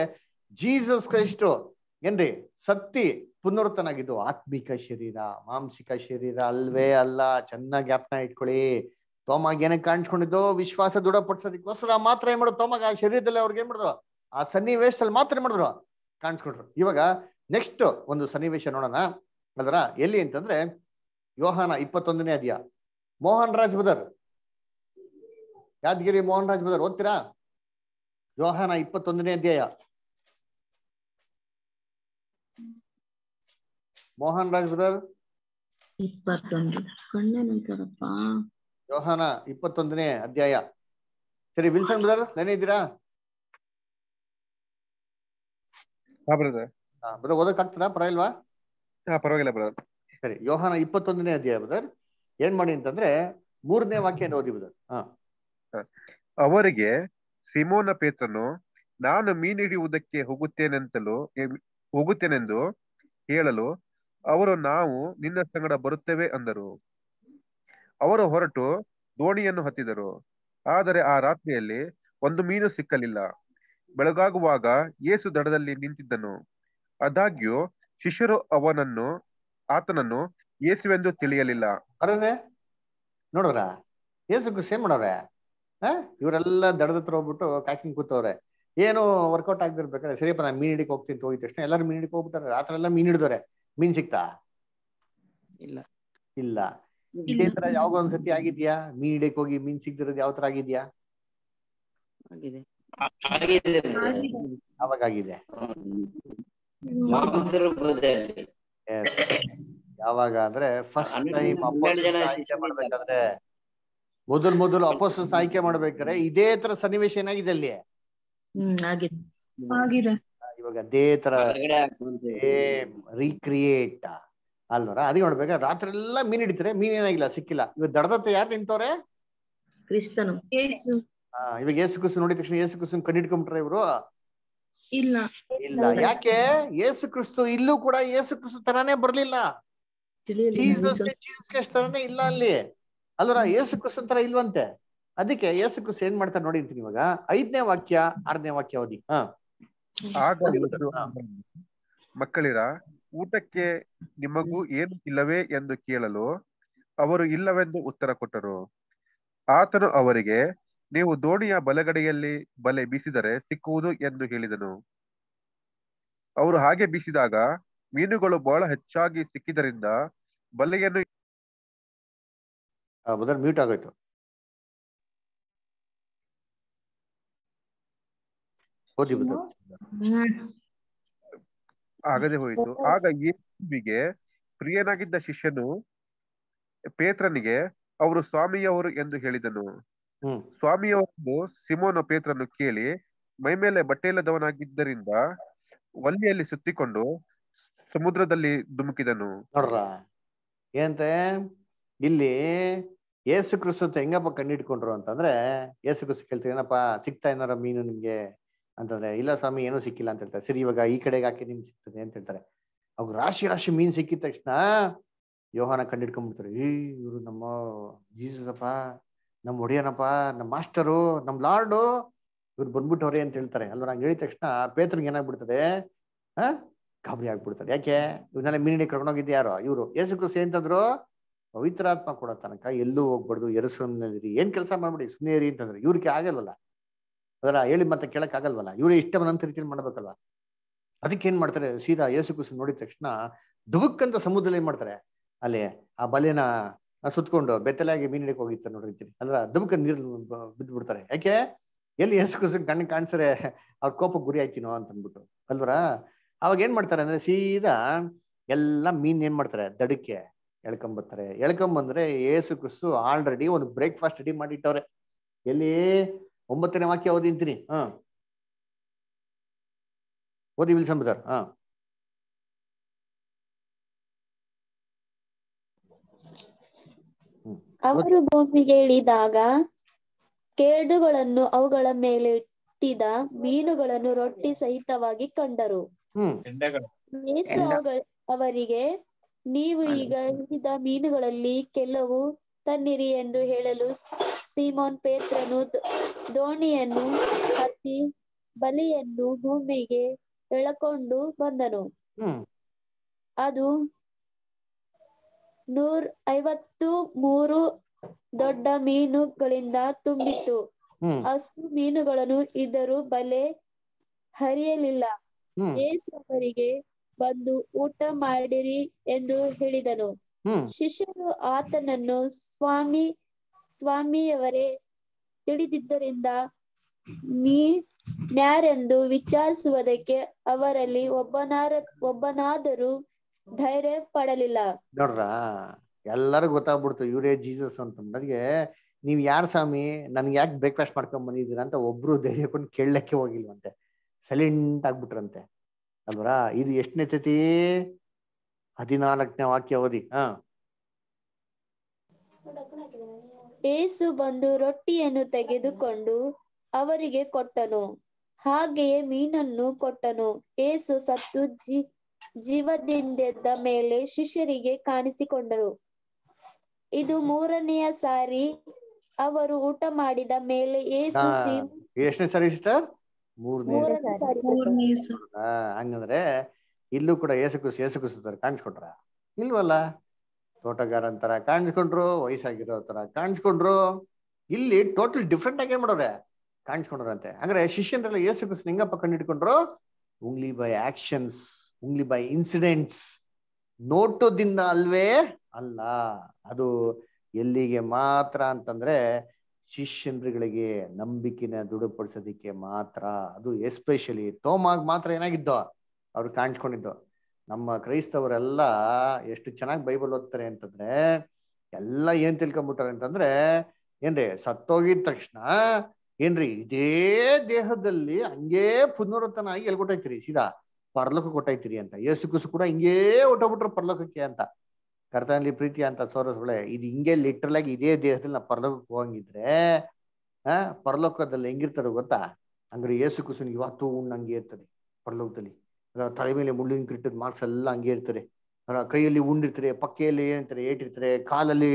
ಜೀಸಸ್ ಕ್ರೈಸ್ಟ್ ಏನ್ರಿ? ಸತ್ತಿ ಪುನರ್ತನಾಗಿದ್ದು ಆತ್ಮಿಕ ಶರೀರ, ಮಾಂಸಿಕ ಶರೀರ ಅಲ್ವೇ ಅಲ್ಲ. ಚೆನ್ನಾಗಿ ಜ್ಞಾಪನ ಇಟ್ಕೊಳ್ಳಿ. ತೋಮಾಗ ಏನಕ್ಕೆ ಕಾಣಿಸ್ಕೊಂಡಿದ್ದು? ವಿಶ್ವಾಸ ದೃಢಪಡಿಸೋದಕ್ಕೋಸ್ಕರ ಮಾತ್ರ ಏನ್ ಮಾಡೋದು ತೋಮಾಗ ಆ ಶರೀರದಲ್ಲಿ ಅವ್ರಿಗೆ ಏನ್ ಮಾಡಿದ್ರು? ಆ ಸನ್ನಿವೇಶದಲ್ಲಿ ಮಾತ್ರ ಏನ್ ಮಾಡಿದ್ರು? ಕಾಣಿಸ್ಕೊಂಡ್ರು ಇವಾಗ ನೆಕ್ಸ್ಟ್ ಒಂದು ಸನ್ನಿವೇಶ ನೋಡೋಣ. ಅದರ ಎಲ್ಲಿ ಅಂತಂದ್ರೆ ಯೋಹಾನ ಇಪ್ಪತ್ತೊಂದನೇ ಅಧ್ಯಾಯ. ಮೋಹನ್ ರಾಜ್ ಬದರ್ ಯಾದಗಿರಿ ಮೋಹನ್ ರಾಜ್ ಬದರ್ ಓದ್ತೀರಾ? ಯೋಹಾನ ಇಪ್ಪತ್ತೊಂದನೇ ಅಧ್ಯಾಯ. ಮೋಹನ್ ರಾಜ್ ಬದರ್ ಯೋಹಾನ ಇಪ್ಪತ್ತೊಂದನೇ ಅಧ್ಯಾಯ. ಸರಿ ವಿಲ್ಸನ್ ಬ್ರದರ್ ನೆನೆ ಇದ್ದೀರಾ? ಹಾ ಬ್ರದರ್. ಬ್ರದರ್ ಓದಕ್ಕಾಗ್ತದಾ? ಪರವಾಗಿಲ್ವಾ? ಹಾ ಪರವಾಗಿಲ್ಲ ಬ್ರದರ್. ಸರಿ ಯೋಹಾನ ಇಪ್ಪತ್ತೊಂದನೇ ಅಧ್ಯಾಯ ಬ್ರದರ್. ಏನ್ ಮಾಡಿ ಅಂತಂದ್ರೆ ಮೂರನೇ ವಾಕ್ಯ ಓದಿ ಬ್ರದರ್. ಹಾ. ಅವರಿಗೆ ಸಿಮೋನ ಪೇತ್ರನು ನಾನು ಮೀನು ಹಿಡಿಯುವುದಕ್ಕೆ ಹೋಗುತ್ತೇನೆಂತಲೂ ಹೋಗುತ್ತೇನೆಂದು ಹೇಳಲು ಅವರು ನಾವು ನಿನ್ನ ಸಂಗಡ ಬರುತ್ತೇವೆ ಅಂದರು. ಅವರು ಹೊರಟು ದೋಣಿಯನ್ನು ಹತ್ತಿದರು. ಆದರೆ ಆ ರಾತ್ರಿಯಲ್ಲಿ ಒಂದು ಮೀನು ಸಿಕ್ಕಲಿಲ್ಲ. ಬೆಳಗಾಗುವಾಗ ಏಸು ದಡದಲ್ಲಿ ನಿಂತಿದ್ದನು. ಆದಾಗ್ಯೂ ಶಿಷ್ಯರು ಅವನನ್ನು ಆತನನ್ನು ಯೇಸುವೆಂದು ತಿಳಿಯಲಿಲ್ಲ. ಅರೇ ನೋಡಿದ್ರ? ಏಸು ಸೇಮ್ ಮಾಡವ್ರೆ ಹಾ? ಇವರೆಲ್ಲ ದಡದತ್ರ ಹೋಗ್ಬಿಟ್ಟು ಕಾಕಿಂಗ್ ಕೂತವ್ರೆ. ಏನು ವರ್ಕೌಟ್ ಆಗ್ಬಿರ್ಬೇಕಾದ್ರೆ ಸರಿಯಪ್ಪ ನಾನು ಮೀನ್ ಹಿಡಿಕ್ ಹೋಗ್ತೀನಿ ಹೋಗಿದ ತಕ್ಷಣ ಎಲ್ಲರೂ ಮೀನ್ ಹಿಡಿಕ್ ಹೋಗ್ಬಿಟ್ಟಾರೆ. ರಾತ್ರಿ ಎಲ್ಲ ಮೀನ್ ಹಿಡಿದವ್ರೆ. ಮೀನ್ ಸಿಕ್ತಾ? ಇಲ್ಲ. ಇಲ್ಲ. ಇದೇ ತರ ಯಾವಾಗ ಒಂದ್ಸತಿ ಆಗಿದ್ಯಾ? ಮೀನ್ ಹಿಡಿಯಕ್ ಹೋಗಿ ಮೀನ್ ಸಿಗ್ದಿರೋದು ಯಾವ ತರ ಆಗಿದ್ಯಾ? ಆಗಿದೆ. ಅವಾಗ ಆಗಿದೆ. ಯಾವಾಗ ಅಂದ್ರೆ ಫಸ್ಟ್ ಟೈಮ್ ಆಯ್ಕೆ ಮಾಡ್ಬೇಕಾದ್ರೆ ಮೊದಲ್ ಮೊದಲು ಅಪೋಸಸ್ ಆಯ್ಕೆ ಮಾಡ್ಬೇಕಾದ್ರೆ ಇದೇ ತರ ಸನ್ನಿವೇಶ ಏನಾಗಿದೆ ಅಲ್ಲಿ? ಹ್ಮ್ ಆಗಿದೆ. ಆಗಿದೆ. ಇವಾಗ ಅದೇ ತರ ರೀಕ್ರಿಯೇಟ್ ಅಲ್ವರ? ಅದಕ್ಕೆ ನೋಡ್ಬೇಕ ರಾತ್ರಿ ಎಲ್ಲ ಮೀನ್ ಹಿಡಿತಾರೆ. ಮೀನ್ ಏನಾಗಿಲ್ಲ ಸಿಕ್ಕಿಲ್ಲ. ಇವಾಗ ದಡದತ್ತೆ ಯಾರು ನಿಂತವ್ರೆ? ಕ್ರಿಸ್ತನು. ಯೇಸು ಆ, ಇವಾಗ ಯೇಸು ಕುಸು ನೋಡಿದ ತಕ್ಷಣ ಯೇಸು ಕುಸು ಕಣ್ಣಿಟ್ಕೊಂಡ್ಬಿಟ್ರೆ ಇವರು. ಇಲ್ಲ. ಇಲ್ಲ. ಯಾಕೆ? ಏಸು ಕ್ರಿಸ್ತು ಇಲ್ಲೂ ಕೂಡ ಏಸು ಕ್ರಿಸ್ತು ತರಾನೇ ಬರ್ಲಿಲ್ಲ. ಜೀಸಸ್ ಜೀಸಸ್ ತರಾನೇ ಇಲ್ಲ ಅಲ್ಲಿ. ಅಲ್ವರ ಯೇಸು ಕ್ರಿಸ್ತು ತರ ಇಲ್ವಂತೆ. ಅದಕ್ಕೆ ಯೇಸು ಕ್ರಿಸ್ತು ಏನ್ ಮಾಡ್ತಾರೆ ನೋಡಿ ಅಂತೀನಿ ಇವಾಗ. ಐದನೇ ವಾಕ್ಯ ಆರನೇ ವಾಕ್ಯ ಓದಿ. ಯೇಸು. ಮಕ್ಕಳಿರ ಊಟಕ್ಕೆ ನಿಮಗೂ ಏನು ಇಲ್ಲವೇ ಎಂದು ಕೇಳಲು ಅವರು ಇಲ್ಲವೆಂದು ಉತ್ತರ ಕೊಟ್ಟರು. ಆತನು ಅವರಿಗೆ ನೀವು ದೋಣಿಯ ಬಲಗಡೆಯಲ್ಲಿ ಬಲೆ ಬೀಸಿದರೆ ಸಿಕ್ಕುವುದು ಎಂದು ಹೇಳಿದನು. ಅವರು ಹಾಗೆ ಬೀಸಿದಾಗ ಮೀನುಗಳು ಬಹಳ ಹೆಚ್ಚಾಗಿ ಸಿಕ್ಕಿದರಿಂದ ಬಲೆಯನ್ನು ಮ್ಯೂಟ್ ಆಗೋಯ್ತು. ಆಗದೆ ಹೋಯಿತು. ಆಗ ಯೇಸುವಿಗೆ ಪ್ರಿಯನಾಗಿದ್ದ ಶಿಷ್ಯನು ಪೇತ್ರನಿಗೆ ಅವರು ಸ್ವಾಮಿಯವರು ಎಂದು ಹೇಳಿದನು. ಸ್ವಾಮಿಯವರನ್ನು ಸಿಮೋನ ಪೇತ್ರನು ಕೇಳಿ ಮೈಮೇಲೆ ಬಟ್ಟೆಯಿಲ್ಲದವನಾಗಿದ್ದರಿಂದ ಒಲ್ಲಿಯಲ್ಲಿ ಸುತ್ತಿಕೊಂಡು ಸಮುದ್ರದಲ್ಲಿ ಧುಮುಕಿದನು. ನೋಡ್ರ ಏನಂತೆ? ಇಲ್ಲಿ ಏಸು ಕ್ರಿಸ್ತು ಅಂತ ಹೆಂಗಪ್ಪ ಕಂಡಿಡ್ಕೊಂಡ್ರು ಅಂತಂದ್ರೆ ಏಸು ಕ್ರಿಸ್ತು ಕೇಳ್ತೀವಿ ಏನಪ್ಪ ಸಿಗ್ತಾ ಏನಾರ ಮೀನು ನಿಮ್ಗೆ? ಅಂತಂದ್ರೆ ಇಲ್ಲ ಸ್ವಾಮಿ ಏನೂ ಸಿಕ್ಕಿಲ್ಲ ಅಂತ ಹೇಳ್ತಾರೆ. ಸರಿ ಇವಾಗ ಈ ಕಡೆಗೆ ಹಾಕಿ ನಿಮ್ಗೆ ಸಿಗ್ತದೆ ಅಂತ ಹೇಳ್ತಾರೆ. ಅವಾಗ ರಾಶಿ ರಾಶಿ ಮೀನ್ ಸಿಕ್ಕಿದ ತಕ್ಷಣ ಯೋಹಾನ ಕಂಡಿಡ್ಕೊಂಡ್ಬಿಡ್ತಾರೆ ಏ ಇವರು ನಮ್ಮ ಜೀಸಸಪ್ಪ ನಮ್ಮ ಒಡೆಯನಪ್ಪ, ನಮ್ಮ ಮಾಸ್ಟರು, ನಮ್ಮ ಲಾರ್ಡು ಇವ್ರು ಬಂದ್ಬಿಟ್ಟವ್ರೆ ಅಂತ ಹೇಳ್ತಾರೆ. ಅಲ್ವ? ನಂಗೆ ಹೇಳಿದ ತಕ್ಷಣ ಪೇತ್ರಿಗೆ ಏನಾಗ್ಬಿಡ್ತದೆ? ಹಾ? ಗಾಬರಿ ಆಗ್ಬಿಡ್ತಾರೆ ಯಾಕೆ? ಇವನ್ನೆಲ್ಲ ಮೀನಿಗೆ ಕರ್ಕೊಂಡೋಗಿದ್ದು ಯಾರು? ಇವರು. ಯೇಸು ಕ್ರಿಸ್ತು ಏನಂತಂದ್ರು ಪವಿತ್ರಾತ್ಮ ಕೊಡೋ ತನಕ ಎಲ್ಲೂ ಹೋಗ್ಬಾರ್ದು. ಎರಸ್ರಿ ಏನ್ ಕೆಲಸ ಮಾಡ್ಬಿಡಿ? ಸುಮ್ಮನೆ ಇರಿ ಅಂತಂದ್ರೆ ಇವ್ರಿಗೆ ಆಗಲ್ವಲ್ಲ? ಅದರ ಹೇಳಿ ಮತ್ತೆ ಕೇಳಕ್ ಆಗಲ್ವಲ್ಲ ಇವ್ರು ಇಷ್ಟ ಬಂದಂತ ರೀತಿಯಲ್ಲಿ ಮಾಡ್ಬೇಕಲ್ವ? ಅದಕ್ಕೆ ಏನ್ ಮಾಡ್ತಾರೆ? ಸೀದಾ ಯೇಸು ಕ್ರಿಸ್ತು ನೋಡಿದ ತಕ್ಷಣ ದುಬುಕ್ ಅಂತ ಸಮುದ್ರದಲ್ಲಿ ಏನ್ ಮಾಡ್ತಾರೆ? ಅಲ್ಲಿ ಆ ಬಲೆನ ಸುತ್ಕೊಂಡು ಬೆತ್ತಲಾಗಿ ಮೀನ್ ಹೋಗಿರ್ತಾರೆ ನೋಡ್ರಿ ಅಂತೀನಿ ಅಂದ್ರೆ ದುಮ್ಕ ನೀರು ಬಿದ್ದು ಬಿಡ್ತಾರೆ ಯಾಕೆ? ಎಲ್ಲಿ ಯೇಸು ಕ್ರಿಸ್ತ ಕಣ್ಣು ಕಾಣಿಸ್ರೆ ಅವ್ರ ಕೋಪ ಗುರಿ ಆಯ್ತೀನೋ ಅಂತ ಅಂದ್ಬಿಟ್ಟು ಅಲ್ವರ? ಅವಾಗ ಏನ್ ಮಾಡ್ತಾರೆ ಅಂದ್ರೆ ಸೀದಾ ಎಲ್ಲ ಮೀನ್ ಏನ್ ಮಾಡ್ತಾರೆ? ದಡಕ್ಕೆ ಎಳ್ಕೊಂಬರ್ತಾರೆ ಎಳ್ಕೊಂಬಂದ್ರೆ ಏಸು ಕ್ರಿಸ್ತು ಆಲ್ರೆಡಿ ಒಂದು ಬ್ರೇಕ್ಫಾಸ್ಟ್ ರೆಡಿ ಮಾಡಿಟ್ಟವ್ರೆ. ಎಲ್ಲಿ? ಒಂಬತ್ತನೇ ವಾಕ್ಯ ಓದಿಂತೀನಿ ಹಾ. ಓದಿ ವಿಲ್ಸನ್ ಹಾ. ಅವರು ಭೂಮಿಗೆ ಇಳಿದಾಗ ಕೇಡುಗಳನ್ನು ಅವುಗಳ ಮೇಲೆ ಇಟ್ಟಿದ ಮೀನುಗಳನ್ನು ರೊಟ್ಟಿ ಸಹಿತವಾಗಿ ಕಂಡರು. ಹ್ಮ್. ಯೇಸು ಅವುಗಳ- ಅವರಿಗೆ ನೀವು ಈಗ ಇಳಿದ ಮೀನುಗಳಲ್ಲಿ ಕೆಲವು ತನ್ನಿರಿ ಎಂದು ಹೇಳಲು ಸೀಮೋನ್ ಪೇತ್ರನು ದೋಣಿಯನ್ನು ಹತ್ತಿ ಬಲಿಯನ್ನು ಭೂಮಿಗೆ ಎಳಕೊಂಡು ಬಂದನು. ಹ್ಮ್. ಅದು ನೂರ್ ಐವತ್ತು ಮೂರು ದೊಡ್ಡ ಮೀನುಗಳಿಂದ ತುಂಬಿತ್ತು. ಅಷ್ಟು ಮೀನುಗಳನ್ನು ಇದ್ದರೂ ಬಲೆ ಹರಿಯಲಿಲ್ಲ. ಯೇಸುವರಿಗೆ ಯೇಸು ಅವರಿಗೆ ಬಂದು ಊಟ ಮಾಡಿರಿ ಎಂದು ಹೇಳಿದನು. ಶಿಷ್ಯರು ಆತನನ್ನು ಸ್ವಾಮಿ ಸ್ವಾಮಿಯವರೇ ತಿಳಿದಿದ್ದರಿಂದ ನೀ ನ್ಯಾರೆಂದು ವಿಚಾರಿಸುವುದಕ್ಕೆ ಅವರಲ್ಲಿ ಒಬ್ಬನಾರ ಒಬ್ಬನಾದರೂ ಧೈರ್ಯ ಪಡಲಿಲ್ಲ. ನೋಡ್ರ ಎಲ್ಲರಿಗೂ ಗೊತ್ತಾಗ್ಬಿಡ್ತು ಇವರೇ ಜೀಸಸ್ ಅಂತ. ನನಗೆ ನೀವ್ ಯಾರ್ ಸ್ವಾಮಿ ನನ್ಗೆ ಯಾಕೆ ಬ್ರೇಕ್ಫಾಸ್ಟ್ ಮಾಡ್ಕೊಂಡ್ ಬಂದಿದ್ದೀರಾ ಅಂತ ಒಬ್ರು ಧೈರ್ಯ ಕೊಂಡು ಕೇಳಕ್ಕೆ ಹೋಗಿಲ್ವಂತೆ. ಸೈಲೆಂಟ್ ಆಗ್ಬಿಟ್ರಂತೆ. ಅಲ್ವರ ಇದು ಎಷ್ಟನೇ ತತಿ ಹದಿನಾಲ್ಕನೇ ವಾಕ್ಯ ಓದಿ ಹಾ. ಏಸು ಬಂದು ರೊಟ್ಟಿಯನ್ನು ತೆಗೆದುಕೊಂಡು ಅವರಿಗೆ ಕೊಟ್ಟನು. ಹಾಗೆಯೇ ಮೀನನ್ನು ಕೊಟ್ಟನು. ಏಸು ಸತ್ತು ಜೀ ಜೀವದಿಂದೆದ್ದ ಮೇಲೆ ಶಿಷ್ಯರಿಗೆ ಕಾಣಿಸಿಕೊಂಡರು. ಇದು ಮೂರನೆಯ ಸಾರಿ ಅವರು ಊಟ ಮಾಡಿದ ಮೇಲೆ ಏಸು ಎಷ್ಟನೇ ಸರಿ ಸಿಸ್ಟರ್? ಮೂರನೇ. ಮೂರನೇ ಸಾರಿ ಹಂಗಂದ್ರೆ ಇಲ್ಲೂ ಕೂಡ ಏಸುಕುಸ್ ಏಸು ತರ ಕಾಣಿಸ್ಕೊಂಡ್ರ? ಇಲ್ವಲ್ಲ? ತೋಟಗಾರ ತರ ಕಾಣಿಸ್ಕೊಂಡ್ರು ವಯಸ್ಸಾಗಿರೋ ತರ ಕಾಣಿಸ್ಕೊಂಡ್ರು. ಇಲ್ಲಿ ಟೋಟಲ್ ಡಿಫ್ರೆಂಟ್ ಆಗಿ ಏನ್ ಮಾಡೋರೆ? ಕಾಣಿಸ್ಕೊಂಡ್ರಂತೆ. ಅಂದ್ರೆ ಶಿಷ್ಯನ್ರೆಲ್ಲ ಏಸುಕುಸ್ ಕಂಡು ಕಂಡಿಡ್ಕೊಂಡ್ರು only by actions only by incidents ನೋಟದಿಂದ ಅಲ್ವೇ ಅಲ್ಲ. ಅದು ಎಲ್ಲಿಗೆ ಮಾತ್ರ ಅಂತಂದ್ರೆ ಶಿಷ್ಯನ್ರುಗಳಿಗೆ ನಂಬಿಕೆನ ದೃಢಪಡಿಸೋದಿಕ್ಕೆ ಮಾತ್ರ. ಅದು ಎಸ್ಪೆಷಲಿ ತೋಮಾಗ್ ಮಾತ್ರ ಏನಾಗಿದ್ದೋ, ಅವ್ರು ಕಾಣಿಸ್ಕೊಂಡಿದ್ದು. ನಮ್ಮ ಕ್ರೈಸ್ತವರೆಲ್ಲ ಎಷ್ಟು ಚೆನ್ನಾಗಿ ಬೈಬಲ್ ಓದ್ತಾರೆ ಅಂತಂದ್ರೆ, ಎಲ್ಲ ಏನ್ ತಿಳ್ಕೊಂಬಿಟ್ಟಾರೆ ಅಂತಂದ್ರೆ, ಏನ್ರಿ, ಸತ್ತೋಗಿದ ತಕ್ಷಣ ಏನ್ರಿ ಇದೇ ದೇಹದಲ್ಲಿ ಹಂಗೇ ಪುನರುತ್ಥಾನ ಆಗಿ ಎಲ್ಲಿ ಕೊಟ್ಟೈತಿರಿ ಸೀದಾ ಪರಲೋಕ ಕೊಟ್ಟೈತಿರಿ ಅಂತ. ಯೇಸು ಕುಸು ಕೂಡ ಹಿಂಗೇ ಹೊಟ್ಟೋಗ್ಬಿಟ್ರು ಪರಲೋಕಕ್ಕೆ ಅಂತ ಕರ್ತನಲ್ಲಿ ಪ್ರೀತಿ ಅಂತ ಸೋರಸ್ಗಳೇ ಇದು ಹಿಂಗೆ ಲಿಟ್ರಲ್ ಆಗಿ ಇದೇ ದೇಹದಲ್ಲಿ ನಾವು ಪರಲೋಕಕ್ಕೆ ಹೋಗಂಗಿದ್ರೆ ಆ ಪರಲೋಕದಲ್ಲಿ ಹೆಂಗಿರ್ತಾರೆ ಗೊತ್ತಾ? ಅಂದ್ರೆ ಯೇಸು ಕುಸುನ್ ಇವತ್ತು ಉಣ್ಣು ಹಂಗೆ ಇರ್ತದೆ ಪರಲೋಕದಲ್ಲಿ ಅದರ ತಲೆ ಮೇಲೆ ಮುಳ್ಳಿನ ಕಿಟ್ಟದ ಮಾರ್ಕ್ಸ್ ಎಲ್ಲ ಹಂಗೆ ಇರ್ತಾರೆ ಅದರ ಕೈಯಲ್ಲಿ ಉಂಡಿರ್ತಾರೆ ಪಕ್ಕೆಯಲ್ಲಿ ಏನಂತಾರೆ ಏಟಿರ್ತಾರೆ ಕಾಲಲ್ಲಿ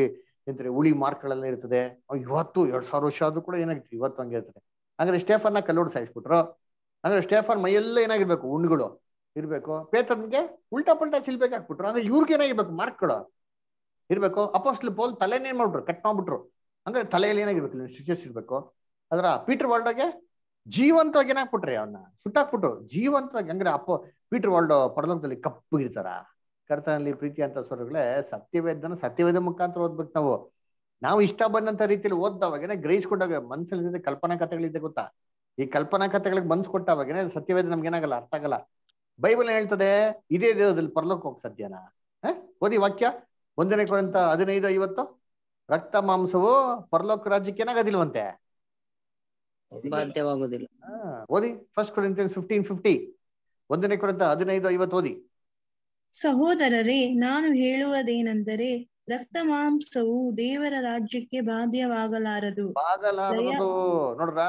ಏನಂತಾರೆ ಉಳಿ ಮಾರ್ಕ್ಗಳೆಲ್ಲ ಇರ್ತದೆ. ಇವತ್ತು ಎರಡ್ ಸಾವಿರ ವರ್ಷ ಆದ್ರೂ ಕೂಡ ಏನಾಗಿತ್ತು? ಇವತ್ತು ಹಂಗೆ ಇರ್ತದೆ. ಅಂದ್ರೆ ಸ್ಟೇಫನ್ನ ಕಲ್ಲೋಡ್ ಸಾಯಿಸ್ಬಿಟ್ರು. ಅಂದ್ರೆ ಸ್ಟೇಫನ್ ಮೈಯೆಲ್ಲ ಏನಾಗಿರ್ಬೇಕು? ಉಣ್ಣುಗಳು ಇರ್ಬೇಕು. ಪೇತನ್ಗೆ ಉಲ್ಟಾ ಪಲ್ಟಾ ಸಿಲ್ಬೇಕಾಗ್ಬಿಟ್ರು ಅಂದ್ರೆ ಇವ್ರಿಗೆ ಏನಾಗಿರ್ಬೇಕು? ಮಾರ್ಕ್ಗಳು ಇರ್ಬೇಕು. ಅಪೋಸ್ಟ್ಲ್ ಪೋಲ್ ತಲೆನೇ ಏನ್ ಮಾಡ್ಬಿಟ್ರು ಕಟ್ ಮಾಡ್ಬಿಟ್ರು. ಅಂದ್ರೆ ತಲೆಯಲ್ಲಿ ಏನಾಗಿರ್ಬೇಕು? ಸ್ಟಿಚಸ್ ಇರ್ಬೇಕು. ಅದರ ಪೀಟರ್ ವರ್ಲ್ಡ್ಗೆ ಜೀವಂತವಾಗಿ ಏನಾಗ್ಬಿಟ್ರಿ ಅವನ್ನ ಸುಟ್ಟಾಕ್ಬಿಟ್ರು. ಜೀವಂತವಾಗಿ ಅಂದ್ರೆ ಅಪ್ಪ ಪೀಟರ್ ವರ್ಲ್ಡ್ ಪರಲೋಕದಲ್ಲಿ ಕಪ್ಪಗಿರ್ತಾರ ಕರ್ತನಲ್ಲಿ ಪ್ರೀತಿ ಅಂತ ಸ್ವರಗಳೇ ಸತ್ಯವೇದನ ಸತ್ಯವೇದ ಮುಖಾಂತರ ಓದ್ಬೇಕು ನಾವು. ನಾವು ಇಷ್ಟ ಬಂದಂತ ರೀತಿಯಲ್ಲಿ ಓದ್ದವಾಗೇನೆ ಗ್ರಹಿಸ್ಕೊಂಡಾಗ ಮನ್ಸಲ್ಲಿ ಕಲ್ಪನಾ ಕಥೆಗಳಿದೆ ಗೊತ್ತಾ? ಈ ಕಲ್ಪನಾ ಕಥೆಗಳಿಗೆ ಮನ್ಸ್ ಕೊಟ್ಟಾವಾಗೇನೆ ಸತ್ಯವೇದ ನಮ್ಗೆ ಏನಾಗಲ್ಲ ಅರ್ಥ ಆಗಲ್ಲ. ಬೈಬಲ್ ಹೇಳ್ತದೆ? ಇದೇ ದೇವದಲ್ಲಿ ಪರಲೋಕ ಹೋಗ್ ಸತ್ಯನ. ಹ? ಓದಿ ವಾಕ್ಯ. ಒಂದನೇ ಕೊರಂತ ಹದಿನೈದು ಐವತ್ತು. ರಕ್ತ ಮಾಂಸವು ಪರಲೋಕ ರಾಜ್ಯಕ್ಕೆ ಏನಾಗದಿಲ್ವಂತೆ? ಓದಿ. ಫಸ್ಟ್ ಕೊರಂತ ಫಿಫ್ಟೀನ್ ಫಿಫ್ಟಿ ಒಂದನೇ ಕೊರಂತ ಹದಿನೈದು ಐವತ್ತು ಓದಿ. ಸಹೋದರರೇ ನಾನು ಹೇಳುವುದೇನೆಂದರೆ ರಕ್ತ ಮಾಂಸವು ದೇವರ ರಾಜ್ಯಕ್ಕೆ ಬಾಧ್ಯವಾಗಲಾರದು. ಬಾಗಲಾರದು. ನೋಡ್ರ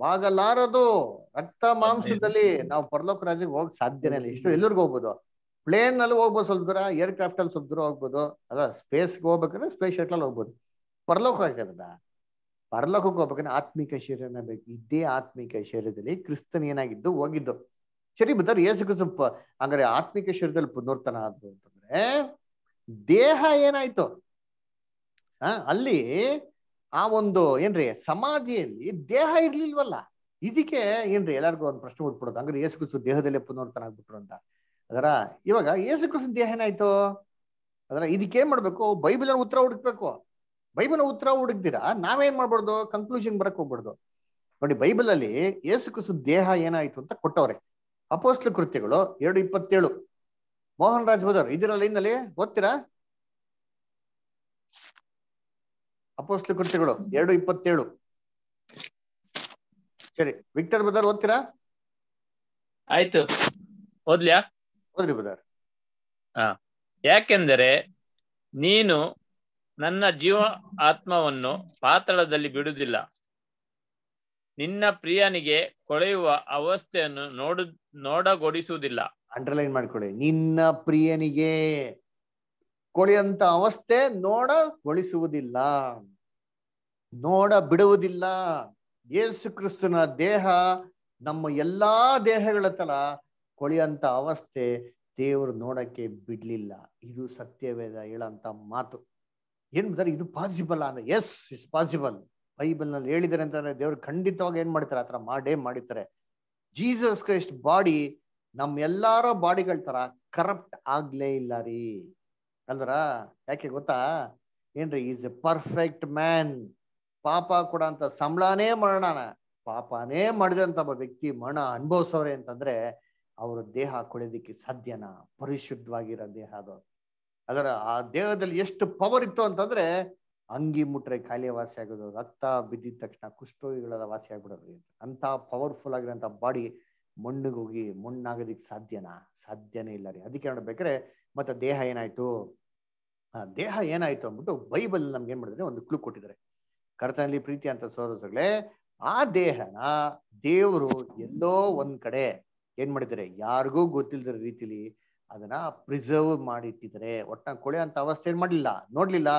ವಾಗಲಾರದು ರಕ್ತ ಮಾಂಸದಲ್ಲಿ ನಾವು ಪರಲೋಕ ರಾಜ್ಯಕ್ಕೆ ಹೋಗಕ್ ಸಾಧ್ಯನೇ ಇಲ್ಲ. ಇಷ್ಟು ಎಲ್ಲರಿಗೂ ಹೋಗ್ಬೋದು. ಪ್ಲೇನ್ನಲ್ಲಿ ಹೋಗ್ಬೋದು ಸ್ವಲ್ಪ ದೂರ ಏರ್ ಕ್ರಾಫ್ಟ್ ಅಲ್ಲಿ ಸ್ವಲ್ಪ ದೂರ ಹೋಗ್ಬೋದು. ಅದ ಸ್ಪೇಸ್ಗೆ ಹೋಗ್ಬೇಕಂದ್ರೆ ಸ್ಪೇಸ್ ಶಟ್ಲ್ ಅಲ್ಲಿ ಹೋಗ್ಬೋದು. ಪರಲೋಕ ಆಗಿರದ ಪರಲೋಕಕ್ಕೆ ಹೋಗ್ಬೇಕಂದ್ರೆ ಆತ್ಮಿಕ ಶರೀರನ ಬೇಕು. ಇದೇ ಆತ್ಮಿಕ ಶರೀರದಲ್ಲಿ ಕ್ರಿಸ್ತನ್ ಏನಾಗಿದ್ದು ಹೋಗಿದ್ದು. ಸರಿ ಬಂದ್ರೆ ಏಸು ಸ್ವಲ್ಪ ಹಂಗಾರೆ ಆತ್ಮಿಕ ಶರೀರದಲ್ಲಿ ಪುನರ್ತನ ಆದ್ರು ಅಂತಂದ್ರೆ ದೇಹ ಏನಾಯ್ತು? ಆ ಅಲ್ಲಿ ಆ ಒಂದು ಏನ್ರಿ ಸಮಾಧಿಯಲ್ಲಿ ದೇಹ ಇರ್ಲಿಲ್ವಲ್ಲ? ಇದಕ್ಕೆ ಏನ್ರಿ ಎಲ್ಲರಿಗೂ ಒಂದು ಪ್ರಶ್ನೆ ಹುಟ್ಬಿಡೋದು ಅಂದ್ರೆ ಏಸು ದೇಹದಲ್ಲೇ ಪುನರ್ತನ ಆಗ್ಬಿಟ್ರು ಅಂತ. ಅದರ, ಇವಾಗ ಏಸು ದೇಹ ಏನಾಯ್ತು? ಅದ್ರ, ಇದಕ್ಕೇನ್ ಮಾಡ್ಬೇಕು? ಬೈಬಲ್ ಉತ್ತರ ಹುಡುಕ್ಬೇಕು. ಬೈಬಲ್ ಉತ್ತರ ಹುಡುಕ್ದಿರಾ? ನಾವೇನ್ ಮಾಡ್ಬಾರ್ದು? ಕನ್ಕ್ಲೂಷನ್ ಬರಕ್ ಹೋಗ್ಬಾರ್ದು. ನೋಡಿ ಬೈಬಲ್ ಅಲ್ಲಿ ಏಸು ದೇಹ ಏನಾಯ್ತು ಅಂತ ಕೊಟ್ಟವ್ರೆ. ಅಪೋಸ್ಲ ಕೃತ್ಯಗಳು ಎರಡು ಇಪ್ಪತ್ತೇಳು. ಮೋಹನ್ ರಾಜ್ ಬದರ್ ಇದಿರಲ್ಲ ಇನ್ನಲ್ಲಿ ಓದ್ತೀರಾ? ಅಪೋಸ್ಲ ಕೃತ್ಯಗಳು ಎರಡು ಇಪ್ಪತ್ತೇಳು. ಸರಿ ವಿಕ್ಟರ್ ಬದರ್ ಓದ್ತೀರಾ? ಆಯ್ತು. ಓದ್ಲ್ಯಾ? ಓದ್ರಿ ಬದರ್. ಹಾ. ಯಾಕೆಂದರೆ ನೀನು ನನ್ನ ಜೀವ ಆತ್ಮವನ್ನು ಪಾತಾಳದಲ್ಲಿ ಬಿಡುವುದಿಲ್ಲ. ನಿನ್ನ ಪ್ರಿಯನಿಗೆ ಕೊಳೆಯುವ ಅವಸ್ಥೆಯನ್ನು ನೋಡ, ನೋಡಗೊಡಿಸುವುದಿಲ್ಲ. ಅಂಡರ್ಲೈನ್ ಮಾಡ್ಕೊಳ್ಳಿ. ನಿನ್ನ ಪ್ರಿಯನಿಗೆ ಕೊಳೆಯಂತ ಅವಸ್ಥೆ ನೋಡಗೊಳಿಸುವುದಿಲ್ಲ. ನೋಡ ಬಿಡುವುದಿಲ್ಲ ಯೇಸು ಕ್ರಿಸ್ತನ ದೇಹ ನಮ್ಮ ಎಲ್ಲಾ ದೇಹಗಳ ತಲ ಕೊಳೆಯಂತ ಅವಸ್ಥೆ ದೇವರು ನೋಡಕ್ಕೆ ಬಿಡ್ಲಿಲ್ಲ. ಇದು ಸತ್ಯವೇದ ಹೇಳಂತ ಮಾತು. ಏನ್ ಇದು ಪಾಸಿಬಲ್ ಅಂದ್ರೆ ಎಸ್ ಇಸ್ ಪಾಸಿಬಲ್ ಬೈಬಲ್ನಲ್ಲಿ ಹೇಳಿದ್ದಾರೆ ಅಂತಂದ್ರೆ ದೇವ್ರು ಖಂಡಿತವಾಗಿ ಏನ್ ಮಾಡ್ತಾರೆ? ಆತರ ಮಾಡೇ ಮಾಡಿರ್ತಾರೆ. ಜೀಸಸ್ ಕ್ರೈಸ್ಟ್ ಬಾಡಿ ನಮ್ ಎಲ್ಲಾರ ಬಾಡಿಗಳ ತರ ಕರಪ್ಟ್ ಆಗ್ಲೇ ಇಲ್ಲ ರೀ. ಅಲ್ದ್ರ? ಯಾಕೆ ಗೊತ್ತಾ? ಏನ್ರಿ? Is a perfect man. ಪಾಪ ಕೂಡ ಅಂತ ಸಂಬಳನೇ ಮರಣನ. ಪಾಪನೇ ಮಾಡಿದಂತ ಒಬ್ಬ ವ್ಯಕ್ತಿ ಮರಣ ಅನುಭವಿಸೋರೆ ಅಂತಂದ್ರೆ ಅವರ ದೇಹ ಕೊಳೆದಿಕ್ಕೆ ಸಾಧ್ಯನಾ. ಪರಿಶುದ್ಧವಾಗಿರೋ ದೇಹ ಅದು. ಅದರ ಆ ದೇಹದಲ್ಲಿ ಎಷ್ಟು ಪವರ್ ಇತ್ತು ಅಂತಂದ್ರೆ ಅಂಗಿ ಮುಟ್ರೆ ಖಾಲಿ ವಾಸಿ ಆಗೋದು, ರಕ್ತ ಬಿದ್ದಿದ ತಕ್ಷಣ ಕುಷ್ಠರೋಗಿಗಳೆಲ್ಲ ವಾಸಿ ಆಗ್ಬಿಡೋದು ಅಂತ. ಪವರ್ಫುಲ್ ಆಗಿರೋಂಥ ಬಾಡಿ ಮಣ್ಣಿಗೆ ಹೋಗಿ ಮಣ್ಣಾಗೋದಿಕ್ ಸಾಧ್ಯನಾ? ಸಾಧ್ಯನೇ ಇಲ್ಲ ರೀ. ಅದಕ್ಕೆ ನೋಡ್ಬೇಕಾದ್ರೆ ಮತ್ತೆ ದೇಹ ಏನಾಯ್ತು? ಆ ದೇಹ ಏನಾಯ್ತು ಅಂದ್ಬಿಟ್ಟು ಬೈಬಲ್ ನಮ್ಗೆ ಏನ್ ಮಾಡಿದ್ರೆ ಒಂದು ಕ್ಲೂ ಕೊಟ್ಟಿದ್ದಾರೆ. ಕರ್ತನಲ್ಲಿ ಪ್ರೀತಿ ಅಂತ ಸೋದರಗಳೇ ಆ ದೇಹನ ದೇವರು ಎಲ್ಲೋ ಒಂದ್ ಕಡೆ ಏನ್ ಮಾಡಿದ್ದಾರೆ? ಯಾರಿಗೂ ಗೊತ್ತಿಲ್ದಿರ ರೀತಿಲಿ ಅದನ್ನ ಪ್ರಿಸರ್ವ್ ಮಾಡಿಟ್ಟಿದ್ದಾರೆ. ಒಟ್ಟ ಕೊಳೆ ಅಂತ ಅವಸ್ಥೆ ಏನ್ ಮಾಡ್ಲಿಲ್ಲ? ನೋಡ್ಲಿಲ್ಲ.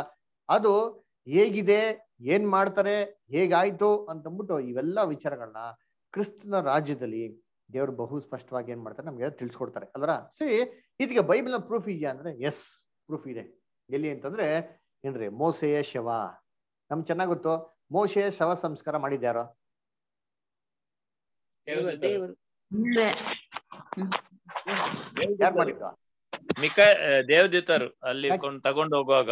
ಅದು ಹೇಗಿದೆ ಏನ್ ಮಾಡ್ತಾರೆ ಹೇಗಾಯ್ತು ಅಂತಂದ್ಬಿಟ್ಟು ಇವೆಲ್ಲ ವಿಚಾರಗಳನ್ನ ಕ್ರಿಸ್ತನ ರಾಜ್ಯದಲ್ಲಿ ದೇವರು ಬಹು ಸ್ಪಷ್ಟವಾಗಿ ಏನ್ ಮಾಡ್ತಾರೆ ನಮ್ಗೆ ತಿಳಿಸ್ಕೊಡ್ತಾರೆ. ಅಲ್ರ ಸಿ ಇದಕ್ಕೆ ಬೈಬಲ್ನ ಪ್ರೂಫ್ ಇದೆಯಾ ಅಂದ್ರೆ ಎಸ್ ಪ್ರೂಫ್ ಇದೆ. ಎಲ್ಲಿ ಅಂತಂದ್ರೆ ಏನ್ರಿ? ಮೋಸೆಯ ಶವ. ನಮ್ ಚೆನ್ನಾಗ್ ಗೊತ್ತು. ಮೋಸೆಯ ಶವ ಸಂಸ್ಕಾರ ಮಾಡಿದ್ಯಾರೋ ದೇವರು. ಯಾರು ಮಾಡಿದ್ದು? ಮಿಕ ದೇವದೂತರು ಅಲ್ಲಿ ಕೊಂಡ್ ತಗೊಂಡು ಹೋಗುವಾಗ.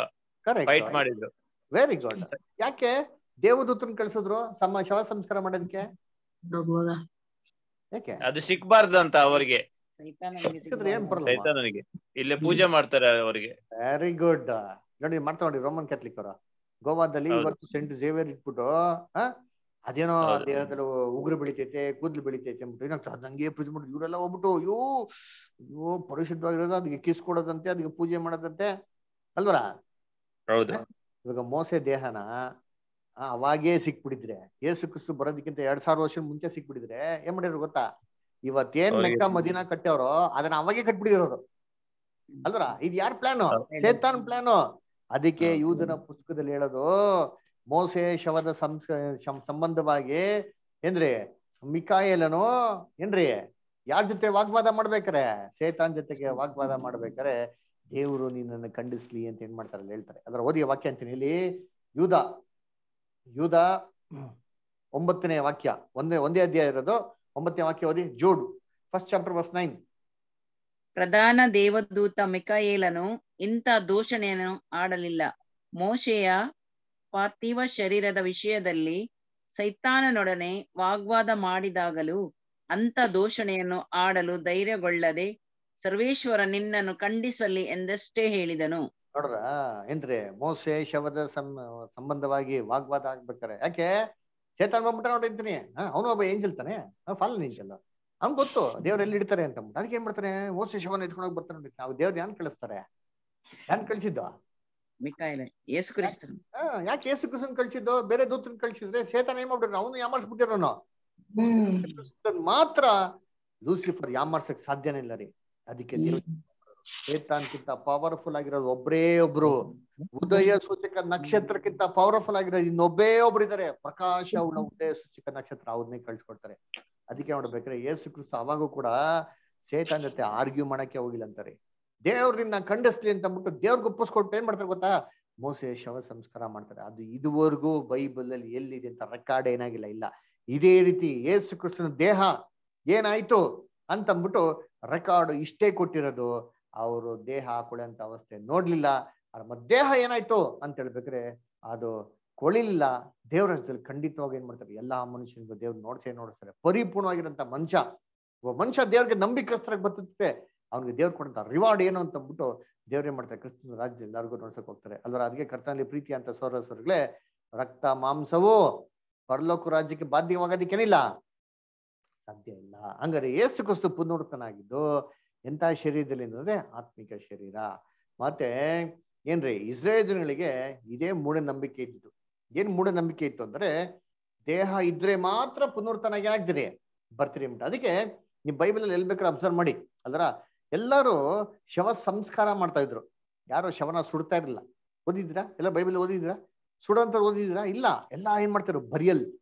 ಕರೆಕ್ಟ್ ಮಾಡಿದ್ರು. ವೆರಿ ಗುಡ್ ಯಾಕೆ? ದೇವದೂತನ್ ಕಳ್ಸಿದ್ರು? ಸಮ ಶವ ಸಂಸ್ಕಾರ ಮಾಡೋದಕ್ಕೆ? ಯಾಕೆ? ಅದು ಸಿಕ್ಬಾರ್ದು ಅಂತ ಅವರಿಗೆ. ಸೈತಾನನಿಗೆ ಸಿಕ್ಕಿದ್ರೆ ಬರಲ್ಲ ಸೈತಾನನಿಗೆ. ಇಲ್ಲಿ ಪೂಜೆ ಮಾಡ್ತಾರೆ ಅವರಿಗೆ. ವೆರಿ ಗುಡ್ ನೋಡಿ ಮಾಡ್ತಾ ನೋಡಿ ರೋಮನ್ ಕ್ಯಾಥಲಿಕ್ ಅವರು. ಗೋವಾದಲ್ಲಿ. ಇವತ್ತು ಸೆಂಟ್ ಜೇವಿಯರ್ ಇಟ್ಬಿಟ್ಟು ಆ ಅದೇನೋ ಹೌದು. ದೇಹದಲ್ಲಿ ಉಗುರು ಬೆಳಿತೈತೆ ಕೂದಲು ಬೆಳಿತೈತೆ ಅಂದ್ಬಿಟ್ಟು ಏನಾಗ್ತದೆ ಅದ್ ಹಂಗೆ ಪೂಜೆ ಮಾಡಿ ಇವರೆಲ್ಲ ಹೋಗ್ಬಿಟ್ಟು ಅಯ್ಯೋ ಅಯ್ಯೋ ಪರಿಶುದ್ಧವಾಗಿರೋದು ಅದಕ್ಕೆ ಕಿಸ್ ಕೊಡೋದಂತೆ ಅದಕ್ಕೆ ಪೂಜೆ ಮಾಡೋದಂತೆ. ಅಲ್ವರ? ಇವಾಗ ಮೋಸೆ ದೇಹನ ಅವಾಗೇ ಸಿಕ್ಬಿಟ್ಟಿದ್ರೆ ಯೇಸು ಕ್ರಿಸ್ತು ಬರೋದಕ್ಕಿಂತ ಎರಡ್ ಸಾವಿರ ವರ್ಷ ಮುಂಚೆ ಸಿಕ್ಬಿಟ್ಟಿದ್ರೆ ಏನ್ ಮಾಡಿದ್ರು ಗೊತ್ತಾ? ಇವತ್ತೇನ್ ಮೆಕ್ಕ ಮದಿನ ಕಟ್ಟವ್ರೋ ಅದನ್ನ ಅವಾಗೆ ಕಟ್ಬಿಟ್ಟಿರೋರು ಅಲ್ರಾ ಇದು ಯಾರ್ ಪ್ಲಾನು? ಸೇತಾನ್ ಪ್ಲಾನು. ಅದಕ್ಕೆ ಯೂದನ ಪುಸ್ತಕದಲ್ಲಿ ಹೇಳೋದು ಮೋಸೆ ಶವದ ಸಂಬಂಧವಾಗಿ ಏನ್ರಿ? ಮಿಕಾಯಲನು ಏನ್ರಿ? ಯಾರ ಜೊತೆ ವಾಗ್ವಾದ ಮಾಡ್ಬೇಕಾರೆ? ಸೇತಾನ್ ಜೊತೆಗೆ ವಾಗ್ವಾದ ಮಾಡ್ಬೇಕಾರೆ? ದೇವರು ನಿನ್ನನ್ನು ಖಂಡಿಸ್ಲಿ ಅಂತ ಏನ್ ಮಾಡ್ತಾರೆ ಹೇಳ್ತಾರೆ. ಅದರ ಓದಿಯ ವಾಕ್ಯ ಅಂತೀನಿ. ಇಲ್ಲಿ ಯೂದ ಯೂದ ಒಂಬತ್ತನೇ ವಾಕ್ಯ. ಒಂದೇ ಒಂದೇ ಅಧ್ಯಾಯ ಇರೋದು. ಒಂಬತ್ತನೇ ವಾಕ್ಯ ಓದಿ. Jude. First chapter verse nine ಪ್ರಧಾನ ದೇವದೂತ ಮಿಕಾಯೇಲನು ಇಂಥ ದೂಷಣೆಯನ್ನು ಆಡಲಿಲ್ಲ. ಮೋಶೆಯ ಪಾರ್ಥಿವ ಶರೀರದ ವಿಷಯದಲ್ಲಿ ಸೈತಾನನೊಡನೆ ವಾಗ್ವಾದ ಮಾಡಿದಾಗಲೂ ಅಂಥ ದೂಷಣೆಯನ್ನು ಆಡಲು ಧೈರ್ಯಗೊಳ್ಳದೆ ಸರ್ವೇಶ್ವರ ನಿನ್ನನ್ನು ಖಂಡಿಸಲಿ ಎಂದಷ್ಟೇ ಹೇಳಿದನು. ನೋಡ್ರ ಏನ್ರಿ ಮೋಸೆ ಶವದ ಸಂಬಂಧವಾಗಿ ವಾಗ್ವಾದ ಆಗ್ಬೇಕಾರೆ. ಯಾಕೆ? ಚೇತನ್ ಬಂದ್ಬಿಟ್ಟ ನೋಡಿದ್ದೀನಿ ಅವನು ಒಬ್ಬ ಏಂಜಲ್ ತಾನೆ. ಫಾಲನ್ ಏಂಜಲ್ ಅವ್ನ್ ಗೊತ್ತು ದೇವ್ರ ಎಲ್ಲಿ ಇಡ್ತಾರೆ ಅಂತ. ಅಂದ್ಬಿಟ್ಟು ಅದಕ್ಕೆ ಏನ್ ಮಾಡ್ತಾರೆ ಮೋಸೆ ಶವನ ಎತ್ಕೊಂಡೋಗಿ ಬರ್ತಾನೆ ನೋಡಿ ನಾವು ದೇವ್ರ ಯಾನ್ ಕಳಿಸ್ತಾರೆ? ಯಾನ್ ಕಳ್ಸಿದ್ದು? ಯೇಸು ಕ್ರಿಸ್ತನು. ಯಾಕೆ ಯೇಸು ಕ್ರಿಸ್ತನ್ ಕಳ್ಸಿದ್ದು? ಬೇರೆ ದೂತನ್ ಕಳ್ಸಿದ್ರೆ ಸೇತನ ಏನ್ ಮಾಡ್ಬಿಟ್ರು? ಅವನು ಯಾಮಾರ್ಸ್ಬಿಟ್ಟಿರೋನು? ಬಿಟ್ಟಿರೋನು ಮಾತ್ರ ಲೂಸಿಫರ್ ಯಾಮಾರ್ಸಕ್ ಸಾಧ್ಯನೇ ಇಲ್ಲ ರೀ. ಅದಕ್ಕೆ ಸೇತಾನ್ಕಿಂತ ಪವರ್ಫುಲ್ ಆಗಿರೋದು. ಒಬ್ರೇ ಒಬ್ರು ಉದಯ ಸೂಚಕ ನಕ್ಷತ್ರಕ್ಕಿಂತ ಪವರ್ಫುಲ್ ಆಗಿರೋದು ಇನ್ನೊಬ್ಬೇ ಒಬ್ರು ಇದಾರೆ. ಪ್ರಕಾಶ ಉಳ್ಳ ಉದಯ ಸೂಚಕ ನಕ್ಷತ್ರ ಅವ್ರನ್ನೇ ಕಳ್ಸಿಕೊಡ್ತಾರೆ. ಅದಕ್ಕೆ ನೋಡ್ಬೇಕ್ರೆ ಯೇಸು ಕ್ರಿಸ್ತ ಅವಾಗೂ ಕೂಡ ಸೇತಾನ್ ಜೊತೆ ಆರ್ಗ್ಯೂ ಮಾಡಕ್ಕೆ ಹೋಗಿಲ್ಲ ಅಂತಾರೆ. ದೇವ್ರನ್ನ ಖಂಡಿಸ್ಲಿ ಅಂತ ಅಂದ್ಬಿಟ್ಟು ದೇವ್ರಿಗೆ ಒಪ್ಪಿಸ್ಕೊಟ್ಟು ಏನ್ ಮಾಡ್ತಾರೆ ಗೊತ್ತಾ? ಮೋಸೆ ಶವ ಸಂಸ್ಕಾರ ಮಾಡ್ತಾರೆ. ಅದು ಇದುವರೆಗೂ ಬೈಬಲ್ ಅಲ್ಲಿ ಎಲ್ಲಿದೆ ಅಂತ ರೆಕಾರ್ಡ್ ಏನಾಗಿಲ್ಲ ಇಲ್ಲ. ಇದೇ ರೀತಿ ಯೇಸು ಕ್ರಿಸ್ತನ ದೇಹ ಏನಾಯ್ತು ಅಂತ ಅಂದ್ಬಿಟ್ಟು ರೆಕಾರ್ಡ್ ಇಷ್ಟೇ ಕೊಟ್ಟಿರೋದು, ಅವರು ದೇಹ ಹಾಕೊಳ್ಳುವಂತ ಅವಸ್ಥೆ ನೋಡ್ಲಿಲ್ಲ. ಅವ್ರ ದೇಹ ಏನಾಯ್ತು ಅಂತ ಹೇಳ್ಬೇಕ್ರೆ ಅದು ಕೊಳಿಲಿಲ್ಲ. ದೇವ್ರ ರಾಜ್ಯದಲ್ಲಿ ಖಂಡಿತವಾಗಿ ಏನ್ ಮಾಡ್ತಾರೆ, ಎಲ್ಲಾ ಮನುಷ್ಯನಿಗೂ ದೇವ್ರು ನೋಡ್ಸೇ ನೋಡಿಸ್ತಾರೆ. ಪರಿಪೂರ್ಣವಾಗಿರಂತ ಮನುಷ್ಯ, ಒಬ್ಬ ಮನುಷ್ಯ ದೇವ್ರಿಗೆ ನಂಬಿಕಸ್ತರಾಗಿ ಬರ್ತದೆ. ಅವ್ನಿಗೆ ದೇವ್ರು ಕೊಡಂತ ರಿವಾರ್ಡ್ ಏನು ಅಂತ ಅಂದ್ಬಿಟ್ಟು ದೇವ್ರೇನ್ ಮಾಡ್ತಾರೆ, ಕ್ರಿಸ್ತನ ರಾಜ್ಯ ಎಲ್ಲರಿಗೂ ನೋಡ್ಸಕ್ ಹೋಗ್ತಾರೆ. ಅಲ್ವರ, ಅದಕ್ಕೆ ಕರ್ತನಲ್ಲಿ ಪ್ರೀತಿ ಅಂತ ಸೋರಸರ್ಗಳೇ ರಕ್ತ, ಮಾಂಸವು ಪರಲೋಕ ರಾಜ್ಯಕ್ಕೆ ಬಾಧ್ಯವಾಗೋದಕ್ಕೇನಿಲ್ಲ. ಸಾಧ್ಯ ಇಲ್ಲ. ಹಂಗಾರೆ ಏಸು ಕ್ರಿಸ್ತು ಪುನರ್ತನಾಗಿದ್ದು ಎಂತ ಶರೀರದಲ್ಲಿ ಅಂದ್ರೆ ಆತ್ಮಿಕ ಶರೀರ. ಮತ್ತೆ ಏನ್ರಿ ಇಸ್ರೇಲ್ ಜನಗಳಿಗೆ ಇದೇ ಮೂಢನಂಬಿಕೆ ಇದ್ದಿದ್ದು. ಏನ್ ಮೂಢನಂಬಿಕೆ ಇತ್ತು ಅಂದ್ರೆ, ದೇಹ ಇದ್ರೆ ಮಾತ್ರ ಪುನರ್ತನ ಆಗ್ದಿರಿ ಬರ್ತೀರಿ ಅಂತ ಅದಕ್ಕೆ ನೀವು ಬೈಬಲಲ್ಲಿ ಎಲ್ಲಿ ಬೇಕಾದ್ರೆ ಅಬ್ಸರ್ವ್ ಮಾಡಿ. ಅಲ್ರ ಎಲ್ಲರೂ ಶವ ಸಂಸ್ಕಾರ ಮಾಡ್ತಾ ಇದ್ರು. ಯಾರು ಶವನ ಸುಡ್ತಾ ಇರಲಿಲ್ಲ. ಓದಿದ್ರಾ ಎಲ್ಲ ಬೈಬಲ್ ಓದಿದ್ರಾ ಸುಡೋಂತ ಓದಿದ್ರಾ ಇಲ್ಲ. ಎಲ್ಲ ಏನ್ ಮಾಡ್ತಾರೆ ಬರಿಯಲ್.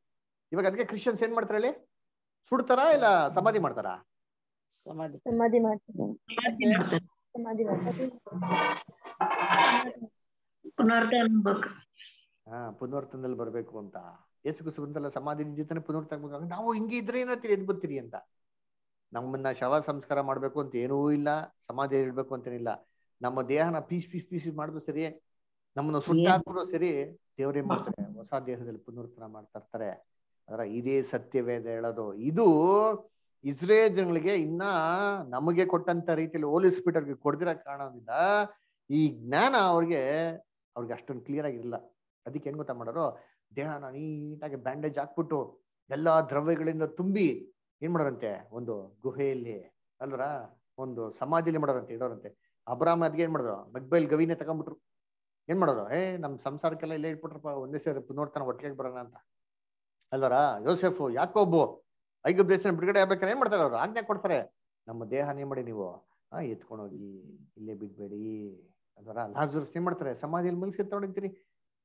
ಇವಾಗ ಅದಕ್ಕೆ ಕ್ರಿಶ್ಚಿಯನ್ಸ್ ಏನ್ ಮಾಡ್ತಾರೆ ಹೇಳಿ? ಸುಡ್ತಾರಾ ಇಲ್ಲ ಸಮಾಧಿ ಮಾಡ್ತಾರ? ಸಮಾಧಿ. ಸಮಾಧಿ ಮಾಡ್ತಾರೆ. ಸಮಾಧಿ ಮಾಡ್ತಾರೆ. ಪುನರ್ತನ ಹಾ ಪುನರ್ತನದಲ್ಲಿ ಬರ್ಬೇಕು ಅಂತ. ಯೇಸು ಕ್ರಿಸ್ತು ಬಂದಲ್ಲ ಸಮಾಧಿ ನಿಂತಾನೆ ಪುನರ್ತನ ನಾವು ಹಿಂಗೆ ಇದ್ರೆ ಏನತ್ತೀರಿ ಎದ್ ಬರ್ತೀರಿ ಅಂತ. ನಮ್ಮನ್ನ ಶವ ಸಂಸ್ಕಾರ ಮಾಡ್ಬೇಕು ಅಂತ ಏನೂ ಇಲ್ಲ ಸಮಾಧಿ ಇಡ್ಬೇಕು ಅಂತೇನಿಲ್ಲ. ನಮ್ಮ ದೇಹನ ಪೀಸ್ ಪೀಸ್ ಪೀಸ್ ಮಾಡಿದ್ರು ಸರಿ ನಮ್ಮನ್ನ ಸುಟ್ಟಾಕ್ರು ಸರಿ ದೇವ್ರೇನ್ ಮಾಡ್ತಾರೆ? ಹೊಸ ದೇಹದಲ್ಲಿ ಪುನರ್ತನ ಮಾಡ್ತಾ ಇರ್ತಾರೆ. ಅದರ ಇದೇ ಸತ್ಯವೇದ ಹೇಳೋದು. ಇದು ಇಸ್ರೇಲ್ ಜನಗಳಿಗೆ ಇನ್ನ ನಮಗೆ ಕೊಟ್ಟಂತ ರೀತಿಯಲ್ಲಿ ಹೋಲಿಸ್ಬಿಟ್ಟವ್ರಿಗೆ ಕೊಡ್ದಿರೋ ಕಾರಣದಿಂದ ಈ ಜ್ಞಾನ ಅವ್ರಿಗೆ ಅವ್ರಿಗೆ ಅಷ್ಟೊಂದು ಕ್ಲಿಯರ್ ಆಗಿರಲಿಲ್ಲ. ಅದಕ್ಕೆ ಏನ್ ಗೊತ್ತಾ ಮಾಡೋರು? ದೇಹನ ನೀಟಾಗಿ ಬ್ಯಾಂಡೇಜ್ ಹಾಕ್ಬಿಟ್ಟು ಎಲ್ಲಾ ದ್ರವ್ಯಗಳಿಂದ ತುಂಬಿ ಏನ್ ಮಾಡೋರಂತೆ? ಒಂದು ಗುಹೆಯಲ್ಲಿ ಅಲ್ರ ಒಂದು ಸಮಾಧಿಲಿ ಮಾಡೋರಂತೆ, ಇಡೋರಂತೆ. ಅಬ್ರಾಮ್ ಅದ್ಗೆ ಏನ್ ಮಾಡಿದ್ರು? ಮಗ್ಬೈಲ್ ಗವಿನೇ ತಗೊಂಡ್ಬಿಟ್ರು. ಏನ್ ಮಾಡೋರು ಏ, ನಮ್ ಸಂಸಾರಕ್ಕೆಲ್ಲ ಇಲ್ಲೇ ಇಟ್ಬಿಟ್ರಪ್ಪ, ಒಂದೇ ಸೇರಿ ನೋಡ್ತಾನೆ ಒಟ್ಟಿಗೆ ಬರೋಣ ಅಂತ. ಅಲ್ವರ ಯೋಸೆಫು ಯಾಕೊಬ್ಬು ಐಗ ದೇಶನ ಬಿಡುಗಡೆ ಆಗ್ಬೇಕಾದ್ರೆ ಏನ್ ಮಾಡ್ತಾರೆ ಅವ್ರು? ಆಜ್ಞೆ ಕೊಡ್ತಾರೆ. ನಮ್ಮ ದೇಹ ಏನ್ ಮಾಡಿ ನೀವು, ಆ, ಎತ್ಕೊಂಡೋಗಿ ಇಲ್ಲೇ ಬಿಡ್ಬೇಡಿ. ಅದರ ಲಾಜರ್ಸ್ ಏನ್ ಮಾಡ್ತಾರೆ? ಸಮಾಧಿಯಲ್ಲಿ ಮಲ್ಸಿ ತೊಗೊಂಡಿರ್ತೀರಿ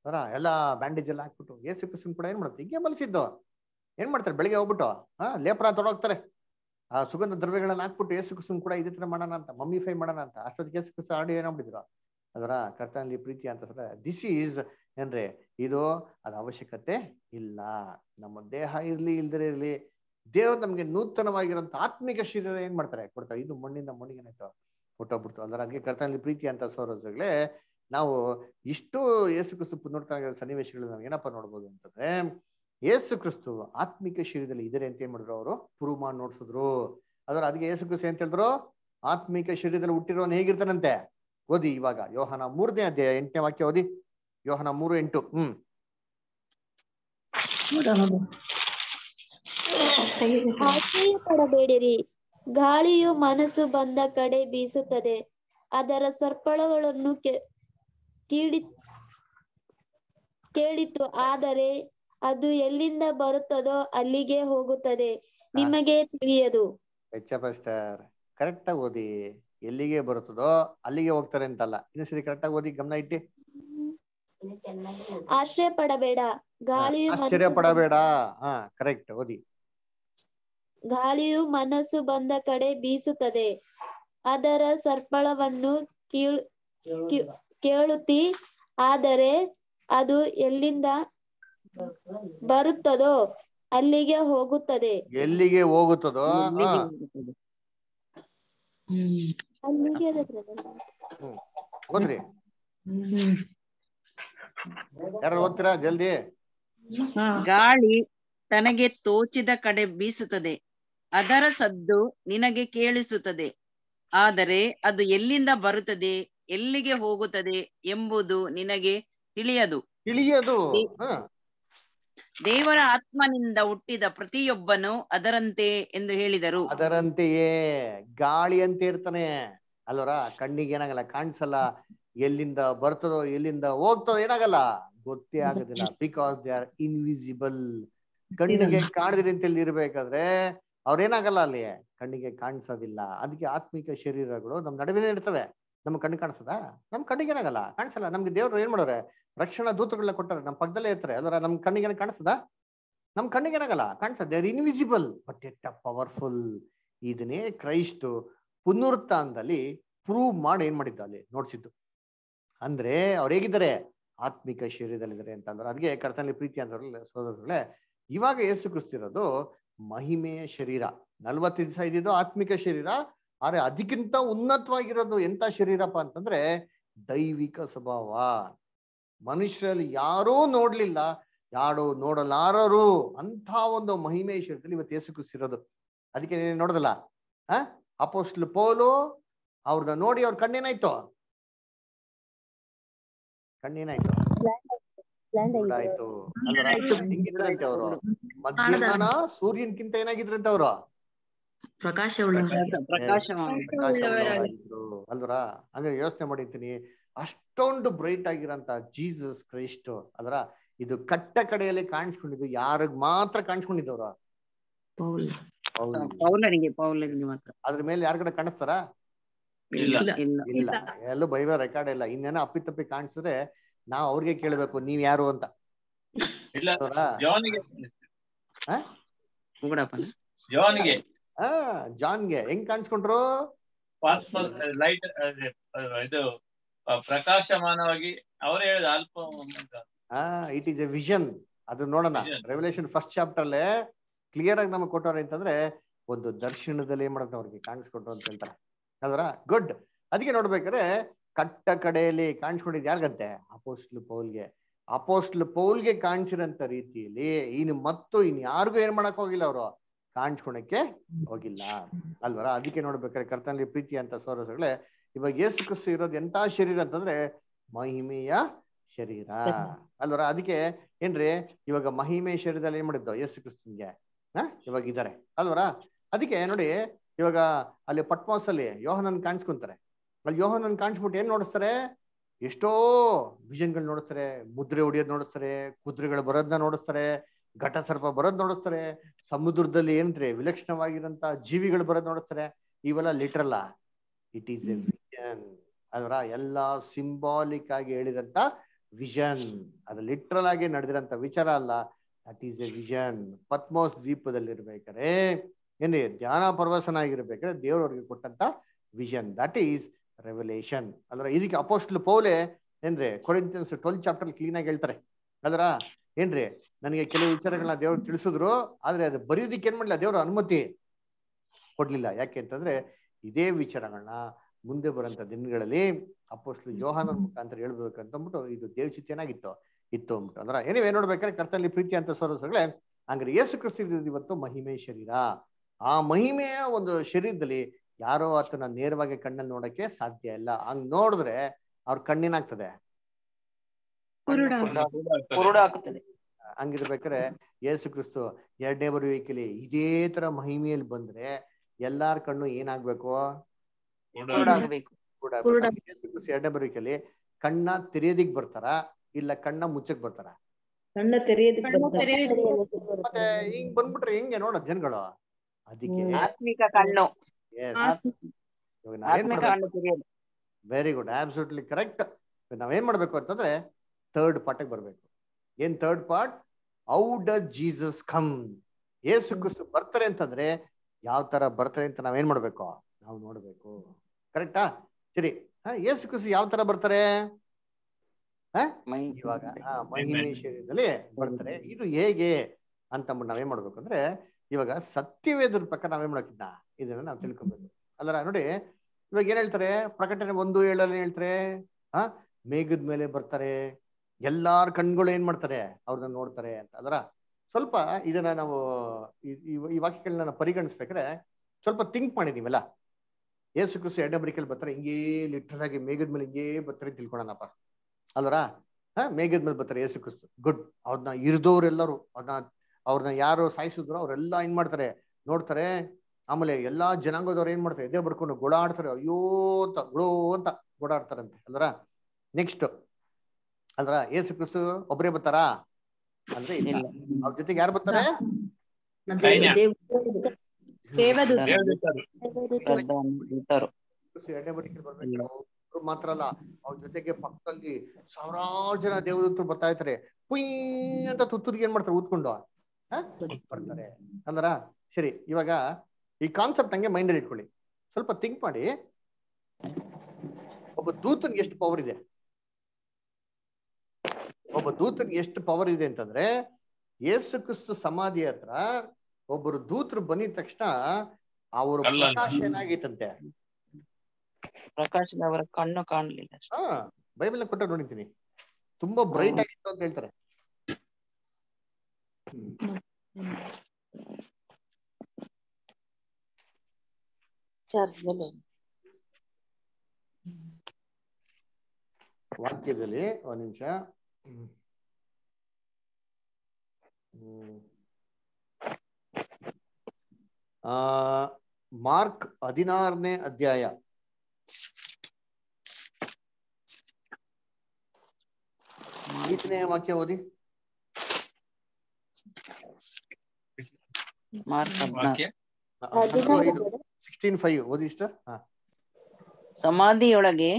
ಅದರ ಎಲ್ಲ ಬ್ಯಾಂಡೇಜ್ ಎಲ್ಲ ಹಾಕ್ಬಿಟ್ಟು ಏಸು ಕೂಡ ಏನ್ ಮಾಡ್ತಾರೆ? ಹೀಗೆ ಮಲ್ಸಿದ್ದು ಏನ್ ಮಾಡ್ತಾರೆ? ಬೆಳಿಗ್ಗೆ ಹೋಗ್ಬಿಟ್ಟು ಹಾ ಲೇಪರ ತೊಡೋಗ್ತಾರೆ ಆ, ಸುಗಂಧ ದ್ರವ್ಯಗಳನ್ನ ಹಾಕ್ಬಿಟ್ಟು ಏಸು ಕ್ರಿಸ್ತನ್ ಕೂಡ ಇದೇ ತರ ಮಾಡೋಣ ಅಂತ, ಮಮ್ಮಿಫೈ ಮಾಡೋಣ ಅಂತ, ಅಷ್ಟೊತ್ತಿಗೆ ಏಸು ಆಡಿ ಆಡಿ ಏನಾಗ್ಬಿಟ್ಟಿದ್ರು ಅದರ ಕರ್ತನಲ್ಲಿ ಪ್ರೀತಿ ಅಂತ ದಿಸ್ ಈಸ್ ಏನ್ರಿ? ಇದು ಅದ ಅವಶ್ಯಕತೆ ಇಲ್ಲ. ನಮ್ಮ ದೇಹ ಇರ್ಲಿ ಇಲ್ದರೆ ಇರ್ಲಿ, ದೇವ್ರು ನಮ್ಗೆ ನೂತನವಾಗಿರೋಂಥ ಆತ್ಮಿಕ ಶರೀರ ಏನ್ ಮಾಡ್ತಾರೆ? ಕೊಡ್ತಾರೆ. ಇದು ಮಣ್ಣಿಂದ ಮಣ್ಣಿಗೆ ಏನಾಯ್ತು ಅಂದ್ರೆ ಅದಕ್ಕೆ ಕರ್ತನಲ್ಲಿ ಪ್ರೀತಿ ಅಂತ ಸೋರೋಸಗಳೇ ನಾವು ಇಷ್ಟು ಯೇಸು ಕ್ರಿಸ್ತು ಪುನರ್ತನ ಸನ್ನಿವೇಶಗಳು ನಾವು ಏನಪ್ಪ ನೋಡ್ಬೋದು ಅಂತಂದ್ರೆ ಯೇಸು ಕ್ರಿಸ್ತು ಆತ್ಮಿಕ ಶರೀರದಲ್ಲಿ ಇದ್ದಾರೆ ಅಂತ ಏನ್ ಮಾಡಿದ್ರು ಅವರು? ಪ್ರೂವ್ ಮಾಡಿ ನೋಡ್ಸಿದ್ರು. ಅದರ ಅದಕ್ಕೆ ಯೇಸು ಕ್ರಿಸ್ತು ಅಂತ ಹೇಳಿದ್ರು ಆತ್ಮಿಕ ಶರೀರದಲ್ಲಿ ಹುಟ್ಟಿರೋನ್ ಹೇಗಿರ್ತಾನಂತೆ? ಓದಿ ಇವಾಗ ಯೋಹನ ಮೂರನೇ ಅಧ್ಯಾಯ ಎಂಟನೇ ವಾಕ್ಯ ಓದಿ. ಯೋಹನ ಮೂರು ಎಂಟು. ಹ್ಮ್. ಆಶ್ರಯ ಪಡಬೇಡಿರಿ. ಗಾಳಿಯು ಮನಸ್ಸು ಬಂದ ಕಡೆ ಬೀಸುತ್ತದೆ. ಅದರ ಸರ್ಪಳಗಳನ್ನು ಕೇಳಿತು. ಆದರೆ ಅದು ಎಲ್ಲಿಂದ ಬರುತ್ತದೋ ಅಲ್ಲಿಗೆ ಹೋಗುತ್ತದೆ. ನಿಮಗೆ ತಿಳಿಯದು. ಕರೆಕ್ಟ್ ಆಗಿ ಓದಿ. ಎಲ್ಲಿಗೆ ಬರುತ್ತದೋ ಅಲ್ಲಿಗೆ ಹೋಗ್ತಾರೆ ಅಂತಲ್ಲ. ಇನ್ನೊಂದ್ಸರಿ ಕರೆಕ್ಟ್ ಆಗಿ ಓದಿ ಗಮನ ಇಟ್ಟಿ. ಆಶ್ರಯ ಪಡಬೇಡ ಗಾಳಿಯು ಆಶ್ಚರ್ಯ ಮನಸ್ಸು ಪಡಬೇಡ ಹಾ ಕರೆಕ್ಟ್ ಓದಿ. ಗಾಳಿಯು ಮನಸ್ಸು ಬಂದ ಕಡೆ ಬೀಸುತ್ತದೆ. ಅದರ ಸರ್ಪಳವನ್ನು ಕೀಳ್ ಕೇಳುತ್ತಿ ಆದರೆ ಅದು ಎಲ್ಲಿಂದ ಬರುತ್ತದೋ ಅಲ್ಲಿಗೆ ಹೋಗುತ್ತದೆ. ಎಲ್ಲಿಗೆ ಹೋಗುತ್ತದೋ? ಅಲ್ಲಿಗೆ ಹ್ಮ್. ಓದ್ರಿ. ಯಾರು ಓದ್ತೀರಾ? ಜಲ್ದಿ. ಗಾಳಿ ತನಗೆ ತೋಚಿದ ಕಡೆ ಬೀಸುತ್ತದೆ. ಅದರ ಸದ್ದು ನಿನಗೆ ಕೇಳಿಸುತ್ತದೆ. ಆದರೆ ಅದು ಎಲ್ಲಿಂದ ಬರುತ್ತದೆ ಎಲ್ಲಿಗೆ ಹೋಗುತ್ತದೆ ಎಂಬುದು ನಿನಗೆ ತಿಳಿಯದು. ತಿಳಿಯದು. ಹಾ. ದೇವರ ಆತ್ಮನಿಂದ ಹುಟ್ಟಿದ ಪ್ರತಿಯೊಬ್ಬನು ಅದರಂತೆ ಎಂದು ಹೇಳಿದರು. ಅದರಂತೆಯೇ. ಗಾಳಿ ಅಂತ ಇರ್ತಾನೆ. ಅಲ್ವರ ಕಣ್ಣಿಗೆ ಏನಾಗಲ್ಲ ಕಾಣಿಸಲ್ಲ. ಎಲ್ಲಿಂದ ಬರ್ತದೋ ಎಲ್ಲಿಂದ ಹೋಗ್ತದೋ ಏನಾಗಲ್ಲ. ಗೊತ್ತೇ ಆಗೋದಿಲ್ಲ. ಬಿಕಾಸ್ ದೇ ಆರ್ ಇನ್ವಿಸಿಬಲ್ ಕಣ್ಣಿಗೆ ಕಾಣದಿರಿ ಅಂತ ಇರ್ಬೇಕಾದ್ರೆ ಅವ್ರೇನಾಗಲ್ಲ ಅಲ್ಲಿ. ಕಣ್ಣಿಗೆ ಕಾಣಿಸೋದಿಲ್ಲ. ಅದಕ್ಕೆ ಆತ್ಮಿಕ ಶರೀರಗಳು ನಮ್ ನಡುವೆ ಇರ್ತವೆ. ನಮ್ ಕಣ್ಣು ಕಾಣಿಸದ? ನಮ್ ಕಣ್ಣಿಗೆ ಏನಾಗಲ್ಲ. ಕಾಣಿಸಲ್ಲ. ನಮ್ಗೆ ದೇವ್ರು ಏನ್ ಮಾಡೋರೆ? ರಕ್ಷಣಾ ದೂತಗಳನ್ನ ಕೊಟ್ಟಾರೆ. ನಮ್ ಪಕ್ಕದಲ್ಲೇ ಇರ್ತಾರೆ. ಅದರ ನಮ್ ಕಣ್ಣಿಗೆ ಕಾಣಿಸದ? ನಮ್ ಕಣ್ಣಿಗೆ ಏನಾಗಲ್ಲ. ಕಾಣಿಸ they are invisible but yet powerful ಇದನ್ನೇ ಕ್ರೈಸ್ಟ್ ಪುನರುತ್ಥಾನದಲ್ಲಿ ಪ್ರೂವ್ ಮಾಡಿ ಏನ್ ಮಾಡಿದ್ದ ಅಲ್ಲಿ? ನೋಡ್ಸಿದ್ದು. ಅಂದ್ರೆ ಅವ್ರು ಹೇಗಿದ್ದಾರೆ? ಆತ್ಮಿಕ ಶರೀರದಲ್ಲಿದ್ದಾರೆ ಅಂತ ಅಂದ್ರೆ. ಅದಕ್ಕೆ ಕರ್ತನಲ್ಲಿ ಪ್ರೀತಿ ಅಂತ ಸೋದರಗಳೇ ಇವಾಗ ಯೇಸು ಕ್ರಿಸ್ತಿರೋದು ಮಹಿಮೆಯ ಶರೀರ. ನಲ್ವತ್ತು ದಿವಸ ಇದ್ದಿದ್ದು ಆತ್ಮಿಕ ಶರೀರ, ಆದ್ರೆ ಅದಕ್ಕಿಂತ ಉನ್ನತವಾಗಿರೋದು ಎಂತ ಶರೀರಪ್ಪ ಅಂತಂದ್ರೆ ದೈವಿಕ ಸ್ವಭಾವ. ಮನುಷ್ಯರಲ್ಲಿ ಯಾರೂ ನೋಡ್ಲಿಲ್ಲ, ಯಾರು ನೋಡಲಾರರು ಅಂತ ಒಂದು ಮಹಿಮೆಯ ಶರೀರದಲ್ಲಿ ಇವತ್ತು ಯೇಸು ಕ್ರಿಸ್ತಿರೋದು ಅದಕ್ಕೆ ನೋಡದಲ್ಲ, ಆ? ಅಪೋಸ್ಟ್ಲ್ ಪೋಲು ಅವ್ರನ್ನ ನೋಡಿ ಅವ್ರ ಕಣ್ಣೇನಾಯ್ತು? ಕಣ್ಣೇನಾಯ್ತು ಆಯ್ತು ಹಿಂಗಿದ್ರಂತೆ ಅವರು. ಮಧ್ಯಾಹ್ನ ಸೂರ್ಯನ್ಕಿಂತ ಏನಾಗಿದ್ರಂತೆ ಅವರು? ಅಲ್ವರ? ಹಂಗಾರೆ ಯೋಚನೆ ಮಾಡಿರ್ತೀನಿ ಅಷ್ಟೊಂದು ಬ್ರೈಟ್ ಆಗಿರಂತ ಜೀಸಸ್ ಕ್ರೈಸ್ಟ್ ಅಲ್ರ ಇದು ಕಟ್ಟ ಕಡೆಯಲ್ಲಿ ಕಾಣಿಸ್ಕೊಂಡಿದ್ದು ಯಾರಿಗ್ ಮಾತ್ರ ಕಾಣಿಸ್ಕೊಂಡಿದ್ದವ್ರ? ಅದ್ರ ಮೇಲೆ ಯಾರ ಕಡೆ ಕಾಣಿಸ್ತಾರ? ಇಲ್ಲ ಇಲ್ಲ ಇಲ್ಲ ಎಲ್ಲೂ ಬೈಬಲ್ ರೆಕಾರ್ಡ್ ಇಲ್ಲ. ಇನ್ನೇನೋ ಅಪ್ಪಿ ತಪ್ಪಿ ಕಾಣಿಸಿದ್ರೆ ನಾವ್ ಅವ್ರಿಗೆ ಕೇಳ್ಬೇಕು ನೀವ್ ಯಾರು ಅಂತ? ಜಾನಿಗೆ. ಜಾನಿಗೆ. ಜಾನ್ಗೆ. ಹೆಂಗ್ ಕಾಣಿಸ್ಕೊಂಡ್ರು? ಲೈಟ್ ಇದು ಪ್ರಕಾಶಮಾನವಾಗಿ ಅವರೇ ಹೇಳಿದ ಅಲ್ಪ ಇಟ್ ಈಸ್ ಎ ವಿಷನ್. ಅದು ನೋಡೋಣ. ರೆವಲ್ಯೂಷನ್ ಫಸ್ಟ್ ಚಾಪ್ಟರ್ ಅಲ್ಲೇ ಕ್ಲಿಯರ್ ಆಗಿ ನಮಗೆ ಕೊಟ್ಟವ್ರೆ ಅಂತಂದ್ರೆ ಒಂದು ದರ್ಶನದಲ್ಲಿ ಏನ್ ಮಾಡುತ್ತೆ ಅವ್ರಿಗೆ ಕಾಣಿಸ್ಕೊಟ್ರು ಅಂತ ಹೇಳ್ತಾರೆ. ಅಲ್ವರ ಗುಡ್. ಅದಕ್ಕೆ ನೋಡ್ಬೇಕಾದ್ರೆ ಕಟ್ಟ ಕಡೆಯಲ್ಲಿ ಕಾಣಿಸ್ಕೊಂಡಿದ್ ಯಾರಿಗಂತೆ? ಅಪೋಸ್ಟ್ಲ್ ಪೌಲ್ಗೆ. ಅಪೋಸ್ಟ್ಲ್ ಪೌಲ್ಗೆ ಕಾಣಿಸಿರಂತ ರೀತಿಯಲ್ಲಿ ಇನ್ನು ಮತ್ತು ಇನ್ ಯಾರಿಗೂ ಏನ್ ಮಾಡಕ್ ಹೋಗಿಲ್ಲ ಅವರು. ಕಾಣಿಸ್ಕೊಳಕ್ಕೆ ಹೋಗಿಲ್ಲ. ಅಲ್ವರ? ಅದಕ್ಕೆ ನೋಡ್ಬೇಕಾದ್ರೆ ಕರ್ತನಲ್ಲಿ ಪ್ರೀತಿ ಅಂತ ಸೋರಸಗಳೇ ಇವಾಗ ಯೇಸು ಕ್ರಿಸ್ತು ಇರೋದು ಎಂತ ಶರೀರ ಅಂತಂದ್ರೆ ಮಹಿಮೆಯ ಶರೀರ. ಅಲ್ವರ? ಅದಕ್ಕೆ ಏನ್ರಿ? ಇವಾಗ ಮಹಿಮೆ ಶರೀರದಲ್ಲಿ ಏನ್ ಮಾಡಿದ್ದು ಯೇಸು ಕ್ರಿಸ್ತನ್ಗೆ, ಹ? ಇವಾಗ ಇದ್ದಾರೆ. ಅಲ್ವರ? ಅದಕ್ಕೆ ನೋಡಿ ಇವಾಗ ಅಲ್ಲಿ ಪಟ್ಮೋಸ್ ಅಲ್ಲಿ ಯೋಹನನ್ ಕಾಣಿಸ್ಕೊಂತಾರೆ. ಅಲ್ಲಿ ಯೋಹನನ್ ಕಾಣಿಸ್ಬಿಟ್ಟು ಏನ್ ನೋಡಿಸ್ತಾರೆ? ಎಷ್ಟೋ ವಿಷನ್ಗಳು ನೋಡಿಸ್ತಾರೆ. ಮುದ್ರೆ ಹೊಡಿಯೋದ್ ನೋಡಿಸ್ತಾರೆ, ಕುದುರೆಗಳು ಬರೋದನ್ನ ನೋಡಿಸ್ತಾರೆ ಘಟ ಸರ್ಪ ಬರೋದ್ ನೋಡಿಸ್ತಾರೆ, ಸಮುದ್ರದಲ್ಲಿ ಏನ್ರಿ ವಿಲಕ್ಷಣವಾಗಿರಂತ ಜೀವಿಗಳು ಬರೋದ್ ನೋಡಿಸ್ತಾರೆ. ಇವೆಲ್ಲ ಲಿಟ್ರಲ್ಲ ಇಟ್ ಈಸ್ ಎ ವಿಷನ್ ಅದರ ಎಲ್ಲಾ ಸಿಂಬಾಲಿಕ್ ಆಗಿ ಹೇಳಿದಂತ ವಿಷನ್ ಅದು ಲಿಟ್ರಲ್ ಆಗಿ ನಡೆದಿರಂತ ವಿಚಾರ ಅಲ್ಲ. That is a vision Patmos ದ್ವೀಪದಲ್ಲಿ ಇರ್ಬೇಕಾರೆ ಏನ್ರಿ ಧ್ಯಾನ ಪರವಸನಾಗಿರ್ಬೇಕಾದ್ರೆ ದೇವ್ರವ್ರಿಗೆ ಕೊಟ್ಟಂತ ವಿಷನ್ ದಟ್ ಈಸ್ ರೆವಲೇಷನ್ ಅದರ ಇದಕ್ಕೆ ಅಪೋಸ್ಟ್ಲ್ ಪೌಲೆ ಏನ್ರಿ ಕೊರಿಂತಿಯನ್ಸ್ ಟ್ವೆಲ್ ಚಾಪ್ಟರ್ ಕ್ಲೀನ್ ಆಗಿ ಹೇಳ್ತಾರೆ. ಅದರ ಏನ್ರಿ ನನಗೆ ಕೆಲವು ವಿಚಾರಗಳನ್ನ ದೇವ್ರು ತಿಳಿಸಿದ್ರು, ಆದ್ರೆ ಅದು ಬರೆಯೋದಿಕ್ಕೆ ಏನ್ ಮಾಡ್ಲಿಲ್ಲ, ದೇವ್ರ ಅನುಮತಿ ಕೊಡ್ಲಿಲ್ಲ. ಯಾಕೆ ಅಂತಂದ್ರೆ ಇದೇ ವಿಚಾರಗಳನ್ನ ಮುಂದೆ ಬರೋಂಥ ದಿನಗಳಲ್ಲಿ ಅಪ್ಪೋಸ್ಟ್ಲು ಯೋಹಾನನ ಮುಖಾಂತರ ಹೇಳ್ಬೇಕಂತ ಅಂದ್ಬಿಟ್ಟು ಇದು ದೇವಚಿತ್ತ ಏನಾಗಿತ್ತು ಇತ್ತು ಅಂದ್ಬಿಟ್ಟು. ಅಂದ್ರೆ ಏನಿವೆ ನೋಡ್ಬೇಕಾದ್ರೆ ಕರ್ತನಲ್ಲಿ ಪ್ರೀತಿ ಅಂತ ಸ್ವರಸಗಳೇ ಹಂಗ್ರೆ, ಯೇಸು ಕ್ರಿಸ್ತ ಇವತ್ತು ಮಹಿಮೆ ಶರೀರ. ಆ ಮಹಿಮೆಯ ಒಂದು ಶರೀರದಲ್ಲಿ ಯಾರೋ ಆತನ ನೇರವಾಗಿ ಕಣ್ಣಲ್ಲಿ ನೋಡಕ್ಕೆ ಸಾಧ್ಯ ಇಲ್ಲ. ಹಂಗ್ ನೋಡಿದ್ರೆ ಅವ್ರ ಕಣ್ಣಿನಾಗ್ತದೆ ಹಂಗಿರ್ಬೇಕಾರೆ ಯೇಸು ಕ್ರಿಸ್ತು ಎರಡನೇ ಬರುವಿಕೆಲಿ ಇದೇ ತರ ಮಹಿಮೆಯಲ್ಲಿ ಬಂದ್ರೆ ಎಲ್ಲಾರ ಕಣ್ಣು ಏನಾಗ್ಬೇಕು? ಎರಡನೇ ಬರುವಿಕೆಲಿ ಕಣ್ಣ ತೆರೆಯೋದಿಕ್ ಬರ್ತಾರ ಇಲ್ಲ ಕಣ್ಣ ಮುಚ್ಚಕ್ ಬರ್ತಾರ? ಮತ್ತೆ ಹಿಂಗ್ ಬಂದ್ಬಿಟ್ರೆ ಹೆಂಗೆ ನೋಡ ಜನಗಳು? ಅದಕ್ಕೆ ಆತ್ಮಿಕ ಕಣ್ಣು. ವೆರಿ ಗುಡ್ ಆಬ್ಸೂಟ್ಲಿ ಕರೆಕ್ಟ್ ನಾವೇನ್ ಮಾಡ್ಬೇಕು ಅಂತಂದ್ರೆ ಥರ್ಡ್ ಪಾರ್ಟಿಗೆ ಬರ್ಬೇಕು. ಏನ್ third part how does Jesus come Yesu Kristu ಬರ್ತಾರೆ ಅಂತಂದ್ರೆ ಯಾವ ತರ ಬರ್ತಾರೆ ಅಂತ ನಾವೇನ್ ಮಾಡ್ಬೇಕು? ನಾವು ನೋಡ್ಬೇಕು. ಕರೆಕ್ಟಾ ಸರಿ. ಏಸು ಕ್ರಿಸ್ತು ಯಾವ ತರ ಬರ್ತಾರೆ? ಹ? ಇವಾಗ ಹಾ, ಮಹಿಮೆ ಶರೀರದಲ್ಲಿ ಬರ್ತಾರೆ. ಇದು ಹೇಗೆ ಅಂತ ನಾವೇನ್ ಮಾಡ್ಬೇಕು ಅಂದ್ರೆ ಇವಾಗ ಸತ್ಯವೇದರ ಪ್ರಕಾರ ನಾವೇನ್ ಮಾಡಕ್ಕಿದ್ದ? ಇದನ್ನ ನಾವು ತಿಳ್ಕೊಬೇಕು. ಅಲ್ಲರ ನೋಡಿ, ಇವಾಗ ಏನ್ ಹೇಳ್ತಾರೆ? ಪ್ರಕಟಣೆ ಒಂದು ಏಳಲ್ಲಿ ಹೇಳ್ತಾರೆ, ಆ, ಮೇಘದ ಮೇಲೆ ಬರ್ತಾರೆ, ಎಲ್ಲಾರ ಕಣ್ಗಳು ಏನ್ ಮಾಡ್ತಾರೆ? ಅವ್ರನ್ನ ನೋಡ್ತಾರೆ ಅಂತ. ಅದರ ಸ್ವಲ್ಪ ಇದನ್ನ ನಾವು ಈ- ವಾಕ್ಯಗಳನ್ನ ಪರಿಗಣಿಸ್ಬೇಕಾದ್ರೆ ಸ್ವಲ್ಪ ಥಿಂಕ್ ಮಾಡಿದೀವಲ್ಲ ಏಸು ಕೃಷಿ ಎರಡನೇ ಬರ್ತಾರೆ, ಹಿಂಗೇ ಲಿಟ್ರಲ್ ಆಗಿ ಮೇಘದ ಮೇಲೆ ಹಿಂಗೇ ಬರ್ತಾರೆ ತಿಳ್ಕೊಳನಪ್ಪ ಅಲ್ವರ? ಹಾ ಮೇಘದ ಮೇಲೆ ಬರ್ತಾರೆ ಏಸು ಕ್ರಿಸ್ತು. ಗುಡ್ ಅವ್ರನ್ನ ಇರಿದವ್ರೆಲ್ಲರೂ ಅವ್ರನ್ನ ಅವ್ರನ್ನ ಯಾರು ಸಾಯಿಸಿದ್ರು ಅವರೆಲ್ಲ ಏನ್ ಮಾಡ್ತಾರೆ? ನೋಡ್ತಾರೆ ಆಮೇಲೆ ಎಲ್ಲಾ ಜನಾಂಗದವ್ರು ಏನ್ ಮಾಡ್ತಾರೆ? ಎದೆ ಬಡ್ಕೊಂಡು ಗೋಳಾಡ್ತಾರೆ. ಅಯ್ಯೋ ಅಂತ ಗುಳೋ ಅಂತ ಗೋಳಾಡ್ತಾರಂತೆ. ಅಲ್ರ ನೆಕ್ಸ್ಟ್ ಅಲ್ರ ಏಸು ಕ್ರಿಸ್ತು ಒಬ್ಬರೇ ಬರ್ತಾರಾ? ಅಂದ್ರೆ ಇಲ್ಲ ಅವ್ರ ಜೊತೆಗೆ ಯಾರು ಬರ್ತಾರೆ? ಮಾತ್ರ ಅಲ್ಲ. ಅವ್ರ ಜೊತೆಗೆ ಪಕ್ಕದಲ್ಲಿ ಸಾವಿರಾರು ಜನ ದೇವದೂತರು ಬರ್ತಾ ಇರ್ತಾರೆ. ಕುಯ್ ಅಂತ ತುತ್ತೂರಿಗೆ ಏನ್ ಮಾಡ್ತಾರೆ? ಊದ್ಕೊಂಡು? ಬರ್ತಾರೆ ಅಂದ್ರ? ಸರಿ ಇವಾಗ ಈ ಕಾನ್ಸೆಪ್ಟ್ ಹಂಗೆ ಮೈಂಡಲ್ಲಿ ಇಟ್ಕೊಳ್ಳಿ. ಸ್ವಲ್ಪ ಥಿಂಕ್ ಮಾಡಿ. ಒಬ್ಬ ದೂತನ್ ಎಷ್ಟು ಪವರ್ ಇದೆ? ಒಬ್ಬ ದೂತನ್ ಎಷ್ಟು ಪವರ್ ಇದೆ ಅಂತಂದ್ರೆ ಯೇಸು ಕ್ರಿಸ್ತು ಸಮಾಧಿ ಹತ್ರ ಒಬ್ಬರು ದೂತರು ಬಂದಿದ ತಕ್ಷಣ ಅವ್ರ ಅಲ್ಲ. ಪ್ರಕಾಶ ಏನಾಗೈತಂತೆ ಪ್ರಕಾಶದವರ ಕಣ್ಣು ಕಾಣಲಿಲ್ಲ ಹಾ ಬೈಬಲ್ ಕೊಟ್ಟ ನೋಡಿದ್ದೀನಿ ತುಂಬಾ ಬ್ರೈಟ್ ಆಗಿತ್ತು ಅಂತ ಹೇಳ್ತಾರೆ. ವಾಕ್ಯದಲ್ಲಿ ಒಂದ್ ನಿಮಿಷ ಹ್ಮ್. ಹ್ಮ್. ಆ ಮಾರ್ಕ್ ಹದಿನಾರನೇ ಅಧ್ಯಾಯ ಐದನೇ ವಾಕ್ಯ ಓದಿ ಮಾರ್ಕ್ ವಾಕ್ಯ ಹದಿನಾರು ಸಿಕ್ಸ್ಟೀನ್ ಫೈವ್ ಓದಿ ಸಿಸ್ಟರ್ ಹಾ ಸಮಾಧಿಯೊಳಗೆ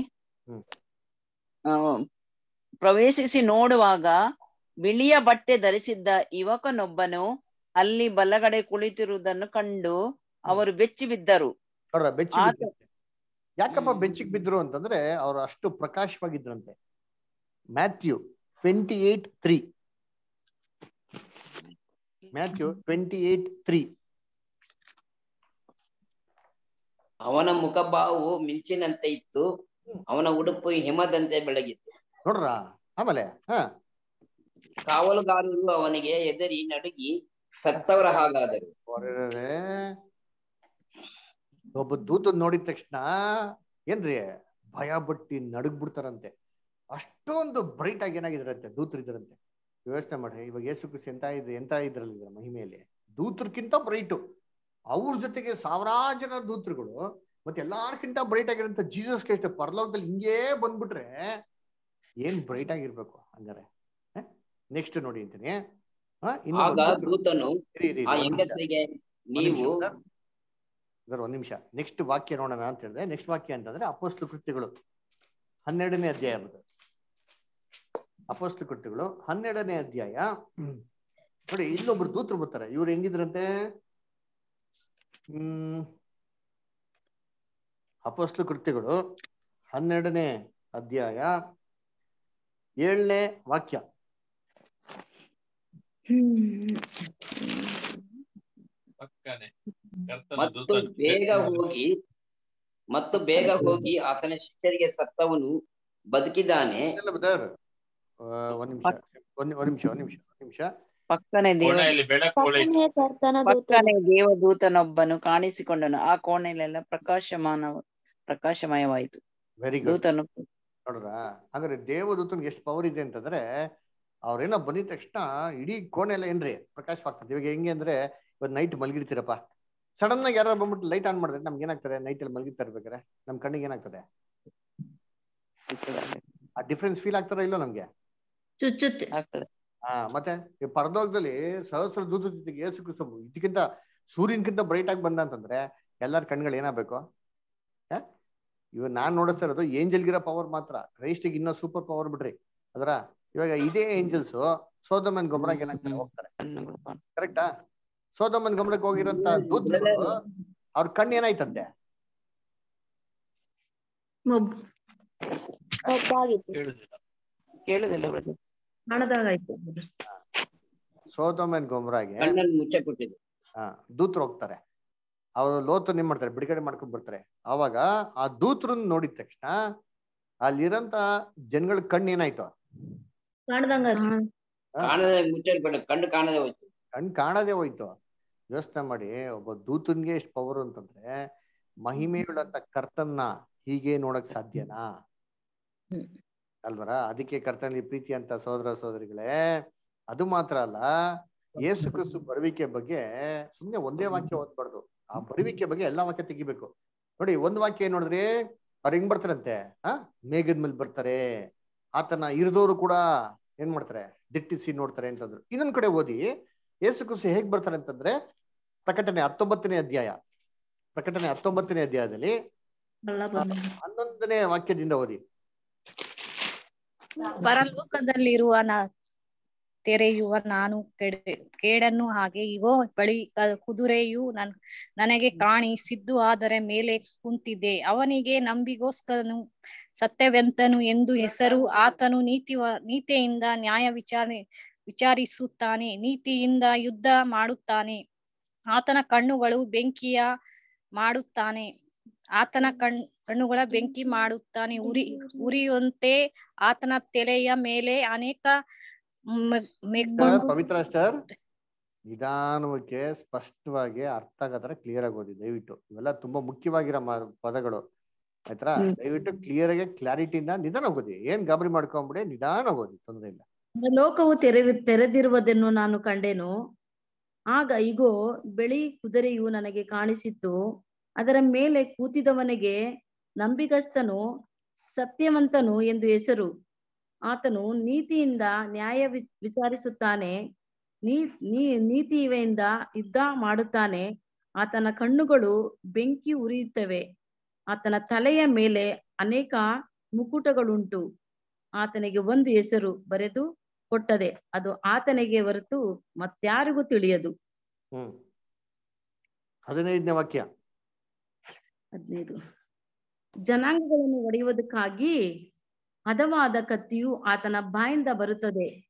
ಪ್ರವೇಶಿಸಿ ನೋಡುವಾಗ ಬಿಳಿಯ ಬಟ್ಟೆ ಧರಿಸಿದ್ದ ಯುವಕನೊಬ್ಬನು ಅಲ್ಲಿ ಬಲಗಡೆ ಕುಳಿತಿರುವುದನ್ನು ಕಂಡು ಅವರು ಬೆಚ್ಚಿ ಬಿದ್ದರು. ಯಾಕಪ್ಪ ಬೆಚ್ಚಿಗ್ ಬೆಚ್ಚಿಗೆ ಬಿದ್ರು ಅಂತಂದ್ರೆ ಅವರು ಅಷ್ಟು ಪ್ರಕಾಶವಾಗಿದ್ರಂತೆ. Matthew twenty eight three Matthew twenty eight three ಅವನ ಮುಖಭಾವವು ಮಿಂಚಿನಂತೆ ಇತ್ತು. ಅವನ ಉಡುಪು ಹಿಮದಂತೆ ಬೆಳಗಿತ್ತು. ನೋಡ್ರ ಆಮೇಲೆ ಹಾ. ಕಾವಲುಗಾರರು ಅವನಿಗೆ ಎದರಿ ನಡುಗಿ ಸತ್ತವರ ಹಾಗಾದರು. ಒಬ್ಬ ದೂತ ನೋಡಿದ ತಕ್ಷಣ ಏನ್ರಿ ಭಯ ಬಟ್ಟಿ ನಡುಗ್ಬಿಡ್ತಾರಂತೆ. ಅಷ್ಟೊಂದು ಬ್ರೈಟ್ ಆಗಿ ಏನಾಗಿದ್ರಂತೆ ದೂತರು ಇದ್ರಂತೆ ಯೋಚನೆ ಮಾಡಿ ಇವಾಗ ಯೇಸು ಕ್ರಿಸ್ತ ಎಂತ ಇದೆ ಎಂತ ಇದ್ರಲ್ಲಿ ಇದ್ರ ಮಹಿಮೆಯಲ್ಲಿ? ದೂತ್ರಕ್ಕಿಂತ ಬ್ರೈಟು ಅವ್ರ ಜೊತೆಗೆ ಸಾವಿರಾರು ಜನ ದೂತ್ರಗಳು ಮತ್ತೆ ಎಲ್ಲಾರ್ಕಿಂತ ಬ್ರೈಟ್ ಆಗಿರೋಂಥ ಜೀಸಸ್ ಕ್ರೈಸ್ಟ್ ಪರಲೋಕದಲ್ಲಿ ಹಿಂಗೇ ಬಂದ್ಬಿಟ್ರೆ ಏನ್ ಬ್ರೈಟ್ ಆಗಿರ್ಬೇಕು ಹಂಗಾರೆ? ನೆಕ್ಸ್ಟ್ ನೋಡಿ ಅಂತೀನಿ. ನೀವು ಒಂದ್ ನಿಮಿಷ. ನೆಕ್ಸ್ಟ್ ವಾಕ್ಯ ನೋಡೋಣ ಅಂತ ಹೇಳಿದ್ರೆ ನೆಕ್ಸ್ಟ್ ವಾಕ್ಯ ಅಂತಂದ್ರೆ ಅಪೋಸ್ಲು ಕೃತಿಗಳು ಹನ್ನೆರಡನೇ ಅಧ್ಯಾಯ ಬರ್ತದೆ. ಅಪೋಸ್ಲು ಕೃತ್ಯಗಳು ಹನ್ನೆರಡನೇ ಅಧ್ಯಾಯ. ನೋಡಿ ಇಲ್ಲೊಬ್ರು ದೂತರು ಬರ್ತಾರೆ. ಇವ್ರು ಹೆಂಗಿದ್ರಂತೆ? ಹ್ಮ್. ಅಪೋಸ್ಲು ಕೃತ್ಯಗಳು ಹನ್ನೆರಡನೇ ಅಧ್ಯಾಯ. ಏಳನೇ ವಾಕ್ಯ. ಮತ್ತು ಬೇಗ ಹೋಗಿ ಮತ್ತು ಬೇಗ ಹೋಗಿ ಆತನ ಶಿಷ್ಯರಿಗೆ ಸತ್ತವನು ಬದುಕಿದ್ದಾನೆ. ಒಂದ್ ನಿಮಿಷ ಒಂದ್ ಒಂದ್ ನಿಮಿಷ ಒಂದ್ ನಿಮಿಷ ಒಂದ್ ನಿಮಿಷ. ಪಕ್ಕನೆ ದೇವ ಕೋಣೆಯಲ್ಲಿ ಬೆಳಕು ಹೊಳೆಯಿತು ಪಕ್ಕನೆ ಕರ್ತನ ದೂತನು. ದೇವದೂತನೊಬ್ಬನು ಕಾಣಿಸಿಕೊಂಡನು. ಆ ಕೋಣೆಯಲ್ಲೆಲ್ಲ ಪ್ರಕಾಶಮಾನ ಪ್ರಕಾಶಮಯವಾಯಿತು. ವೆರಿ ಗುಡ್ ದೂತನು ನೋಡ್ರ ಹಾಗಾದ್ರೆ ದೇವದೂತನ್ಗೆ ಎಷ್ಟು ಪವರ್ ಇದೆ ಅಂತಂದ್ರೆ ಅವ್ರೇನೋ ಬಂದಿದ ತಕ್ಷಣ ಇಡೀ ಕೋಣೆ ಎಲ್ಲ ಏನ್ರಿ ಪ್ರಕಾಶವಾಗ್ತದೆ ಇವಾಗ ಹೆಂಗೆ ಅಂದ್ರೆ ಇವತ್ತು ನೈಟ್ ಮಲಗಿರ್ತೀರಪ್ಪ. ಸಡನ್ ಆಗಿ ಯಾರು ಬಂದ್ಬಿಟ್ಟು ಲೈಟ್ ಆನ್ ಮಾಡಿದ್ರೆ ನಮ್ಗೆ ಏನಾಗ್ತದೆ? ನೈಟ್ ಅಲ್ಲಿ ಮಲಗಿರ್ತಾ ಇರ್ಬೇಕಾರೆ ನಮ್ ಕಣ್ಣಿಗೆ ಏನಾಗ್ತದೆ? ಆ ಡಿಫ್ರೆನ್ಸ್ ಫೀಲ್ ಆಗ್ತಾರ ಇಲ್ಲೋ ನಮ್ಗೆ? ಚುಚ್ಚುತ್ತೆ ಆಗ್ತದೆ. ಹಾ ಮತ್ತೆ ಈ ಪರಲೋಕದಲ್ಲಿ ಸಹಸ್ರ ದೂತ ಜೊತೆಗೆ ಏಸು ಕ್ರಿಸ್ತ ಇದಕ್ಕಿಂತ ಸೂರ್ಯನ್ಕಿಂತ ಬ್ರೈಟ್ ಆಗಿ ಬಂದ ಅಂತಂದ್ರೆ ಎಲ್ಲರ ಕಣ್ಗಳು ಏನಾಗಬೇಕು? ಇವಾಗ ನಾನ್ ನೋಡಿಸ್ತಾ ಇರೋದು ಏಂಜಲ್ಗಿರೋ ಪವರ್ ಮಾತ್ರ. ಕ್ರೈಸ್ಟಿಗೆ ಇನ್ನೂ ಸೂಪರ್ ಪವರ್ ಬಿಡ್ರಿ. ಅದರ ಇವಾಗ ಇದೇ ಏಂಜಲ್ಸ್ ಸೋದಮನ್ ಗೊಬ್ಬರಕ್ಕೆ ಏನಾಗ್ತಾರೆ? ಹೋಗ್ತಾರೆ. ಕರೆಕ್ಟಾ ಸೋದಮನ್ ಗಮನಕ್ಕೆ ಹೋಗಿರೋಂತ ದೂತರು ಅವ್ರ ಕಣ್ಣು ಏನಾಯ್ತಂತೆ? ಕೇಳುದಿಲ್ಲ. ಸೋದಮನ್ ಗೊಬ್ಬರಾಗೆ ಕಣ್ಣನ್ನು ಮುಚ್ಚ ಕೊಟ್ಟಿದೆ. ಹಾ ದೂತರು ಹೋಗ್ತಾರೆ. ಅವರು ಲೋತು ನಿಮ್ ಮಾಡ್ತಾರೆ ಬಿಡುಗಡೆ ಮಾಡ್ಕೊಂಡ್ ಬರ್ತಾರೆ. ಅವಾಗ ಆ ದೂತ್ರನ್ ನೋಡಿದ ತಕ್ಷಣ ಅಲ್ಲಿರಂತ ಜನಗಳ ಕಣ್ಣು ಏನಾಯ್ತು? ಕಣ್ಣು ಕಾಣದೆ ಹೋಯ್ತು. ಕಣ್ ಕಾಣದೆ ಹೋಯ್ತು. ಯೋಚನೆ ಮಾಡಿ ಒಬ್ಬ ದೂತನ್ಗೆ ಎಷ್ಟು ಪವರ್ ಅಂತಂದ್ರೆ ಮಹಿಮೆಯುಳ್ಳಂತ ಕರ್ತನ್ನ ಹೀಗೆ ನೋಡಕ್ ಸಾಧ್ಯನಾ. ಅಲ್ವರ? ಅದಕ್ಕೆ ಕರ್ತನಲ್ಲಿ ಪ್ರೀತಿ ಅಂತ ಸಹೋದರ ಸಹೋದರಿಗಳೇ ಅದು ಮಾತ್ರ ಅಲ್ಲ ಯೇಸು ಕ್ರಿಸ್ತು ಬರುವಿಕೆ ಬಗ್ಗೆ ಸುಮ್ನೆ ಒಂದೇ ವಾಕ್ಯ ಓದ್ಬಾರ್ದು. ಆ ಬರುವಿಕೆ ಬಗ್ಗೆ ಎಲ್ಲಾ ವಾಕ್ಯ ತೆಗಿಬೇಕು. ನೋಡಿ ಒಂದ್ ವಾಕ್ಯ ಏನ್ ನೋಡಿದ್ರಿ? ಅವ್ರು ಹೆಂಗ್ ಬರ್ತಾರಂತೆ? ಆ? ಮೇಘದ ಮೇಲೆ ಬರ್ತಾರೆ. ಆತನ ಇರಿದವರು ಕೂಡ ಏನ್ ಮಾಡ್ತಾರೆ? ದಿಟ್ಟಿಸಿ ನೋಡ್ತಾರೆ ಅಂತಂದ್ರು. ಇನ್ನೊಂದ್ ಕಡೆ ಓದಿ ಯೇಸು ಕ್ರಿಸ್ತು ಹೇಗ್ ಬರ್ತಾರೆ ಅಂತಂದ್ರೆ ಪ್ರಕಟಣೆ ಹತ್ತೊಂಬತ್ತನೇ ಅಧ್ಯಾಯ. ಪ್ರಕಟಣೆ ಹತ್ತೊಂಬತ್ತನೇ ಅಧ್ಯಾಯದಲ್ಲಿ ಹನ್ನೊಂದನೇ ವಾಕ್ಯದಿಂದ ಓದಿ. ಪರಲೋಕದಲ್ಲಿರುವ ನ ತೆರೆಯುವ ನಾನು ಕೆಡ, ಕೇಡನ್ನು ಹಾಗೆ ಇಗೋ, ಬಳಿ ಕುದುರೆಯು ನನ್, ನನಗೆ ಕಾಣಿಸಿದ್ದು ಆದರೆ ಮೇಲೆ ಕುಂತಿದ್ದೆ ಅವನಿಗೆ ನಂಬಿಗೋಸ್ಕರನು ಸತ್ಯವಂತನು ಎಂದು ಹೆಸರು ಆತನು ನೀತಿ ನೀತಿಯಿಂದ ನ್ಯಾಯ ವಿಚಾರಣೆ, ವಿಚಾರಿಸುತ್ತಾನೆ, ನೀತಿಯಿಂದ ಯುದ್ಧ ಮಾಡುತ್ತಾನೆ. ಆತನ ಕಣ್ಣುಗಳು ಬೆಂಕಿಯ ಮಾಡುತ್ತಾನೆ. ಆತನ ಕಣ್ ಕಣ್ಣುಗಳ ಬೆಂಕಿ ಮಾಡುತ್ತಾನೆ ಉರಿ ಉರಿಯುವಂತೆ ಆತನ ತಲೆಯ ಮೇಲೆ ಅನೇಕ ಪವಿತ್ರ ಸರ್ ನಿಧಾನಕ್ಕೆ ಸ್ಪಷ್ಟವಾಗಿ ಅರ್ಥ ಆಗತ್ರ ಕ್ಲಿಯರ್ ಆಗಿ ಓದಿ ದಯವಿಟ್ಟು. ಇವೆಲ್ಲ ತುಂಬಾ ಮುಖ್ಯವಾಗಿರೋ ಮ- ಪದಗಳು. ಆಯ್ತಾ ದಯವಿಟ್ಟು ಕ್ಲಿಯರ್ ಆಗಿ ಕ್ಲಾರಿಟಿಯಿಂದ ನಿಧಾನ ಹೋಗೋದಿ ಏನ್ ಗಾಬರಿ ಮಾಡ್ಕೊಂಬಿಡಿ ನಿಧಾನ ಹೋಗೋದಿ ತೊಂದ್ರೆ ಇಲ್ಲ. ಲೋಕವು ತೆರೆ ತೆರೆದಿರುವುದನ್ನು ನಾನು ಕಂಡೆನು. ಆಗ ಇಗೋ ಬಿಳಿ ಕುದುರೆಯು ನನಗೆ ಕಾಣಿಸಿತು ಅದರ ಮೇಲೆ ಕೂತಿದವನಿಗೆ ನಂಬಿಗಸ್ತನು, ಸತ್ಯವಂತನು ಎಂದು ಹೆಸರು. ಆತನು ನೀತಿಯಿಂದ ನ್ಯಾಯ ವಿಚಾರಿಸುತ್ತಾನೆ, ನೀ ನೀತಿಯಿಂದ ಯುದ್ಧ ಮಾಡುತ್ತಾನೆ. ಆತನ ಕಣ್ಣುಗಳು ಬೆಂಕಿ ಉರಿಯುತ್ತವೆ. ಆತನ ತಲೆಯ ಮೇಲೆ ಅನೇಕ ಮುಕುಟಗಳುಂಟು. ಆತನಿಗೆ ಒಂದು ಹೆಸರು ಬರೆದು ಕೊಟ್ಟದೆ. ಅದು ಆತನಿಗೆ ಹೊರತು ಮತ್ಯಾರಿಗೂ ತಿಳಿಯದು. ಹದಿನೈದನೇ ವಾಕ್ಯ. ಹದಿನೈದು. ಜನಾಂಗಗಳನ್ನು ಒಡೆಯುವುದಕ್ಕಾಗಿ ಹದವಾದ ಕತ್ತಿಯು ಆತನ ಬಾಯಿಂದ ಬರುತ್ತದೆ.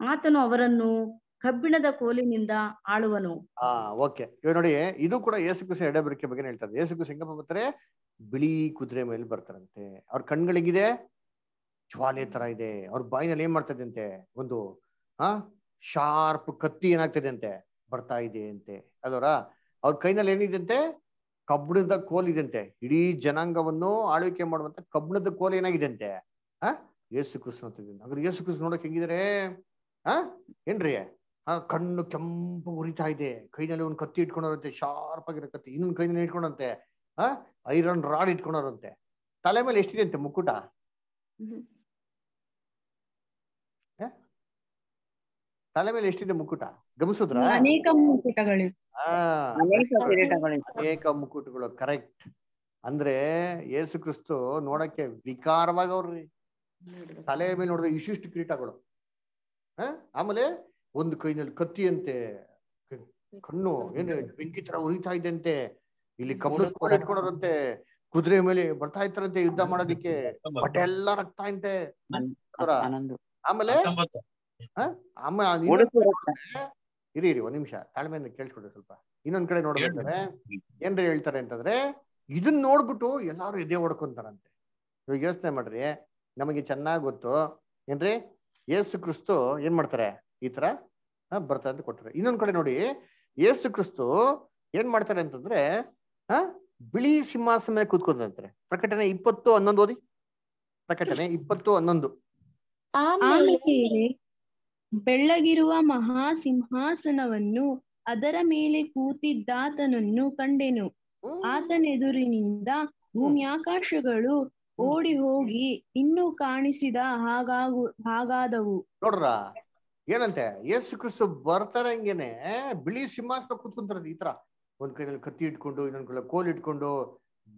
ಆತನು ಅವರನ್ನು ಕಬ್ಬಿಣದ ಕೋಲಿನಿಂದ ಆಳುವನು. ಆ, ಓಕೆ. ಇವಾಗ ನೋಡಿ, ಇದು ಕೂಡ ಯೇಸು ಕುಸಿ ಎಡೆಬರಿಕೆ ಬಗ್ಗೆ ಹೇಳ್ತಾರೆ ಯೇಸು ಕುಸಿ ಹೆಂಗಪ್ಪ ಬರ್ತಾರೆ ಬಿಳಿ ಕುದುರೆ ಮೇಲೆ ಬರ್ತಾರಂತೆ. ಅವ್ರ ಕಣ್ಗಳಿಗಿದೆ, ಜ್ವಾಲೆ ತರ ಇದೆ. ಅವ್ರ ಬಾಯಿನಲ್ಲಿ ಏನ್ ಮಾಡ್ತದೆ ಅಂತೆ ಒಂದು, ಆ, ಶಾರ್ಪ್ ಕತ್ತಿ ಏನಾಗ್ತದೆ ಅಂತೆ ಬರ್ತಾ ಇದೆ ಅಂತೆ. ಅದರ ಅವ್ರ ಕೈನಲ್ಲಿ ಏನಿದೆ ಅಂತೆ? ಕಬ್ಬಿಣದ ಕೋಲ್ ಇದಂತೆ. ಇಡೀ ಜನಾಂಗವನ್ನು ಆಳ್ವಿಕೆ ಮಾಡುವಂತ ಕಬ್ಬಿಣದ ಕೋಲ್ ಏನಾಗಿದೆ ಅಂತೆ ಆ? ಯೇಸು ಕೃಷ್ಣ ಹಾಗಾದ್ರೆ ಯೇಸು ಕೃಷ್ಣ ನೋಡಕ್ ಹೆಂಗಿದ್ರೆ? ಆ? ಏನ್ರಿ? ಆ ಕಣ್ಣು ಕೆಂಪು ಉರಿತಾ ಇದೆ. ಕೈನಲ್ಲಿ ಒಂದು ಕತ್ತಿ ಇಟ್ಕೊಂಡಿರಂತೆ ಶಾರ್ಪ್ ಆಗಿರೋ ಕತ್ತಿ. ಇನ್ನೊಂದು ಕೈನಲ್ಲಿ ಇಟ್ಕೊಂಡಂತೆ. ಆ? ಐರನ್ ರಾಡ್ ಇಟ್ಕೊಂಡವ್ರಂತೆ. ತಲೆ ಮೇಲೆ ಎಷ್ಟಿದೆ ಅಂತೆ ಮುಕ್ಕುಟ ತಲೆ ಮೇಲೆ ಎಷ್ಟಿದೆ ಮುಕುಟ? ಗಮನಿಸಿದ್ರ? ಅನೇಕ ಮುಕುಟಗಳಿವೆ. ಅನೇಕ ಮುಕುಟಗಳು ಅನೇಕ ಮುಕ್ಕುಟಗಳು ಕರೆಕ್ಟ್ ಅಂದ್ರೆ ಯೇಸು ಕ್ರಿಸ್ತು ನೋಡಕ್ಕೆ ವಿಕಾರವಾಗವ್ರಿ ತಲೆ ಮೇಲೆ ನೋಡಿದ್ರೆ ಇಷ್ಟಿಷ್ಟು ಕಿರೀಟಗಳು. ಆ? ಆಮೇಲೆ ಒಂದು ಕೈನಲ್ಲಿ ಕತ್ತಿಯಂತೆ ಕಣ್ಣು ಏನು ಬೆಂಕಿ ತರ ಉರಿತಾ ಇದ್ದಂತೆ ಇಲ್ಲಿ ಕಬ್ಬು ಕೋಲ್ ಇಟ್ಕೊಂಡವ್ರಂತೆ ಕುದುರೆ ಮೇಲೆ ಬರ್ತಾ ಇರ್ತಾರಂತೆ ಯುದ್ಧ ಮಾಡೋದಿಕ್ಕೆ. ಬಟ್ಟೆ ಎಲ್ಲಾ ರಕ್ತ ಅಂತೆ ಆಮೇಲೆ ನೋಡಿದ್ರೆ- ಇರಿ ಇರಿ ಒಂದ್ ನಿಮಿಷ. ತಾಳ್ಮೆಯಿಂದ ಕೇಳಿಸ್ಕೊಡ್ರಿ ಸ್ವಲ್ಪ. ಇನ್ನೊಂದ್ ಕಡೆ ನೋಡ್ಬೇಕಾದ್ರೆ ಏನ್ರಿ ಹೇಳ್ತಾರೆ ಅಂತಂದ್ರೆ ಇದನ್ನ ನೋಡ್ಬಿಟ್ಟು ಎಲ್ಲಾರು ಎದೆ ಹೊಡ್ಕೊಂತಾರಂತೆ. ಇವಾಗ ಯೋಚನೆ ಮಾಡ್ರಿ ನಮಗೆ ಚೆನ್ನಾಗ್ ಗೊತ್ತು. ಏನ್ರಿ? ಯೇಸು ಕ್ರಿಸ್ತು ಏನ್ ಮಾಡ್ತಾರೆ? ಈ ತರ ಬರ್ತಾರೆ ಅಂತ ಕೊಟ್ಟರೆ ಇನ್ನೊಂದ್ ಕಡೆ ನೋಡಿ ಯೇಸು ಕ್ರಿಸ್ತು ಏನ್ ಮಾಡ್ತಾರೆ ಅಂತಂದ್ರೆ ಹಾ ಬಿಳಿ ಸಿಂಹಾಸನ ಮೇಲೆ ಕೂತ್ಕೊಂಡ್ರಂತಾರೆ ಪ್ರಕಟಣೆ ಇಪ್ಪತ್ತು ಹನ್ನೊಂದು ಓದಿ. ಪ್ರಕಟಣೆ ಇಪ್ಪತ್ತು ಹನ್ನೊಂದು. ಬೆಳ್ಳಗಿರುವ ಮಹಾಸಿಂಹಾಸನವನ್ನು ಅದರ ಮೇಲೆ ಕೂತಿದ್ದಾತನನ್ನು ಕಂಡೆನು. ಆತನೆದುರಿನಿಂದ ಭೂಮ್ಯಾಕಾಶಗಳು ಓಡಿ ಹೋಗಿ ಇನ್ನೂ ಕಾಣಿಸಿದ ಹಾಗಾಗು, ಹಾಗಾದವು. ನೋಡ್ರ, ಏನಂತೆ? ಯೇಸು ಕ್ರಿಸ್ತು ಬರ್ತಾರಂಗೆನೆ ಬಿಳಿ ಸಿಂಹಾಸನ ಕೂತ್ಕೊಂತಾರದು ಈ ತರ. ಒಂದ್ ಕೈಯಲ್ಲಿ ಕತ್ತಿ ಇಟ್ಕೊಂಡು, ಇನ್ನೊಂದ್ ಕೈಯಲ್ಲಿ ಕೋಲ್ ಇಟ್ಕೊಂಡು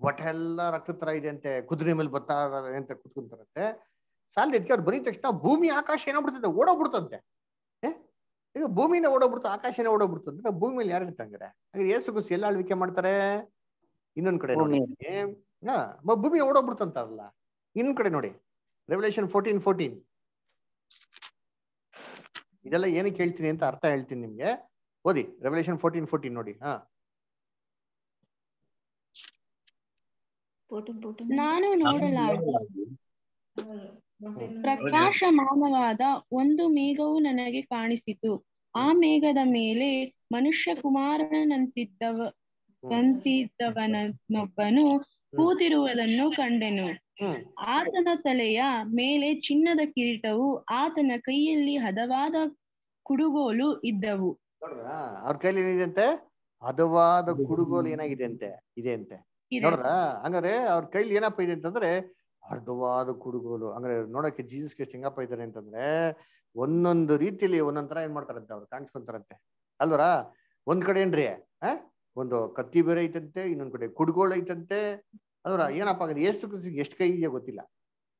ಬಟ್ಟೆ ಎಲ್ಲ ರಕ್ತ ತರ ಇದೆ ಅಂತೆ. ಕುದುರೆ ಮೇಲೆ ಬರ್ತಾ ಇದಾರೆ ಅಂತ ಕೂತ್ಕೊಂತಾರಂತೆ. ಸಾಲದ ಅದಕ್ಕೆ ಅವ್ರು ಬರೀ ತಕ್ಷಣ ಭೂಮಿ ಆಕಾಶ ಏನಾಗ್ಬಿಡ್ತದೆ ಓಡೋಗ್ಬಿಡ್ತಂತೆ? ಈಗ ಭೂಮಿನ ಓಡೋಗ್ಬಿಡ್ತು ಆಕಾಶನೇ ಓಡೋಗ್ಬಿಡ್ತು ಅಂದ್ರೆ ಭೂಮಿ ಮೇಲೆ ಯಾರು ಇರ್ತಂಗಾರೆ ಹಾಗೆ ಏಸು ಗುಸಿ ಎಲ್ಲ ಆಳ್ವಿಕೆ ಮಾಡ್ತಾರೆ? ಇನ್ನೊಂದ್ ಕಡೆ ನೋಡಿ. ಭೂಮಿ ಓಡೋಗ್ಬಿಡ್ತಂತಾರಲ್ಲ ಇನ್ನೊಂದ್ ಕಡೆ ನೋಡಿ. ರೆವಲ್ಯೂಷನ್ ಫೋರ್ಟೀನ್ ಫೋರ್ಟೀನ್ ಇದೆಲ್ಲ ಏನಕ್ಕೆ ಹೇಳ್ತೀನಿ ಅಂತ ಅರ್ಥ ಹೇಳ್ತೀನಿ ನಿಮ್ಗೆ. ಓದಿ ರೆವಲ್ಯೂಷನ್ ಫೋರ್ಟೀನ್ ಫೋರ್ಟೀನ್ ನೋಡಿ. ಹಾ. ನಾನು ನೋಡಲಾಗಿ ಪ್ರಕಾಶಮಾನವಾದ ಒಂದು ಮೇಘವು ನನಗೆ ಕಾಣಿಸಿತು. ಆ ಮೇಘದ ಮೇಲೆ ಮನುಷ್ಯ ಕುಮಾರನಂತಿದ್ದವ ನಂತಿದ್ದವನೊಬ್ಬನು ಕೂತಿರುವುದನ್ನು ಕಂಡೆನು. ಆತನ ತಲೆಯ ಮೇಲೆ ಚಿನ್ನದ ಕಿರೀಟವು ಆತನ ಕೈಯಲ್ಲಿ ಹದವಾದ ಕುಡುಗೋಲು ಇದ್ದವು. ನೋಡ್ರಾ ಅವ್ರ ಕೈಲಿ ಏನಿದೆ ಅಂತೆ ಹದವಾದ ಕುಡುಗೋಲು. ಏನಾಗಿದೆ ಅಂತೆ ಇದೆ. ಅಂತೆ ನೋಡ್ರ ಹಂಗಾರೆ ಅವ್ರ ಕೈಲಿ ಏನಪ್ಪ ಇದೆ ಅಂತಂದ್ರೆ ಹದವಾದ ಕುಡುಗೋಲು. ಅಂದ್ರೆ ನೋಡಕ್ಕೆ ಜೀಸಸ್ಗೆ ಹೆಂಗಪ್ಪ ಇದ್ದಾರೆ ಅಂತಂದ್ರೆ ಒಂದೊಂದು ರೀತಿಯಲ್ಲಿ ಒಂದೊಂದ್ ತರ ಏನ್ ಮಾಡ್ತಾರಂತೆ ಅವ್ರು, ಕಾಣಿಸ್ಕೊಂತಾರಂತೆ. ಅಲ್ವರ? ಒಂದ್ ಕಡೆ ಏನ್ರಿ? ಒಂದು ಕತ್ತಿ ಬೇರೆ ಐತಂತೆ, ಇನ್ನೊಂದ್ ಕಡೆ ಕುಡುಗೋಳು ಐತಂತೆ. ಅಲ್ವರ? ಏನಪ್ಪ ಅಂದ್ರೆ ಎಷ್ಟು ಕೃಷಿಗೆ ಎಷ್ಟು ಕೈ ಇದೆಯೋ ಗೊತ್ತಿಲ್ಲ.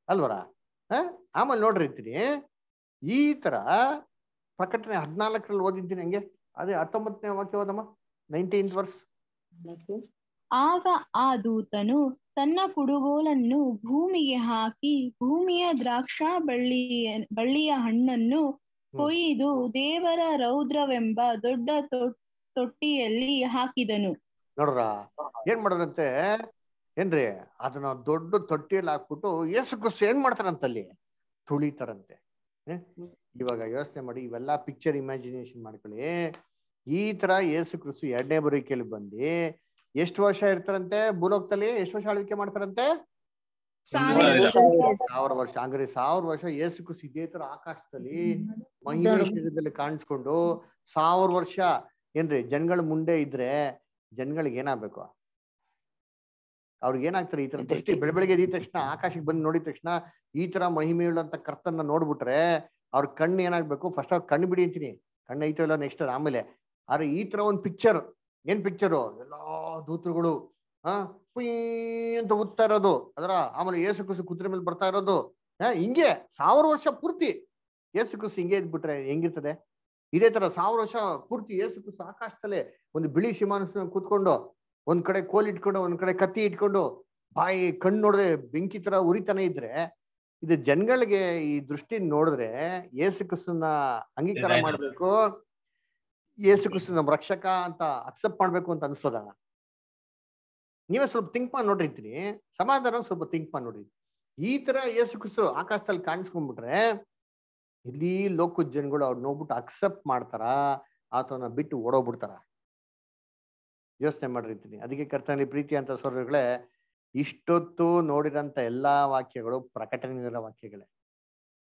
ಅಲ್ವರ? ಆಮೇಲೆ ನೋಡ್ರಿ ಇರ್ತೀನಿ ಈ ತರ ಪ್ರಕಟಣೆ ಹದಿನಾಲ್ಕರಲ್ಲಿ ಓದಿದ್ದೀನಿ ಹಂಗೆ? ಅದೇ ಹತ್ತೊಂಬತ್ತನೇ ವಾಕ್ಯ ಓದಮ್ಮ? Nineteen verse. ಆಗ ಆ ದೂತನು ತನ್ನ ಕುಡುಗೋಲನ್ನು ಭೂಮಿಗೆ ಹಾಕಿ ಭೂಮಿಯ ದ್ರಾಕ್ಷಾ ಬಳ್ಳಿಯ ಬಳ್ಳಿಯ ಹಣ್ಣನ್ನು ಕೊಯ್ದು ದೇವರ ರೌದ್ರವೆಂಬ ದೊಡ್ಡ ತೊಟ್ಟಿಯಲ್ಲಿ ಹಾಕಿದನು. ನೋಡ್ರ ಏನ್ ಮಾಡೋದಂತೆ? ಏನ್ರಿ ಅದನ್ನ ದೊಡ್ಡ ತೊಟ್ಟಿಯಲ್ಲಿ ಹಾಕ್ಬಿಟ್ಟು ಏಸು ಕ್ರಿಸ್ತು ಏನ್ ಮಾಡ್ತಾರಂತಲ್ಲಿ? ತುಳಿತಾರಂತೆ? ಇವಾಗ ಯೋಚನೆ ಮಾಡಿ ಇವೆಲ್ಲ ಪಿಕ್ಚರ್ ಇಮ್ಯಾಜಿನೇಷನ್ ಮಾಡ್ಕೊಳ್ಳಿ. ಈ ತರ ಏಸು ಕ್ರಿಸ್ತು ಎರಡನೇ ಬರುವಿಕೆಯಲ್ಲಿ ಬಂದು ಎಷ್ಟು ವರ್ಷ ಇರ್ತಾರಂತೆ? ಭೂಲೋಕದಲ್ಲಿ ಎಷ್ಟು ವರ್ಷ ಆಳ್ವಿಕೆ ಮಾಡ್ತಾರಂತೆ? ಸಾವಿರ ವರ್ಷ. ಹಂಗ್ರಿ ಸಾವಿರ ವರ್ಷ ಯೇಸುಕು ಸಿದ್ದೇತರ ಇದೇ ತರ ಆಕಾಶದಲ್ಲಿ ಮಹಿಳೆಯಲ್ಲಿ ಶರೀರದಲ್ಲಿ ಕಾಣಿಸ್ಕೊಂಡು ಸಾವಿರ ವರ್ಷ ಏನ್ರಿ ಜನಗಳ ಮುಂದೆ ಇದ್ರೆ ಜನಗಳಿಗೆ ಏನಾಗ್ಬೇಕು? ಅವ್ರಿಗೆ ಏನಾಗ್ತಾರೆ ಈ ತರ ದೃಷ್ಟಿ? ಬೆಳಬೆಳಗ್ಗೆ ಎದ್ದ ತಕ್ಷಣ ಆಕಾಶಕ್ಕೆ ಬಂದು ನೋಡಿದ ತಕ್ಷಣ ಈ ತರ ಮಹಿಮೆಯುಳ್ಳಂತ ಕರ್ತನ ಕರ್ತನ್ನ ನೋಡ್ಬಿಟ್ರೆ ಅವ್ರ ಕಣ್ಣು ಏನಾಗ್ಬೇಕು? ಫಸ್ಟ್ ಅವ್ರ ಕಣ್ಣು ಬಿಡಿ ಅಂತೀನಿ. ಕಣ್ಣು ಐತೋ ಇಲ್ಲ ನೆಕ್ಸ್ಟ್ ಆಮೇಲೆ. ಆದ್ರೆ ಈ ತರ ಒಂದ್ ಪಿಕ್ಚರ್ ಏನ್ ಪಿಕ್ಚರು ಎಲ್ಲಾ ದೂತರುಗಳು ಹಾ? ಅಂತ ಉತ್ತಾ ಇರೋದು. ಅದರ ಆಮೇಲೆ ಏಸು ಕುಸು ಕುದುರೆ ಮೇಲೆ ಬರ್ತಾ ಇರೋದು. ಹಾ ಹಿಂಗೆ ಸಾವಿರ ವರ್ಷ ಪೂರ್ತಿ ಏಸು ಕುಸು ಹಿಂಗೆ ಇದ್ಬಿಟ್ರೆ ಹೆಂಗಿರ್ತದೆ? ಇದೇ ತರ ಸಾವಿರ ವರ್ಷ ಪೂರ್ತಿ ಏಸು ಕುಸು ಆಕಾಶದಲ್ಲೇ ಒಂದು ಬಿಳಿ ಸಿಮಾನ ಕೂತ್ಕೊಂಡು ಒಂದ್ ಕಡೆ ಕೋಲ್ ಇಟ್ಕೊಂಡು ಒಂದ್ ಕಡೆ ಕತ್ತಿ ಇಟ್ಕೊಂಡು ಬಾಯಿ ಕಣ್ಣು ನೋಡದೆ ಬೆಂಕಿ ತರ ಉರಿತಾನೆ ಇದ್ರೆ ಇದು ಜನಗಳಿಗೆ ಈ ದೃಷ್ಟಿ ನೋಡಿದ್ರೆ ಏಸು ಕುಸನ್ನ ಅಂಗೀಕಾರ. ಮಾಡ್ಬೇಕು. ಏಸು ಕ್ರಿಸ್ತು ನಮ್ಮ ರಕ್ಷಕ ಅಂತ ಅಕ್ಸೆಪ್ಟ್ ಮಾಡ್ಬೇಕು ಅಂತ ಅನ್ಸೋದ? ನೀವೇ ಸ್ವಲ್ಪ ಥಿಂಕ್ ಮಾಡಿ ನೋಡಿರ್ತೀನಿ ಸಮಾಧಾನ ಸ್ವಲ್ಪ ಥಿಂಕ್ ಮಾಡಿ ನೋಡಿ ಈ ತರ ಯೇಸು ಕ್ರಿಸ್ತು ಆಕಾಶದಲ್ಲಿ ಕಾಣಿಸ್ಕೊಂಡ್ಬಿಟ್ರೆ, ಇಲ್ಲಿ ಲೋಕದ ಜನಗಳು ಅವ್ರು ನೋಡ್ಬಿಟ್ಟು ಅಕ್ಸೆಪ್ಟ್ ಮಾಡ್ತಾರ ಆತನ ಬಿಟ್ಟು ಓಡೋಗ್ಬಿಡ್ತಾರ. ಯೋಚನೆ ಮಾಡಿರ್ತೀನಿ ಅದಕ್ಕೆ ಕರ್ತನಲ್ಲಿ ಪ್ರೀತಿ ಅಂತ ಸ್ವರಗಳೇ ಇಷ್ಟೊತ್ತು ನೋಡಿರಂತ ಎಲ್ಲಾ ವಾಕ್ಯಗಳು ಪ್ರಕಟಣೆಗಳ ವಾಕ್ಯಗಳೇ.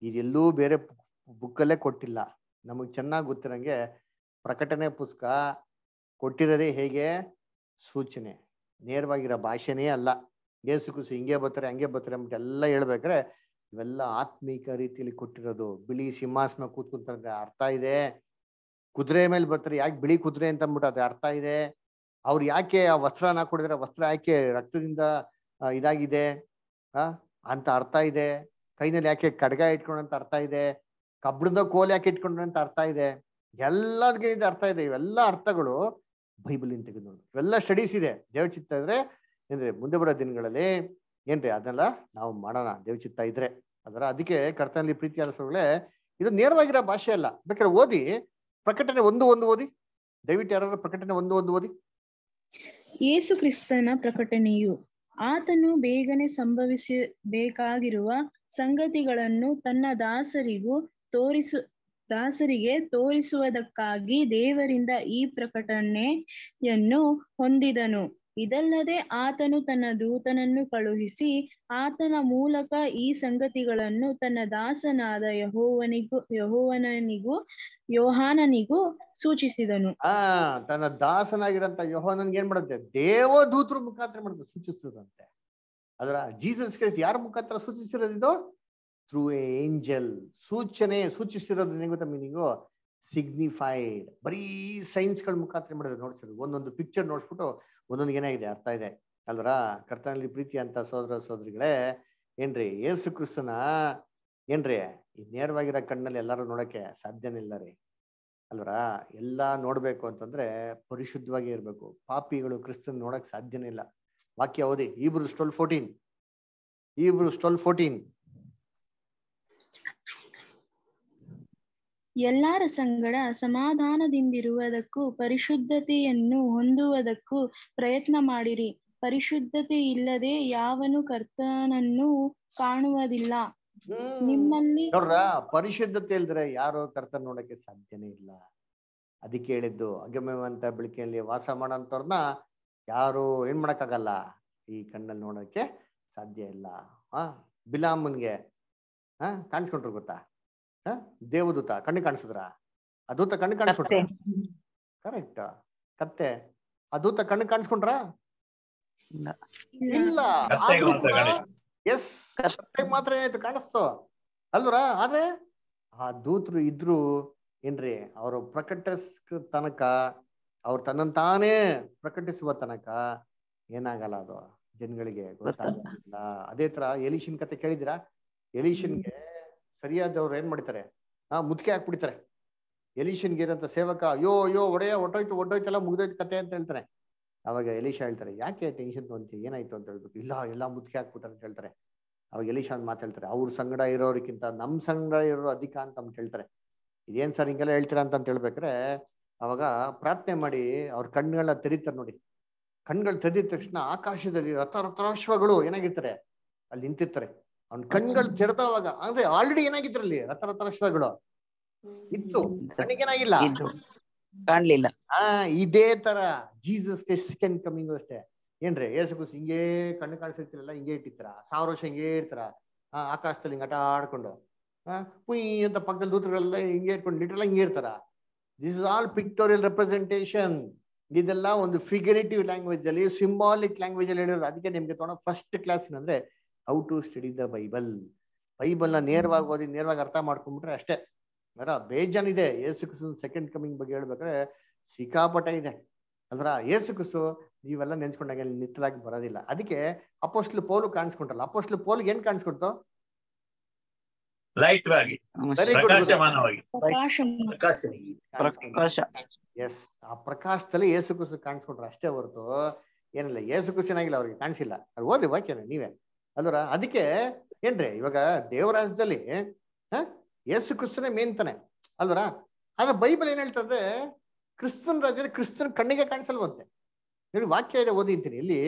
ಇದೆಲ್ಲೂ ಬೇರೆ ಬುಕ್ಕಲ್ಲೇ ಕೊಟ್ಟಿಲ್ಲ. ನಮಗ್ ಚೆನ್ನಾಗಿ ಗೊತ್ತಿರಂಗೆ ಪ್ರಕಟಣೆ ಪುಸ್ತಕ ಕೊಟ್ಟಿರೋದೇ ಹೇಗೆ? ಸೂಚನೆ. ನೇರವಾಗಿರೋ ಭಾಷೆನೇ ಅಲ್ಲ. ಏಸು ಕುಸು ಹಿಂಗೆ ಬರ್ತಾರೆ, ಹಂಗೆ ಬರ್ತಾರೆ ಅಂದ್ಬಿಟ್ಟು ಎಲ್ಲ ಹೇಳ್ಬೇಕಾರೆ ಇವೆಲ್ಲ ಆತ್ಮೀಕ ರೀತಿಯಲ್ಲಿ ಕೊಟ್ಟಿರೋದು. ಬಿಳಿ ಸಿಂಹಾಸನ ಕೂತ್ಕೊಂತಾರೆ ಅರ್ಥ ಇದೆ. ಕುದುರೆ ಮೇಲೆ ಬರ್ತಾರೆ. ಯಾಕೆ ಬಿಳಿ ಕುದುರೆ ಅಂತ ಅಂದ್ಬಿಟ್ಟು ಅದು ಅರ್ಥ ಇದೆ. ಅವ್ರು ಯಾಕೆ ಆ ವಸ್ತ್ರನ ಹಾಕೊಂಡಿದ್ರೆ ವಸ್ತ್ರ ಯಾಕೆ ರಕ್ತದಿಂದ ಇದಾಗಿದೆ? ಆ, ಅಂತ ಅರ್ಥ ಇದೆ. ಕೈನಲ್ಲಿ ಯಾಕೆ ಖಡ್ಗ ಇಟ್ಕೊಂಡಂತ ಅರ್ಥ ಇದೆ. ಕಬ್ಬಿಣದ ಕೋಲ್ ಯಾಕೆ ಇಟ್ಕೊಂಡ್ರೆ ಅಂತ ಅರ್ಥ ಇದೆ. ಎಲ್ಲದಕ್ಕೆ ಇದು ಅರ್ಥ ಇದೆ. ಇವೆಲ್ಲ ಅರ್ಥಗಳು ಬೈಬಲ್ ತೆಗೆದು ನೋಡಿ. ಇವೆಲ್ಲ ಸ್ಟಡೀಸ್ ಇದೆ. ದೇವಚಿತ್ತ ಇದ್ರೆ ಏನ್ರಿ, ಮುಂದೆ ಬರೋ ದಿನಗಳಲ್ಲಿ ಏನ್ರಿ, ಅದನ್ನೆಲ್ಲ ನಾವು ಮಾಡೋಣ. ದೇವಚಿತ್ತ ಇದ್ರೆ ಅದರ ಅದಕ್ಕೆ ಕರ್ತನಲ್ಲಿ ಪ್ರೀತಿ ಅನಿಸೋಗಳೇ ಇದು ನೇರವಾಗಿರೋ ಭಾಷೆ ಅಲ್ಲ. ಬೇಕಾದ್ರೆ ಓದಿ ಪ್ರಕಟಣೆ ಒಂದು ಒಂದು ಓದಿ. ದಯವಿಟ್ಟು ಯಾರಾದ್ರೂ ಪ್ರಕಟಣೆ ಒಂದು ಒಂದು ಓದಿ. ಯೇಸು ಕ್ರಿಸ್ತನ ಪ್ರಕಟಣೆಯು ಆತನು ಬೇಗನೆ ಸಂಭವಿಸಬೇಕಾಗಿರುವ ಸಂಗತಿಗಳನ್ನು ತನ್ನ ದಾಸರಿಗೂ ತೋರಿಸು ದಾಸರಿಗೆ ತೋರಿಸುವುದಕ್ಕಾಗಿ ದೇವರಿಂದ ಈ ಪ್ರಕಟಣೆಯನ್ನು ಹೊಂದಿದನು. ಇದಲ್ಲದೆ ಆತನು ತನ್ನ ದೂತನನ್ನು ಕಳುಹಿಸಿ, ಆತನ ಮೂಲಕ ಈ ಸಂಗತಿಗಳನ್ನು ತನ್ನ ದಾಸನಾದ ಯಹೋವನಿಗೂ, ಯಹೋವನನಿಗೂ, ಯೋಹಾನನಿಗೂ ಸೂಚಿಸಿದನು. ಆ, ತನ್ನ ದಾಸನಾಗಿರಂತ ಯೋಹಾನನ್ಗೆ ಏನ್ ಮಾಡುತ್ತೆ? ದೇವದೂತರ ಮುಖಾಂತರ ಮಾಡುತ್ತೆ ಸೂಚಿಸ್ತದಂತೆ ಅದರ, ಜೀಸಸ್ ಕ್ರೈಸ್ಟ್ ಯಾರ ಮುಖಾಂತರ ಸೂಚಿಸಿರೋದು ಇದು ಎ ಏಂಜಲ್ ಸೂಚನೆ, ಸೂಚಿಸಿರೋದು ನಿಮಗೆ ಗೊತ್ತಾ ಮೀನಿಂಗು ಸಿಗ್ನಿಫೈಡ್ ಬರೀ ಸೈನ್ಸ್ಗಳ ಮುಖಾಂತರ ಮಾಡಿದ್ರೆ ನೋಡ್ತೀರಿ ಒಂದೊಂದು ಪಿಕ್ಚರ್ ನೋಡಿಸ್ಬಿಟ್ಟು ಒಂದೊಂದು ಏನಾಗಿದೆ, ಅರ್ಥ ಇದೆ. ಅಲ್ವರ? ಕರ್ತನಲ್ಲಿ ಪ್ರೀತಿ ಅಂತ ಸೋದರ, ಸೋದರಿಗಳೇ, ಏನ್ರಿ? ಏಸು ಕ್ರಿಸ್ತನ? ಏನ್ರಿ? ಈ ನೇರವಾಗಿರೋ ಕಣ್ಣಲ್ಲಿ ಎಲ್ಲರೂ ನೋಡೋಕ್ಕೆ ಸಾಧ್ಯನೇ ಇಲ್ಲ ರೀ. ಅಲ್ವರ? ಎಲ್ಲ ನೋಡಬೇಕು ಅಂತಂದ್ರೆ ಪರಿಶುದ್ಧವಾಗಿ ಇರಬೇಕು. ಪಾಪಿಗಳು ಕ್ರಿಸ್ತನ್ ನೋಡಕ್ ಸಾಧ್ಯನೇ ಇಲ್ಲ. ವಾಕ್ಯ ಓದಿ ಈಬ್ರು ಸ್ಟೋಲ್ ಫೋರ್ಟೀನ್ ಈಬ್ರು ಸ್ಟೋಲ್ ಫೋರ್ಟೀನ್ ಎಲ್ಲರ ಸಂಗಡ ಸಮಾಧಾನದಿಂದಿರುವುದಕ್ಕೂ ಪರಿಶುದ್ಧತೆಯನ್ನು ಹೊಂದುವುದಕ್ಕೂ ಪ್ರಯತ್ನ ಮಾಡಿರಿ. ಪರಿಶುದ್ಧತೆ ಇಲ್ಲದೆ ಯಾವನು ಕರ್ತನನ್ನು ಕಾಣುವುದಿಲ್ಲ. ನಿಮ್ಮಲ್ಲಿ ನೋಡ್ರ ಪರಿಶುದ್ಧತೆ ಇಲ್ದ್ರೆ ಯಾರು ಕರ್ತನ ನೋಡಕ್ಕೆ ಸಾಧ್ಯನೇ ಇಲ್ಲ. ಅದಕ್ಕೆ ಹೇಳಿದ್ದು ಅಗಮ್ಯವಂತ ಬೆಳಕಿನಲ್ಲಿ ವಾಸ ಮಾಡೋಂಥವ್ರನ್ನ ಯಾರು ಏನ್ ಮಾಡಕ್ಕಾಗಲ್ಲ. ಈ ಕಣ್ಣಲ್ಲಿ ನೋಡಕ್ಕೆ ಸಾಧ್ಯ ಇಲ್ಲ. ಆ ಬಿಲಾಮನ್ಗೆ ಹಾ ಕಾಣಿಸ್ಕೊಂಡ್ರು ಗೊತ್ತಾ? ದೇವದೂತ ಕಣ್ಣು ಕಾಣಿಸಿದ್ರ? ಅದೂತ ದೂತ ಕಣ್ಣು ಕಾಣಿಸ್ಕೊಂಡ್ರ? ಕರೆಕ್ಟ್ ಕತ್ತೆ. ಅದೂತ ದೂತ ಕಣ್ಣು ಕಾಣಿಸ್ಕೊಂಡ್ರ? ಇಲ್ಲ. ಎಸ್ ಕತ್ತೆ ಮಾತ್ರ ಏನಾಯ್ತು? ಕಾಣಿಸ್ತು. ಅಲ್ವರ? ಆದ್ರೆ ಆ ದೂತರು ಇದ್ರು ಏನ್ರಿ ಅವರು ಪ್ರಕಟಿಸ್ ತನಕ ಅವ್ರು ತನ್ನ ತಾನೇ ಪ್ರಕಟಿಸುವ ತನಕ ಏನಾಗಲ್ಲ ಅದು. ಜನಗಳಿಗೆ ಗೊತ್ತಾಗಲ್ಲ ಅದೇ ತರ ಎಲಿಶನ್ ಕತೆ ಕೇಳಿದಿರಾ ಎಲಿಶನ್ಗೆ ಸರಿಯಾದವ್ರು ಏನ್ ಮಾಡ್ತಾರೆ ಹಾ ಮುದ್ಕೆ ಹಾಕ್ಬಿಡ್ತಾರೆ. ಎಲಿಶನ್ಗೆ ಇರೋಂಥ ಸೇವಕ, ಅಯ್ಯೋ ಅಯ್ಯೋ, ಒಡೆಯ, ಒಟ್ಟೋಯ್ತು ಒಡ್ಡೋಯ್ತಲ್ಲ ಮುಗ್ದೋಯ್ತು ಕತೆ ಅಂತ ಹೇಳ್ತಾರೆ. ಅವಾಗ ಎಲಿಶಾ ಹೇಳ್ತಾರೆ, ಯಾಕೆ ಟೆನ್ಷನ್ ತೊಗೊಂತಿ ಏನಾಯ್ತು ಅಂತ ಹೇಳ್ಬೇಕು. ಇಲ್ಲ, ಎಲ್ಲ ಮುದ್ಕೆ ಹಾಕ್ಬಿಟ್ಟಾರೆ ಅಂತ ಹೇಳ್ತಾರೆ. ಅವಾಗ ಎಲಿಶಾ ಅಂತ ಮಾತಾಡ್ತಾರೆ ಅವ್ರ ಸಂಗಡ ಇರೋರಿಗಿಂತ ನಮ್ ಸಂಗಡ ಇರೋರು ಅಧಿಕ ಅಂತ ಅಂತ ಹೇಳ್ತಾರೆ. ಇದೇನ್ ಸರ್ ಹಿಂಗೆಲ್ಲ ಹೇಳ್ತೀರಾ ಅಂತ ಹೇಳ್ಬೇಕಾರೆ ಅವಾಗ ಪ್ರಾರ್ಥನೆ ಮಾಡಿ ಅವ್ರ ಕಣ್ಣುಗಳನ್ನ ತೆರೀತಾರೆ ನೋಡಿ. ಕಣ್ಗಳು ತೆರೆದ ತಕ್ಷಣ ಆಕಾಶದಲ್ಲಿ ರಥ ರಥಾಶ್ವಗಳು ಏನಾಗಿರ್ತಾರೆ, ಅಲ್ಲಿ ನಿಂತಿರ್ತಾರೆ. ಅವ್ನ ಕಣ್ಗಳು ತೆರೆದವಾಗ ಅಂದ್ರೆ ಆಲ್ರೆಡಿ ಏನಾಗಿದ್ರು ಅಲ್ಲಿ ರಥ ರಥಾಶ್ವಗಳು ಇತ್ತು ಕಣ್ಣಿಗೇನಾಗಿಲ್ಲ. ಕಾಣ್ಲಿಲ್ಲ. ಆ ಇದೇ ತರ ಜೀಸಸ್ ಸೆಕೆಂಡ್ ಕಮಿಂಗ್ ಅಷ್ಟೇ. ಏನ್ರಿ ಯೇಸು ಕ್ರಿಸ್ತ ಹಿಂಗೇ ಕಣ್ಣು ಕಾಣಿಸಿರ್ತಿರಲ್ಲ ಹಿಂಗೆ ಇಟ್ಟಿರ್ತಾರ ಸಾವಿರ ವರ್ಷ ಹಿಂಗೆ ಇರ್ತಾರ ಆ ಆಕಾಶದಲ್ಲಿ ಹಿಂಗೆ ಆಟ ಆಡ್ಕೊಂಡು ಪುಯ್ ಅಂತ ಪಕ್ಕದಲ್ಲಿ ದೂತಗಳೆಲ್ಲ ಹಿಂಗೆ ಇಟ್ಕೊಂಡು ಲಿಟ್ರಲ್ಲ ಹಿಂಗೆ ಇರ್ತಾರ. This is all pictorial representation ಇದೆಲ್ಲ ಒಂದು ಫಿಗರೇಟಿವ್ ಲ್ಯಾಂಗ್ವೇಜ್ ಅಲ್ಲಿ ಸಿಂಬಾಲಿಕ್ ಲ್ಯಾಂಗ್ವೇಜ್ ಅಲ್ಲಿ ಹೇಳಿರೋದು. ಅದಕ್ಕೆ ನಿಮ್ಗೆ ತಗೊಂಡ ಫಸ್ಟ್ ಕ್ಲಾಸ್ ಅಂದ್ರೆ how to study the Bible ಬೈಬಲ್ನ ನ ನೇರವಾಗಿ ಓದಿ ನೇರವಾಗಿ ಅರ್ಥ ಮಾಡ್ಕೊಂಡ್ಬಿಟ್ರೆ ಅಷ್ಟೇ. ಅದ್ರ ಬೇಜಾನಿದೆ. ಏಸು ಕ್ರಿಸ್ತನ ಸೆಕೆಂಡ್ ಕಮಿಂಗ್ ಬಗ್ಗೆ ಹೇಳ್ಬೇಕಾದ್ರೆ ಸಿಕ್ಕಾಪಟ ಇದೆ. ಅದರ ಏಸು ಕ್ರಿಸ್ತು ನೀವೆಲ್ಲ ನೆನ್ಸ್ಕೊಂಡಾಗ ನಿತ್ತಲಾಗಿ ಬರೋದಿಲ್ಲ. ಅದಕ್ಕೆ ಅಪೋಸ್ಟ್ಲು ಪೋಲು ಕಾಣಿಸ್ಕೊಂಡ್ರಲ್ಲ ಅಪೋಸ್ಟ್ಲು ಪೋಲ್ಗೆ ಏನ್ ಕಾಣಿಸ್ಕೊಡ್ತು? ಲೈಟ್ ಎಸ್ ಆ ಪ್ರಕಾಶದಲ್ಲಿ ಯೇಸು ಕುಸು ಕಾಣಿಸ್ಕೊಂಡ್ರೆ ಅಷ್ಟೇ ಹೊರತು ಏನಿಲ್ಲ. ಏಸು ಕುಸು ಏನಾಗಿಲ್ಲ ಅವ್ರಿಗೆ ಕಾಣಿಸಿಲ್ಲ. ಅದು ಓದ್ರಿ ವಾಕ್ಯನ ನೀವೇ. ಅಲ್ವರ ಅದಕ್ಕೆ ಏನ್ರಿ, ಇವಾಗ ದೇವರಾಜ್ಯದಲ್ಲಿ ಯೇಸು ಕ್ರಿಸ್ತನೇ ಮೇನ್ ತಾನೆ. ಅಲ್ವರ ಆದ್ರೆ ಬೈಬಲ್ ಏನ್ ಹೇಳ್ತಂದ್ರೆ ಕ್ರಿಸ್ತನ್ ರಾಜ್ಯದಲ್ಲಿ ಕ್ರಿಸ್ತನ್ ಕಣ್ಣಿಗೆ ಕಾಣಿಸಲ್ವಂತೆ. ನೋಡಿ, ವಾಕ್ಯ ಇದೆ ಓದಿದ್ದೀನಿ ಇಲ್ಲಿ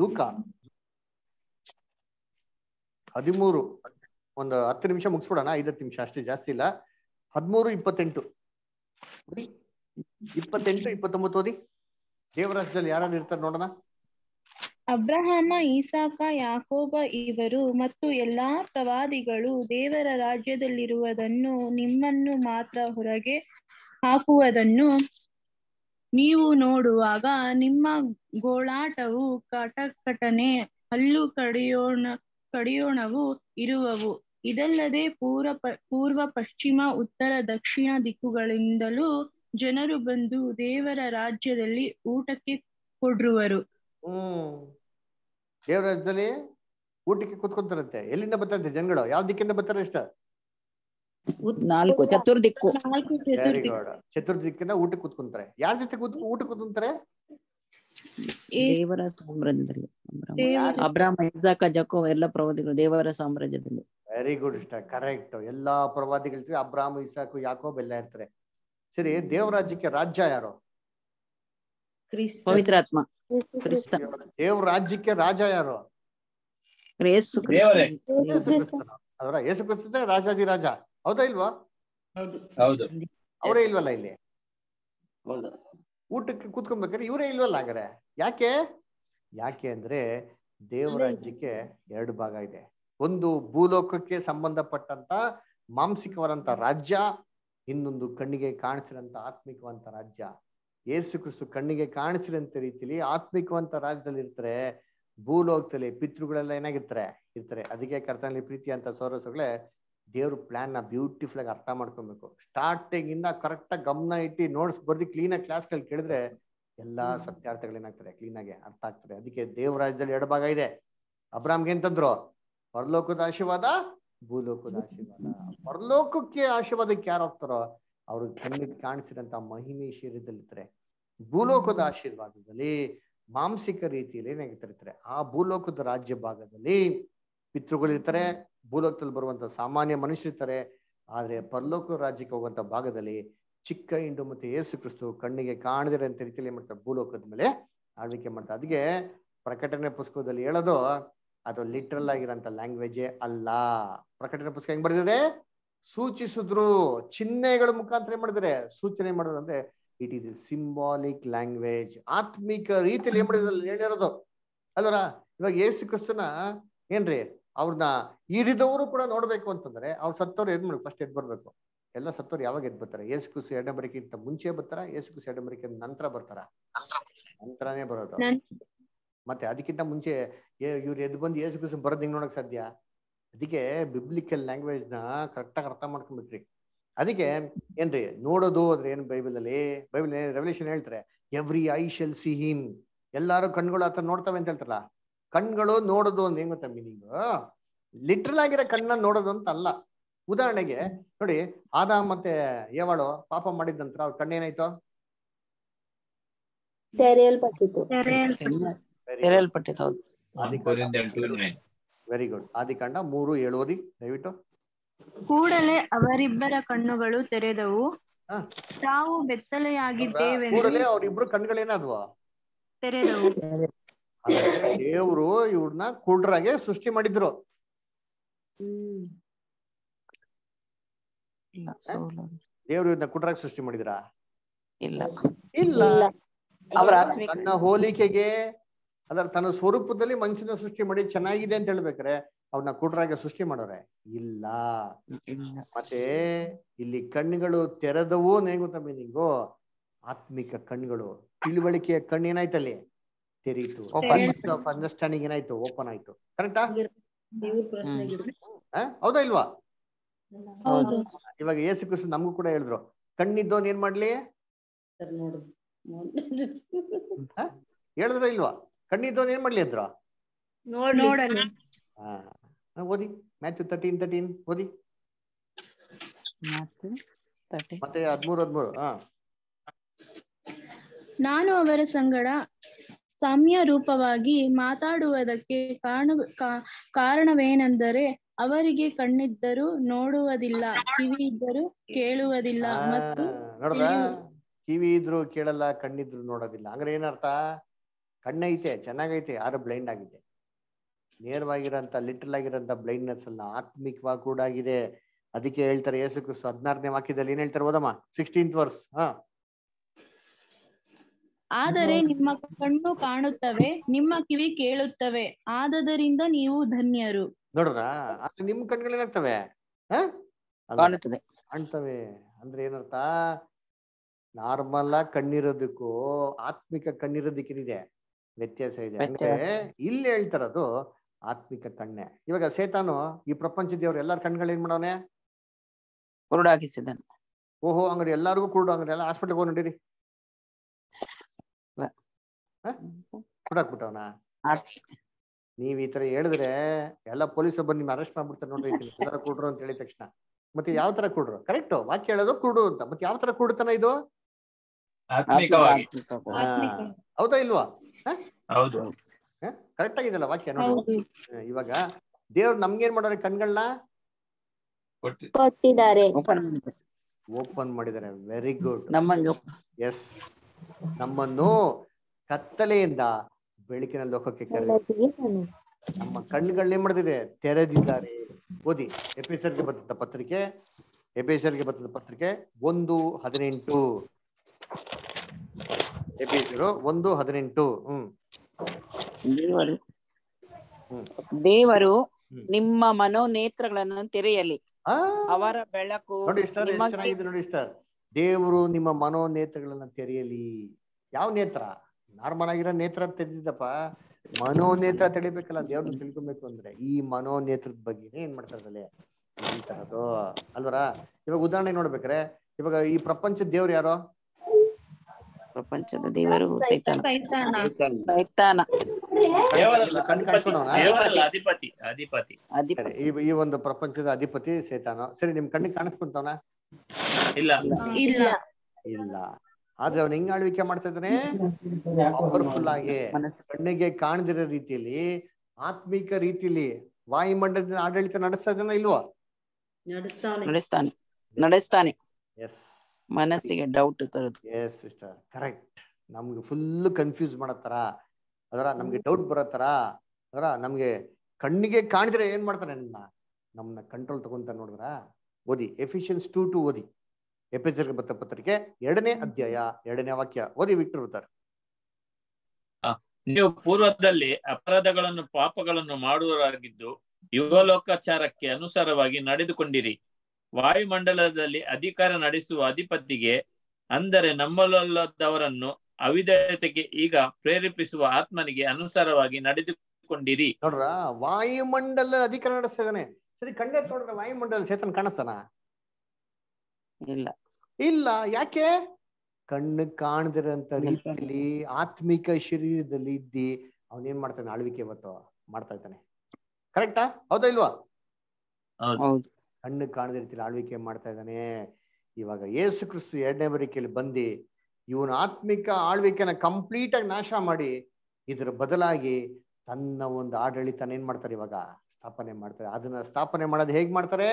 ಲೂಕ ಹದಿಮೂರು, ಒಂದು ಹತ್ತು ನಿಮಿಷ ಮುಗಿಸ್ಬಿಡೋಣ, ಐದತ್ತು ನಿಮಿಷ, ಅಷ್ಟೇ ಜಾಸ್ತಿ ಇಲ್ಲ. ಹದಿಮೂರು, ಇಪ್ಪತ್ತೆಂಟು. ಇಪ್ಪತ್ತೆಂಟು, ಇಪ್ಪತ್ತೊಂಬತ್ತು ಓದಿ. ದೇವರಾಜ್ಯದಲ್ಲಿ ಯಾರು ಇರ್ತಾರೆ ನೋಡೋಣ. ಅಬ್ರಹಾಮ, ಈಸಾಕ, ಯಾಕೋಬ ಇವರು ಮತ್ತು ಎಲ್ಲಾ ಪ್ರವಾದಿಗಳು ದೇವರ ರಾಜ್ಯದಲ್ಲಿರುವುದನ್ನು ನಿಮ್ಮನ್ನು ಮಾತ್ರ ಹೊರಗೆ ಹಾಕುವುದನ್ನು ನೀವು ನೋಡುವಾಗ ನಿಮ್ಮ ಗೋಳಾಟವು ಕಟಕಟನೆ, ಹಲ್ಲು ಕಡಿಯೋಣ, ಕಡಿಯೋಣವು ಇರುವವು. ಇದಲ್ಲದೆ ಪೂರ್ವ ಪೂರ್ವ ಪಶ್ಚಿಮ, ಉತ್ತರ, ದಕ್ಷಿಣ ದಿಕ್ಕುಗಳಿಂದಲೂ ಜನರು ಬಂದು ದೇವರ ರಾಜ್ಯದಲ್ಲಿ ಊಟಕ್ಕೆ ಕೊಡ್ರುವರು. ಹ್ಮ್. ದೇವರಾಜ್ಯದಲ್ಲಿ ಊಟಕ್ಕೆ ಕುತ್ಕೊಂತಾರಂತೆ ಎಲ್ಲಿಂದ ಬರ್ತಾರಂತೆ ಜನಗಳು? ಯಾವ ದಿಕ್ಕಿಂದ ಬರ್ತಾರೆ ಇಷ್ಟ ನಾಲ್ಕು ಚತುರ್ದಿಕ್ಕು. ಚತುರ್ದಿಕ್ಕಿಂದ ಊಟಕ್ಕೆ ಕೂತ್ಕೊಂತಾರೆ. ಯಾರ ಜೊತೆ ಕೂತ್ ಊಟ ಕೂತ್ಕೊಂತಾರೆ? ದೇವರ ಸಾಮ್ರಾಜ್ಯದಲ್ಲಿ. ಅಬ್ರಾಮ ಇಸಾಕ ಜಕೋ ಎಲ್ಲ ಪ್ರವಾದಿಗಳು ದೇವರ ಸಾಮ್ರಾಜ್ಯದಲ್ಲಿ. ವೆರಿ ಗುಡ್ ಇಷ್ಟ. ಕರೆಕ್ಟ್ ಎಲ್ಲಾ ಪ್ರವಾದಿಗಳು ಅಬ್ರಾಮ್ ಇಸಾಕು ಯಾಕೋಬ್ ಎಲ್ಲ ಇರ್ತಾರೆ. ಸರಿ ದೇವರಾಜ್ಯಕ್ಕೆ ರಾಜ್ಯ ಯಾರು? ಪವಿತ್ರಾತ್ಮ ಕ್ರಿಸ್ತ. ದೇವ್ರ ರಾಜ್ಯಕ್ಕೆ ರಾಜ ಯಾರು? ಯೇಸು. ಅದರ ಯೇಸು ಕ್ರಿಸ್ತನೇ ರಾಜಾದಿ ರಾಜ ಹೌದಾ ಇಲ್ವಾ? ಹೌದು. ಅವರೇ ಇಲ್ವಲ್ಲ ಇಲ್ಲಿ? ಊಟಕ್ಕೆ ಕೂತ್ಕೊಬೇಕಾದ್ರೆ ಇವರೇ ಇಲ್ವಲ್ಲ ಹಾಗಾರೆ ಯಾಕೆ? ಯಾಕೆ ಅಂದ್ರೆ ದೇವರಾಜ್ಯಕ್ಕೆ ಎರಡು ಭಾಗ ಇದೆ. ಒಂದು ಭೂಲೋಕಕ್ಕೆ ಸಂಬಂಧಪಟ್ಟಂತ ಮಾಂಸಿಕವಾದಂತ ರಾಜ್ಯ ಇನ್ನೊಂದು ಕಣ್ಣಿಗೆ ಕಾಣಿಸಿದಂತ ಆತ್ಮಿಕವಂತ ರಾಜ್ಯ. ಯೇಸು ಕ್ರಿಸ್ತು ಕಣ್ಣಿಗೆ ಕಾಣಿಸಿದಂತ ರೀತಿಲಿ ಆತ್ಮಿಕವಂತ ರಾಜ್ಯದಲ್ಲಿ ಇರ್ತಾರೆ ಭೂಲೋಕದಲ್ಲಿ ಪಿತೃಗಳೆಲ್ಲ ಏನಾಗಿರ್ತಾರೆ ಇರ್ತಾರೆ. ಅದಕ್ಕೆ ಕರ್ತನಲ್ಲಿ ಪ್ರೀತಿ ಅಂತ ಸೌರಸಗಳೇ ದೇವ್ರ ಪ್ಲಾನ್ನ ಬ್ಯೂಟಿಫುಲ್ ಆಗಿ ಅರ್ಥ ಮಾಡ್ಕೊಬೇಕು. ಸ್ಟಾರ್ಟಿಂಗ್ ಇಂದ ಕರೆಕ್ಟ್ ಆಗಿ ಗಮನ ಇಟ್ಟು ನೋಟ್ಸ್ ಬರ್ದಿ ಕ್ಲೀನ್ ಆಗಿ ಕ್ಲಾಸ್ಗಳು ಕೇಳಿದ್ರೆ ಎಲ್ಲಾ ಸತ್ಯಾರ್ಥಗಳು ಏನಾಗ್ತಾರೆ ಕ್ಲೀನ್ ಆಗಿ ಅರ್ಥ ಆಗ್ತದೆ. ಅದಕ್ಕೆ ದೇವ್ರ ರಾಜ್ಯದಲ್ಲಿ ಎರಡು ಭಾಗ ಇದೆ. ಅಬ್ರಾಮ್ಗೆ ಎಂತಂದ್ರು ಪರಲೋಕದ ಆಶೀರ್ವಾದ ಭೂಲೋಕದ [laughs] ಆಶೀರ್ವಾದ. ಪರಲೋಕಕ್ಕೆ ಆಶೀರ್ವಾದಕ್ಕೆ ಯಾರು ಹೋಗ್ತಾರೋ? ಅವ್ರು ಕಣ್ಣಿಗೆ ಕಾಣಿಸಿದಂತ ಮಹಿಮೆ ಶರೀರದಲ್ಲಿರ್ತಾರೆ. ಭೂಲೋಕದ ಆಶೀರ್ವಾದದಲ್ಲಿ, ಮಾಂಸಿಕ ರೀತಿಯಲ್ಲಿ ಏನಾಗಿರ್ತಾರೆ, ಆ ಭೂಲೋಕದ ರಾಜ್ಯ ಭಾಗದಲ್ಲಿ ಪಿತೃಗಳಿರ್ತಾರೆ. ಭೂಲೋಕದಲ್ಲಿ ಬರುವಂತ ಸಾಮಾನ್ಯ ಮನುಷ್ಯರಿರ್ತಾರೆ ಆದ್ರೆ ಪರಲೋಕ ರಾಜ್ಯಕ್ಕೆ ಹೋಗುವಂತ ಭಾಗದಲ್ಲಿ ಚಿಕ್ಕ ಹಿಂಡು ಮತ್ತೆ ಯೇಸು ಕ್ರಿಸ್ತು ಕಣ್ಣಿಗೆ ಕಾಣದಿರಂತ ರೀತಿಯಲ್ಲಿ ಏನು ಮಾಡ್ತಾರೆ, ಭೂಲೋಕದ ಮೇಲೆ ಆಳ್ವಿಕೆ ಮಾಡ್ತಾರೆ. ಅದಕ್ಕೆ ಪ್ರಕಟಣೆ ಪುಸ್ತಕದಲ್ಲಿ ಹೇಳೋದು, ಅದು ಲಿಟ್ರಲ್ ಆಗಿರೋಂಥ ಲ್ಯಾಂಗ್ವೇಜೇ ಅಲ್ಲ. ಪ್ರಕಟಣೆ ಪುಸ್ತಕ ಹೆಂಗ್ ಬರ್ದಿದೆ? ಸೂಚಿಸಿದ್ರು ಚಿಹ್ನೆಗಳ ಮುಖಾಂತರ ಏನ್ ಮಾಡಿದ್ರೆ ಸೂಚನೆ ಮಾಡಿದ್ರು ಅಂದ್ರೆ it is a symbolic language ಆತ್ಮಿಕ ರೀತಿಯಲ್ಲಿ ಏನ್ ಮಾಡಿದ್ರೆ ಹೇಳಿರೋದು. ಅಲ್ವರ? ಇವಾಗ ಯೇಸು ಕ್ರಿಸ್ತನ ಏನ್ರಿ? ಅವ್ರನ್ನ ಇರಿದವರು ಕೂಡ ನೋಡ್ಬೇಕು ಅಂತಂದ್ರೆ ಅವ್ರು ಸತ್ತವ್ರು ಎದ್ ಮಾಡ್ಬೇಕು. ಫಸ್ಟ್ ಎದ್ ಬರ್ಬೇಕು. ಎಲ್ಲ ಸತ್ತವ್ರು ಯಾವಾಗ ಎದ್ ಬರ್ತಾರೆ? ಯೇಸು ಕ್ರಿಸ್ತು ಎರಡನೇ ಬರಿಕೆಗಿಂತ ಮುಂಚೆ ಬರ್ತಾರ? ಯೇಸು ಕ್ರಿಸ್ತು ಎರಡನೇ ಬರಿಕೆ ನಂತರ ಬರ್ತಾರ? ನಂತರನೇ ಬರೋದು. ಮತ್ತೆ ಅದಕ್ಕಿಂತ ಮುಂಚೆ ಇವ್ರು ಎದ್ದು ಬಂದು ಯೇಸು ಕ್ರಿಸ್ತು ಬರೋದ್ ಹೆಂಗ್ ನೋಡಕ್ ಸಾಧ್ಯ? ಅದಕ್ಕೆ ಬಿಬ್ಲಿಕಲ್ ಲ್ಯಾಂಗ್ವೇಜ್ನ ಕರೆಕ್ಟ್ ಆಗಿ ಅರ್ಥ ಮಾಡ್ಕೊಂಡ್ಬಿಟ್ರಿ. ಅದಕ್ಕೆ ಏನ್ರಿ ನೋಡೋದು ಅಂದ್ರೆ ಏನ್ ಬೈಬಲ್ ಅಲ್ಲಿ ಬೈಬಲ್ ರೆವಲ್ಯೂಷನ್ ಹೇಳ್ತಾರೆ every eye shall see him ಎಲ್ಲಾರು ಕಣ್ಗಳು ಆತ ನೋಡ್ತವೆ ಅಂತ ಹೇಳ್ತಾರಲ್ಲ? ಕಣ್ಗಳು ನೋಡೋದು ಅಂದ್ರೆ ಏನ್ ಗೊತ್ತಾ ಮೀನಿಂಗ್ ಲಿಟ್ರಲ್ ಆಗಿರೋ ಕಣ್ಣ ನೋಡೋದು ಅಂತ ಅಲ್ಲ. ಉದಾಹರಣೆಗೆ ನೋಡಿ ಆದ ಮತ್ತೆ ಏವಾಳು ಪಾಪ ಮಾಡಿದ ನಂತರ ಅವ್ರ ಕಣ್ಣೇನಾಯ್ತು ತೆರೆಯಲ್ಪಟ್ಟಿತ್ತು ತೆರೆಯಲ್ಪಟ್ಟಿತ್ತು ಹೌದು ವೆರಿ ಗುಡ್ ಆದಿಕಾಂಡ ಮೂರು ಏಳು ಓದಿ ದಯವಿಟ್ಟು. ಕೂಡಲೇ ಅವರಿಬ್ಬರ ಕಣ್ಣುಗಳು ತೆರೆದವು. ಹಾ. ತಾವು ಕೂಡಲೇ ಅವರಿಬ್ರು ಕಣ್ಗಳೇನಾದ್ವಾ ತೆರೆದವು. ದೇವರು ಇವ್ರನ್ನ ಕುಡ್ರಾಗೆ ಸೃಷ್ಟಿ ಮಾಡಿದ್ರು. ದೇವ್ರು ಇವ್ರನ್ನ ಕುಡ್ರಾಗ ಸೃಷ್ಟಿ ಮಾಡಿದ್ರ? ಇಲ್ಲ. ಇಲ್ಲ. ಅವರ ಹೋಲಿಕೆಗೆ ಅದರ ತನ್ನ ಸ್ವರೂಪದಲ್ಲಿ ಮನುಷ್ಯನ ಸೃಷ್ಟಿ ಮಾಡಿ ಚೆನ್ನಾಗಿದೆ ಅಂತ ಹೇಳ್ಬೇಕ್ರೆ ಅವ್ರನ್ನ ಕುಟ್ರಾಗೆ ಸೃಷ್ಟಿ ಮಾಡೋರೆ. ಇಲ್ಲ. ಮತ್ತೆ ಇಲ್ಲಿ ಕಣ್ಣುಗಳು ತೆರೆದವು ಗೊತ್ತಾ ಮೀನಿಂಗು ಆತ್ಮಿಕ ಕಣ್ಣುಗಳು. ತಿಳುವಳಿಕೆಯ ಕಣ್ಣು ಏನಾಯ್ತಲ್ಲಿ ತೆರೀತು. ಅಂಡರ್ಸ್ಟ್ಯಾಂಡಿಂಗ್ ಏನಾಯ್ತು? ಓಪನ್ ಆಯ್ತು. ಕರೆಕ್ಟಾ. ಹೌದಾ. ಇಲ್ವಾ? ಹೌದು. ಇವಾಗ ಏಸು ಕೃಷ್ಣ ನಮಗೂ ಕೂಡ ಹೇಳಿದ್ರು. ಕಣ್ಣಿದ್ದೋನ್ ಏನ್ ಮಾಡ್ಲಿ? ಹೇಳಿದ್ರ ಇಲ್ವಾ? ಕಣ್ಣಿದ್ದವನ್ ಏನ್ ಮಾಡ್ಲಿ ಅದ್ರ ಓದಿ. ಮ್ಯಾಥ್ಯೂ ತರ್ಟೀನ್ ತರ್ಟೀನ್ ಓದಿ. ಮತ್ತೆ ಹದ್ಮೂರ್ ಹದ್ಮೂರ್ ಹಾ. ನಾನು ಅವರ ಸಂಗಡ ಸಾಮ್ಯ ರೂಪವಾಗಿ ಮಾತಾಡುವುದಕ್ಕೆ ಕಾರಣ ಕಾರಣವೇನೆಂದರೆ ಅವರಿಗೆ ಕಣ್ಣಿದ್ದರೂ ನೋಡುವುದಿಲ್ಲ ಕಿವಿ ಇದ್ದರೂ ಕೇಳುವುದಿಲ್ಲ ಮತ್ತು ಕಿವಿ ಇದ್ರು ಕೇಳಲ್ಲ ಕಣ್ಣಿದ್ರು ನೋಡೋದಿಲ್ಲ. ಅಂದ್ರೆ ಏನರ್ಥ? ಕಣ್ಣೈತೆ ಚೆನ್ನಾಗೈತೆ ಯಾರು ಬ್ಲೈಂಡ್ ಆಗಿದೆ. ನೇರವಾಗಿರೋಂಥ ಲಿಟ್ರಲ್ ಆಗಿರೋಂಥ ಬ್ಲೈಂಡ್ನೆಸ್ ಅಲ್ಲ ಆತ್ಮಿಕವಾಗಿ ಕೂಡ ಆಗಿದೆ ಅದಕ್ಕೆ ಹೇಳ್ತಾರೆ ಯೇಸು ಕ್ರಿಸ್ತು ಹದಿನಾರನೇ ವಾಕ್ಯದಲ್ಲಿ ಏನ್ ಹೇಳ್ತಾರೆ ಓದಮ್ಮ? ಸಿಕ್ಸ್ಟೀನ್ತ್ ವರ್ಸ್ ಹಾ. ಆದರೆ ನಿಮ್ಮ ಕಣ್ಣು ಕಾಣುತ್ತವೆ ನಿಮ್ಮ ಕಿವಿ ಕೇಳುತ್ತವೆ. ಆದದರಿಂದ ನೀವು ಧನ್ಯರು. ನೋಡ್ರ ಆದ್ರೆ ನಿಮ್ ಕಣ್ಗಳು ಏನಾಗ್ತವೆ? ಕಾಣುತ್ತದೆ. ಕಾಣ್ತವೆ. ಅಂದ್ರೆ ಏನರ್ಥ? ನಾರ್ಮಲ್ ಆಗಿ ಕಣ್ಣಿರೋದಕ್ಕೂ ಆತ್ಮಿಕ ಕಣ್ಣಿರೋದಕ್ಕೇನಿದೆ? ವ್ಯತ್ಯಾಸ ಇದೆ. ಅಂದ್ರೆ. ಇಲ್ಲಿ ಹೇಳ್ತಾರದು ಆತ್ಮಿಕ ಕಣ್ಣೆ ಇವಾಗ ಸೇತಾನು ಈ ಪ್ರಪಂಚ ದೇವ್ರು ಎಲ್ಲಾರ ಕಣ್ಗಳು ಏನ್ ಮಾಡವನೆ ಕುರುಡಾಗಿಸಿದನು ಓಹೋ ಅಂಗಡಿ ಎಲ್ಲಾರ್ಗು ಕುರುಡು ಅಂಗಡಿ ಎಲ್ಲ ಹಾಸ್ಪಿಟ್ಲ್ಗೆ ಹೋಗಿ ನೋಡಿರಿ. ಕುಡಾಕ್ಬಿಟ್ಟವನ ನೀವ್ ಈ ತರ ಹೇಳಿದ್ರೆ ಎಲ್ಲ ಪೊಲೀಸ್ ಬಂದು ನಿಮ್ ಅರೆಸ್ಟ್ ಮಾಡ್ಬಿಡ್ತಾರೆ ನೋಡ್ರಿ ಈ ಕುಡ್ರು ಅಂತ ಹೇಳಿದ ತಕ್ಷಣ. ಮತ್ತೆ ಯಾವ ತರ ಕುಡ್ರು ಕರೆಕ್ಟ್ ವಾಕ್ಯ ಹೇಳೋದು ಕುಡು ಅಂತ. ಮತ್ತೆ ಯಾವ ತರ ಕುಡ್ತಾನ ಇದು. ಹೌದಾ ಇಲ್ವಾ? ಹೌದು. ಕರೆಕ್ಟ್ ಆಗಿದೆಲ್ಲ ವಾಕ್ಯ ನೋಡಿ. ಇವಾಗ ದೇವ್ರು ನಮ್ಗೇನ್ ಮಾಡೋರೆ ಕಣ್ಗಳನ್ನ ಕೊಟ್ಟಿ ಕೊಟ್ಟಿದ್ದಾರೆ. ಓಪನ್ ಮಾಡಿದ್ದಾರೆ. ವೆರಿ ಗುಡ್ ನಮ್ಮನ್ನು ಎಸ್ ನಮ್ಮನ್ನು ಕತ್ತಲೆಯಿಂದ ಬೆಳಕಿನ ಲೋಕಕ್ಕೆ ಕರೆ ನಮ್ಮ ಕಣ್ಣುಗಳನ್ನ ಏನ್ ಮಾಡಿದಿದೆ ತೆರೆದಿದ್ದಾರೆ. ಓದಿ. ಎಪಿಸರ್ಗೆ ಬರ್ತದ ಪತ್ರಿಕೆ ಎಪಿಸರ್ಗೆ ಬರ್ತದ ಪತ್ರಿಕೆ ಒಂದು ಹದಿನೆಂಟು. ಎಪಿಸರು ಒಂದು ಹದಿನೆಂಟು. ಹ್ಮ್. ದೇವರು. ನಿಮ್ಮ ಮನೋನೇತ್ರಗಳನ್ನು ತೆರೆಯಲಿ. ಅವರ ಬೆಳಕು ನೋಡಿ ಸರ್ ಚೆನ್ನಾಗಿದೆ ನೋಡಿ ದೇವರು ನಿಮ್ಮ ಮನೋನೇತ್ರಗಳನ್ನ ತೆರೆಯಲಿ. ಯಾವ ನೇತ್ರ? ನಾರ್ಮಲ್ ಆಗಿರೋ ನೇತ್ರ ತೆರೆದಿದ್ದಪ್ಪ ಮನೋನೇತ್ರ ತೆಡಿಬೇಕಲ್ಲ ದೇವ್ರನ್ನ ತಿಳ್ಕೊಬೇಕು ಅಂದ್ರೆ. ಈ ಮನೋನೇತ್ರದ ಬಗ್ಗೆನೇ ಏನ್ ಮಾಡ್ತಾರೆ ಈ ಅಲ್ವರ? ಇವಾಗ ಉದಾಹರಣೆ ನೋಡ್ಬೇಕ್ರೆ ಇವಾಗ ಈ ಪ್ರಪಂಚದ ದೇವ್ರು ಯಾರೋ? ಪ್ರಪಂಚದ ದೇವರು ಸೈತಾನ. ಸೈತಾನ. ಈ ಈ ಒಂದು ಪ್ರಪಂಚದ ಅಧಿಪತಿ ಸೈತಾನ. ಸರಿ ನಿಮ್ ಕಣ್ಣಿಗೆ ಕಾಣಿಸ್ಕೊಂತವನ? ಇಲ್ಲ. ಇಲ್ಲ. ಇಲ್ಲ. ಆದ್ರೆ ಅವ್ನ ಹೆಂಗ್ ಆಳ್ವಿಕೆ ಮಾಡ್ತಾ ಇದ್ದಾನೆ ಪವರ್ಫುಲ್ ಆಗಿ ಕಣ್ಣಿಗೆ ಕಾಣದಿರೋ ರೀತಿಯಲ್ಲಿ ಆತ್ಮಿಕ ರೀತಿಯಲ್ಲಿ ವಾಯುಮಂಡಲದ ಆಡಳಿತ ನಡೆಸ್ತಾ ಇದ್ದಾನ ಇಲ್ವಾ? ನಡೆಸ್ತಾನೆ. ನಡೆಸ್ತಾನೆ. ಎಸ್ ಮನಸ್ಸಿಗೆ ಡೌಟ್ ತರೋದು. ಎಸ್ ಸಿಸ್ಟರ್ ಕರೆಕ್ಟ್ ನಮ್ಗೆ ಫುಲ್ ಕನ್ಫ್ಯೂಸ್ ಮಾಡತ್ತರ ಅದರ ನಮ್ಗೆ ಡೌಟ್ ಬರೋ ತರ. ಅದರ ನಮ್ಗೆ ಕಣ್ಣಿಗೆ ಕಾಣಿದ್ರೆ ಏನ್ ಮಾಡ್ತಾನೆ ನನ್ನ? ನಮ್ಮನ್ನ ಕಂಟ್ರೋಲ್ ತಗೊಂತ ನೋಡಿದ್ರ? ಓದಿ. ಎಫಿಷಿಯನ್ಸ್ ಟು ಟು ಓದಿ. ಎಪಿಸರ್ ಬತ್ತ ಪತ್ರಿಕೆ ಎರಡನೇ ಅಧ್ಯಾಯ ಎರಡನೇ ವಾಕ್ಯ. ಓದಿ ವಿಕ್ಟರ್ ಬರ್ತಾರೆ ನೀವು ಪೂರ್ವದಲ್ಲಿ ಅಪರಾಧಗಳನ್ನು ಪಾಪಗಳನ್ನು ಮಾಡುವವರಾಗಿದ್ದು ಯುವಲೋಕಾಚಾರಕ್ಕೆ ಅನುಸಾರವಾಗಿ ನಡೆದುಕೊಂಡಿರಿ. ವಾಯುಮಂಡಲದಲ್ಲಿ ಅಧಿಕಾರ ನಡೆಸುವ ಅಧಿಪತಿಗೆ ಅಂದರೆ ನಮ್ಮಲ್ಲದವರನ್ನು ಅವಿಧೇಯತೆಗೆ ಈಗ ಪ್ರೇರೇಪಿಸುವ ಆತ್ಮನಿಗೆ ಅನುಸಾರವಾಗಿ ನಡೆದುಕೊಂಡಿರಿ. ನೋಡ್ರ ವಾಯುಮಂಡಲ ಅಧಿಕಾರ ನಡೆಸ್ತಾನೆ ಸರಿ ಕಣ್ಣೆ ನೋಡ್ರ ವಾಯುಮಂಡಲ ಚೇತನ್ ಕಾಣಿಸ್ತಾನ? ಇಲ್ಲ. ಇಲ್ಲ ಯಾಕೆ? ಕಣ್ಣು ಕಾಣದಿರಂತ ರೀತಿಯಲ್ಲಿ ಆತ್ಮಿಕ ಶರೀರದಲ್ಲಿ ಇದ್ದಿ ಅವನೇನ್ ಮಾಡ್ತಾನೆ ಆಳ್ವಿಕೆ ಇವತ್ತು ಮಾಡ್ತಾ ಇದ್ದಾನೆ. ಕರೆಕ್ಟಾ ಹೌದಾ ಇಲ್ವಾ? ಹೌದು. ಕಣ್ಣು ಕಾಣದ ರೀತಿಯಲ್ಲಿ ಆಳ್ವಿಕೆ ಮಾಡ್ತಾ ಇದ್ದಾನೆ. ಇವಾಗ ಯೇಸು ಕ್ರಿಸ್ತು ಎರಡನೇ ಬರಿಕೆಯಲ್ಲಿ ಬಂದು ಇವನ ಆತ್ಮಿಕ ಆಳ್ವಿಕೆನ ಕಂಪ್ಲೀಟ್ ಆಗಿ ನಾಶ ಮಾಡಿ ಇದರ ಬದಲಾಗಿ ತನ್ನ ಒಂದು ಆಡಳಿತನ ಏನ್ ಮಾಡ್ತಾರೆ ಇವಾಗ ಸ್ಥಾಪನೆ ಮಾಡ್ತಾರೆ. ಅದನ್ನ ಸ್ಥಾಪನೆ ಮಾಡೋದು ಹೇಗ್ ಮಾಡ್ತಾರೆ?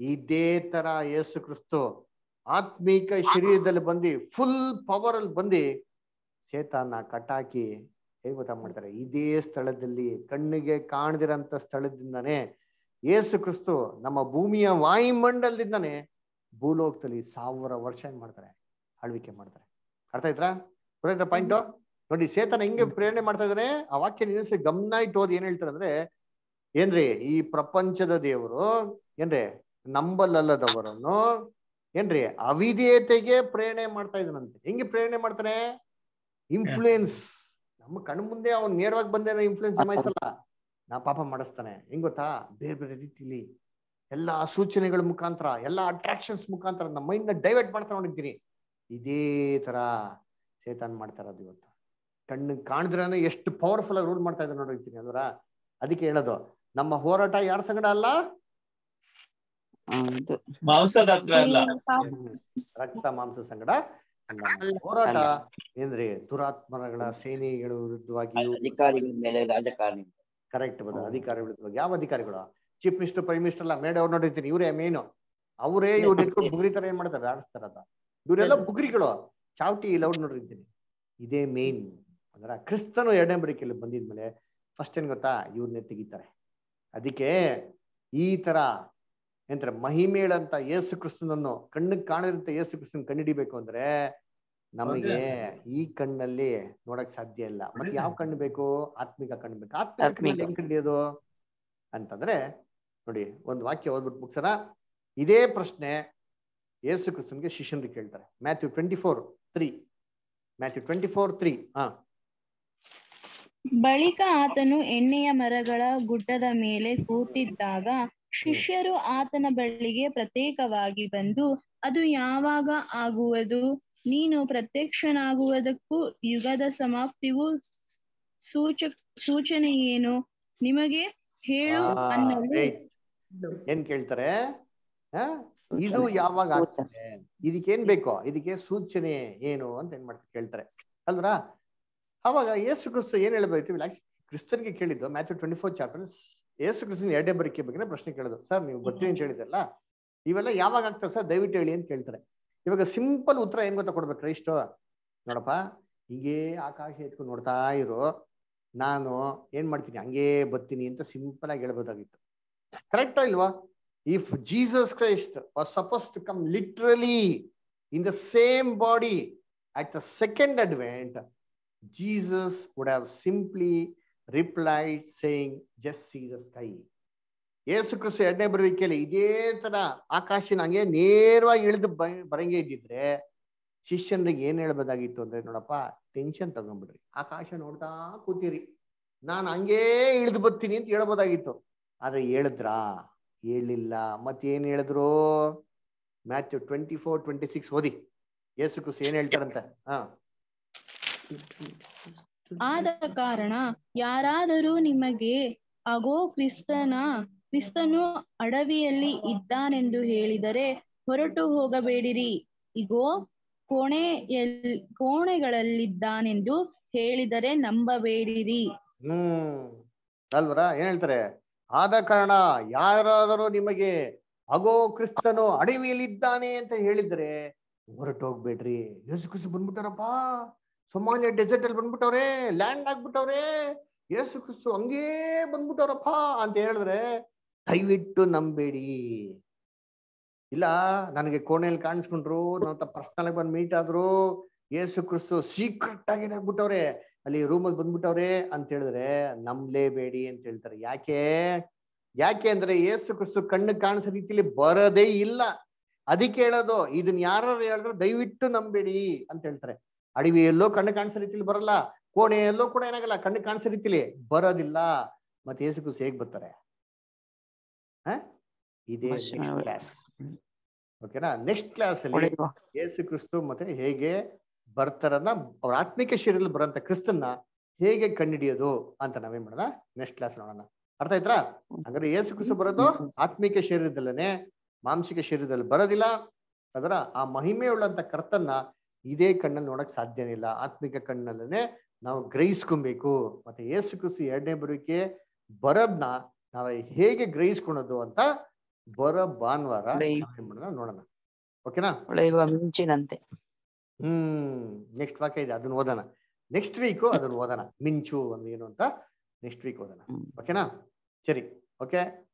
ಇದೇ ತರ ಯೇಸು ಕ್ರಿಸ್ತು ಆತ್ಮೀಕ ಶರೀರದಲ್ಲಿ ಬಂದು ಫುಲ್ ಪವರ್ ಅಲ್ಲಿ ಬಂದು ಸೇತಾನ ಕಟ್ಟಾಕಿ ಹೇಗೆ ಗೊತ್ತಾ ಮಾಡ್ತಾರೆ? ಇದೇ ಸ್ಥಳದಲ್ಲಿ ಕಣ್ಣಿಗೆ ಕಾಣದಿರಂತ ಸ್ಥಳದಿಂದಾನೇ ಯೇಸು ಕ್ರಿಸ್ತು ನಮ್ಮ ಭೂಮಿಯ ವಾಯುಮಂಡಲದಿಂದನೇ ಭೂಲೋಕದಲ್ಲಿ ಸಾವಿರ ವರ್ಷ ಏನ್ ಮಾಡ್ತಾರೆ? ಆಳ್ವಿಕೆ ಮಾಡ್ತಾರೆ. ಅರ್ಥ ಆಯ್ತಾ? ಗೊತ್ತಾಯ್ತಾ ಪಾಯಿಂಟ್ ನೋಡಿ ಸೇತನ ಹೆಂಗೆ ಪ್ರೇರಣೆ ಮಾಡ್ತಾ ಇದಾರೆ ಆ ವಾಕ್ಯ ನಿಲ್ಲಿಸಿ ಗಮನ ಇಟ್ಟು ಓದಿ ಏನ್ ಹೇಳ್ತಾರೆ ಅಂದ್ರೆ ಏನ್ರಿ ಈ ಪ್ರಪಂಚದ ದೇವರು ಏನ್ರಿ ನಂಬಲಲ್ಲದವರನ್ನು ಏನ್ರಿ ಅವಿಧೇಯತೆಗೆ ಪ್ರೇರಣೆ ಮಾಡ್ತಾ ಇದ್ದಾನಂತೆ. ಹೆಂಗೆ ಪ್ರೇರಣೆ ಮಾಡ್ತಾನೆ? ಇನ್ಫ್ಲೂಯೆನ್ಸ್ ನಮ್ಮ ಕಣ್ಣು ಮುಂದೆ ಅವ್ನು ನೇರವಾಗಿ ಬಂದೇನೋ ಇನ್ಫ್ಲೂಯೆನ್ಸ್ ಜಮಾಯಿಸಲ್ಲ ನಾ ಪಾಪ ಮಾಡಿಸ್ತಾನೆ. ಹೆಂಗ್ ಗೊತ್ತಾ? ಬೇರೆ ಬೇರೆ ರೀತಿಲಿ ಎಲ್ಲಾ ಸೂಚನೆಗಳ ಮುಖಾಂತರ ಎಲ್ಲಾ ಅಟ್ರಾಕ್ಷನ್ಸ್ ಮುಖಾಂತರ ನಮ್ಮ ಮೈಂಡ್ನ ಡೈವರ್ಟ್ ಮಾಡ್ತಾ ನೋಡಿದ್ದೀನಿ. ಇದೇ ತರ ಚೇತನ್ ಮಾಡ್ತಾರ ಇರೋದು ಇವತ್ತು. ಕಣ್ಣು ಕಾಣಿದ್ರೆ ಎಷ್ಟು ಪವರ್ಫುಲ್ ಆಗಿ ರೂಲ್ ಮಾಡ್ತಾ ಇದ್ದಾರೆ ನೋಡಿರ್ತೀನಿ ಅಂದ್ರ? ಅದಕ್ಕೆ ಹೇಳೋದು ನಮ್ಮ ಹೋರಾಟ ಯಾರ ಸಂಗಡ ಅಲ್ಲ? ಮಾಂಸದ ಹತ್ರ ಅಲ್ಲ. ರಕ್ತ ಮಾಂಸ ಸಂಗಡ. ಹೋರಾಟ ಏನ್ರಿ? ದುರಾತ್ಮಗಳ ಸೇನೆಗಳ ವಿರುದ್ಧವಾಗಿ ಅಧಿಕಾರಿಗಳ ಮೇಲೆ ರಾಜಕಾರಣಿ. ಕರೆಕ್ಟ್ ಬಂದ ಅಧಿಕಾರಿಗಳ ಬಗ್ಗೆ. ಯಾವ ಅಧಿಕಾರಿಗಳು? ಚೀಫ್ ಮಿನಿಸ್ಟರ್ ಪ್ರೈಮ್ ಮಿನಿಸ್ಟರ್ ಅಲ್ಲ ಮೇಡ ಅವ್ರು ನೋಡಿರ್ತೀನಿ ಇವರೇ ಮೇನು ಅವರೇ ಇವ್ರು ನಿಂತ್ಕೊಂಡು ಬುಗ್ರಿ ತರ ಏನ್ ಮಾಡ್ತಾರೆ? ಆಡಿಸ್ತಾರ ಇವರೆಲ್ಲ ಬುಗ್ರಿಗಳು. ಚಾವಟಿ ಇಲ್ಲ ಅವ್ರು ನೋಡಿರ್ತೀನಿ ಇದೇ ಮೇನ್ ಅಂದ್ರ ಕ್ರಿಸ್ತನು ಎರಡನೇ ಬರಿಕೆಯಲ್ಲಿ ಬಂದಿದ್ಮೇಲೆ ಫಸ್ಟ್ ಏನ್ ಗೊತ್ತಾ? ಇವ್ರನ್ನೇ ತೆಗಿತಾರೆ. ಅದಕ್ಕೆ ಈ ತರ ಎಂತಾರೆ ಮಹಿಮೇಳಂತ ಯೇಸು ಕ್ರಿಸ್ತನನ್ನು ಕಣ್ಣಿಗೆ ಕಾಣದಂತ ಯೇಸು ಕ್ರಿಸ್ತನ್ ಕಂಡಿಡಿಬೇಕು ಅಂದ್ರೆ ನಮಗೆ ಈ ಕಣ್ಣಲ್ಲಿ ನೋಡಕ್ ಸಾಧ್ಯ ಇಲ್ಲ. ಮತ್ತೆ ಯಾವ ಕಣ್ಣು ಬೇಕು? ಆತ್ಮಿಕ ಕಣ್ಣು ಬೇಕು. ಆತ್ಮಿಕ ಹೆಂಗ್ ಹಿಡಿಯೋದು? ಅಂತಂದ್ರೆ ನೋಡಿ ಒಂದು ವಾಕ್ಯ ಓದ್ಬಿಟ್ಟು ಮುಗ್ಸರ ಇದೇ ಪ್ರಶ್ನೆ ಯೇಸು ಕ್ರಿಸ್ತನ್ಗೆ ಶಿಷ್ಯನ್ರಿಗೆ ಕೇಳ್ತಾರೆ. Matthew twenty four three. Matthew twenty four three. ಹಾ. ಬಳಿಕ ಆತನು ಎಣ್ಣೆಯ ಮರಗಳ ಗುಡ್ಡದ ಮೇಲೆ ಕೂತಿದ್ದಾಗ ಶಿಷ್ಯರು ಆತನ ಬಳಿಗೆ ಪ್ರತ್ಯೇಕವಾಗಿ ಬಂದು ಅದು ಯಾವಾಗ ಆಗುವುದು? ನೀನು ಪ್ರತ್ಯಕ್ಷನಾಗುವುದಕ್ಕೂ ಯುಗದ ಸಮಾಪ್ತಿಗೂ ಸೂಚ ಸೂಚನೆ ಏನು? ನಿಮಗೆ ಹೇಳು. ಏನ್ ಕೇಳ್ತಾರೆ? ಆ? ಇದು ಯಾವಾಗ ಆಗ್ತದೆ? ಇದಕ್ಕೇನ್ ಬೇಕೋ? ಇದಕ್ಕೆ ಸೂಚನೆ ಏನು ಅಂತ ಏನ್ ಮಾಡ್ತಾರೆ ಕೇಳ್ತಾರೆ. ಅಲ್ವರಾ? ಅವಾಗ ಯೇಸು ಕ್ರಿಸ್ತು ಏನ್ ಹೇಳ್ಬೇಕು? ಕ್ರಿಸ್ತನ್ಗೆ ಕೇಳಿದ್ದು Matthew twenty four chapter Yesu ಕ್ರಿಸ್ತನ್ ಎರಡೇ ಬರಿಕೆ ಬಗ್ಗೆ ಪ್ರಶ್ನೆ ಕೇಳೋದು. ಸರ್ ನೀವು ಬರ್ತೀನಿ ಅಂತ ಹೇಳಿದ್ರಲ್ಲ? ಇವೆಲ್ಲ ಯಾವಾಗ ಆಗ್ತದೆ ಸರ್? ದಯವಿಟ್ಟು ಹೇಳಿ ಅಂತ ಕೇಳ್ತಾರೆ. ಇವಾಗ ಸಿಂಪಲ್ ಉತ್ತರ ಏನ್ ಗೊತ್ತಾ ಕೊಡ್ಬೇಕು ಇಷ್ಟು ನೋಡಪ್ಪ, ಹೀಗೆ ಆಕಾಶ ಎತ್ಕೊಂಡು ನೋಡ್ತಾ ಇರೋ, ನಾನು ಏನ್ ಮಾಡ್ತೀನಿ, ಹಂಗೇ ಬರ್ತೀನಿ ಅಂತ ಸಿಂಪಲ್ ಆಗಿ ಹೇಳ್ಬೋದಾಗಿತ್ತು. ಕರೆಕ್ಟಾ ಇಲ್ವಾ? If Jesus Christ was suppose to come literally in the same body at the second advent Jesus would have simply replied saying just see the sky Yesu Kristu ಎರಡನೇ ಬರುವಿಕೆಯಲ್ಲಿ ಇದೇ ತರ ಆಕಾಶನ ಹಂಗೆ ನೇರವಾಗಿ ಇಳಿದು ಬರಂಗೆ ಇದ್ದಿದ್ರೆ ಶಿಷ್ಯನಿಗೆ ಏನ್ ಹೇಳ್ಬೋದಾಗಿತ್ತು ಅಂದ್ರೆ ನೋಡಪ್ಪ ಟೆನ್ಷನ್ ತಗೊಂಡ್ಬಿಡ್ರಿ. ಆಕಾಶ ನೋಡ್ತಾ ಕೂತೀರಿ. ನಾನು ಹಂಗೇ ಇಳಿದು ಬರ್ತೀನಿ ಅಂತ ಹೇಳ್ಬೋದಾಗಿತ್ತು. ಆದ್ರೆ ಹೇಳಿದ್ರಾ? ಹೇಳಿಲ್ಲ. ಮತ್ತೇನ್ ಹೇಳಿದ್ರು? Matthew twenty four, twenty six ಓದಿ. ಯೇಸು ಕ್ರಿಸ್ತು ಏನ್ ಹೇಳ್ತಾರಂತ? ಹಾ. ಆದ ಕಾರಣ ಯಾರಾದರೂ ನಿಮಗೆ, ಅಗೋ ಕ್ರಿಸ್ತನ ಕ್ರಿಸ್ತನು ಅಡವಿಯಲ್ಲಿ ಇದ್ದಾನೆಂದು ಹೇಳಿದರೆ ಹೊರಟು ಹೋಗಬೇಡಿರಿ. ಇಗೋ ಕೋಣೆಯಲ್ಲಿ ಕೋಣೆಗಳಲ್ಲಿದ್ದಾನೆಂದು ಹೇಳಿದರೆ ನಂಬಬೇಡಿರಿ. ಹ್ಮ್, ಅಲ್ವರ? ಏನ್ ಹೇಳ್ತಾರೆ? ಆದ ಕಾರಣ ಯಾರಾದರೂ ನಿಮಗೆ, ಅಗೋ, ಕ್ರಿಸ್ತನು ಅಡವಿಯಲ್ಲಿದ್ದಾನೆ ಅಂತ ಹೇಳಿದ್ರೆ ಹೊರಟು ಹೋಗ್ಬೇಡ್ರಿ. ಯೇಸು ಕ್ರಿಸ್ತು ಬಂದ್ಬಿಟ್ಟಾರಪ್ಪ. ಸೊಮಾಲಿಯ ಡೆಸರ್ಟ್ ಅಲ್ಲಿ ಬಂದ್ಬಿಟ್ಟವ್ರೆ ಲ್ಯಾಂಡ್ ಆಗ್ಬಿಟ್ಟವ್ರೆ. ಯೇಸು ಕ್ರಿಸ್ತು ಹಂಗೇ ಬಂದ್ಬಿಟ್ಟವ್ರಪ್ಪ ಅಂತ ಹೇಳಿದ್ರೆ ದಯವಿಟ್ಟು ನಂಬೇಡಿ. ಇಲ್ಲ, ನನಗೆ ಕೋಣೆಯಲ್ಲಿ ಕಾಣಿಸ್ಕೊಂಡ್ರು, ನನ್ನ ಪರ್ಸನಲ್ ಆಗಿ ಬಂದು ಮೀಟ್ ಆದ್ರು ಯೇಸು ಕ್ರಿಸ್ತು ಸೀಕ್ರೆಟ್ ಆಗಿ ಆಗ್ಬಿಟ್ಟವ್ರೆ. ಅಲ್ಲಿ ರೂಮಲ್ಲಿ ಬಂದ್ಬಿಟ್ಟವ್ರೆ ಅಂತ ಹೇಳಿದ್ರೆ ನಂಬಲೇಬೇಡಿ ಅಂತ ಹೇಳ್ತಾರೆ. ಯಾಕೆ? ಯಾಕೆ ಅಂದ್ರೆ ಯೇಸು ಕ್ರಿಸ್ತು ಕಣ್ಣು ಕಾಣಿಸೋ ರೀತಿಲಿ ಬರೋದೇ ಇಲ್ಲ. ಅದಕ್ಕೆ ಹೇಳೋದು ಇದನ್ನ ಯಾರು ಹೇಳಿದ್ರು ದಯವಿಟ್ಟು ನಂಬೇಡಿ ಅಂತ ಹೇಳ್ತಾರೆ. ಅಡವಿಯಲ್ಲೋ ಕಣ್ಣು ಕಾಣಿಸೋ ರೀತಿಲಿ ಬರಲ್ಲ ಕೋಣೆಯಲ್ಲೋ ಕೂಡ ಏನಾಗಲ್ಲ, ಕಣ್ಣು ಕಾಣಿಸೋ ರೀತಿಲಿ ಬರೋದಿಲ್ಲ. ಮತ್ತೆ ಯೇಸು ಕ್ರಿಸ್ತು ಹೇಗ್ ಬರ್ತಾರೆ? ಇದೇ ಕ್ಲಾಸ್ ಓಕೆನಾ ನೆಕ್ಸ್ಟ್ ಕ್ಲಾಸ್ ಅಲ್ಲಿ ಯೇಸು ಕ್ರಿಸ್ತು ಮತ್ತೆ ಹೇಗೆ ಬರ್ತಾರನ್ನ ಅವ್ರ ಆತ್ಮಿಕ ಶರೀರದಲ್ಲಿ ಬರೋಂತ ಕ್ರಿಸ್ತನ್ನ ಹೇಗೆ ಕಂಡಿಡಿಯೋದು ಅಂತ ನಾವೇನ್ ಮಾಡೋಣ? ನೆಕ್ಸ್ಟ್ ಕ್ಲಾಸ್ ನೋಡೋಣ. ಅರ್ಥ ಆಯ್ತಾ ಹಾಗಾದ್ರೆ ಯೇಸು ಕ್ರಿಸ್ತು ಬರೋದು ಆತ್ಮಿಕ ಶರೀರದಲ್ಲೇನೆ ಮಾಂಸಿಕ ಶರೀರದಲ್ಲಿ ಬರೋದಿಲ್ಲ. ಅದರ ಆ ಮಹಿಮೆ ಉಳ್ಳಂತ ಕರ್ತನ್ನ ಇದೇ ಕಣ್ಣಲ್ಲಿ ನೋಡಕ್ ಸಾಧ್ಯನೇ ಇಲ್ಲ. ಆತ್ಮಿಕ ಕಣ್ಣಲ್ಲೇ ನಾವು ಗ್ರಹಿಸ್ಕೊಬೇಕು. ಮತ್ತೆ ಯೇಸು ಕ್ರಿಸ್ತು ಎರಡನೇ ಬರುವಿಕೆ ಬರೋದ್ನ ನಾವು ಹೇಗೆ ಗ್ರಹಿಸ್ಕೊಳೋದು ಅಂತ ಬರೋ ಭಾನುವಾರ ನೋಡೋಣ. ಓಕೆನಾ? ಮಿಂಚಿನಂತೆ. ಹ್ಮ್ ನೆಕ್ಸ್ಟ್ ವಾಕ್ಯ ಇದೆ ಅದನ್ನ ಓದೋಣ. ನೆಕ್ಸ್ಟ್ ವೀಕ್ ಅದನ್ನ ಓದೋಣ. ಮಿಂಚು ಒಂದು ಏನು ಅಂತ? ನೆಕ್ಸ್ಟ್ ವೀಕ್ ಓದೋಣ. ಓಕೆನಾ? ಸರಿ ಓಕೆ?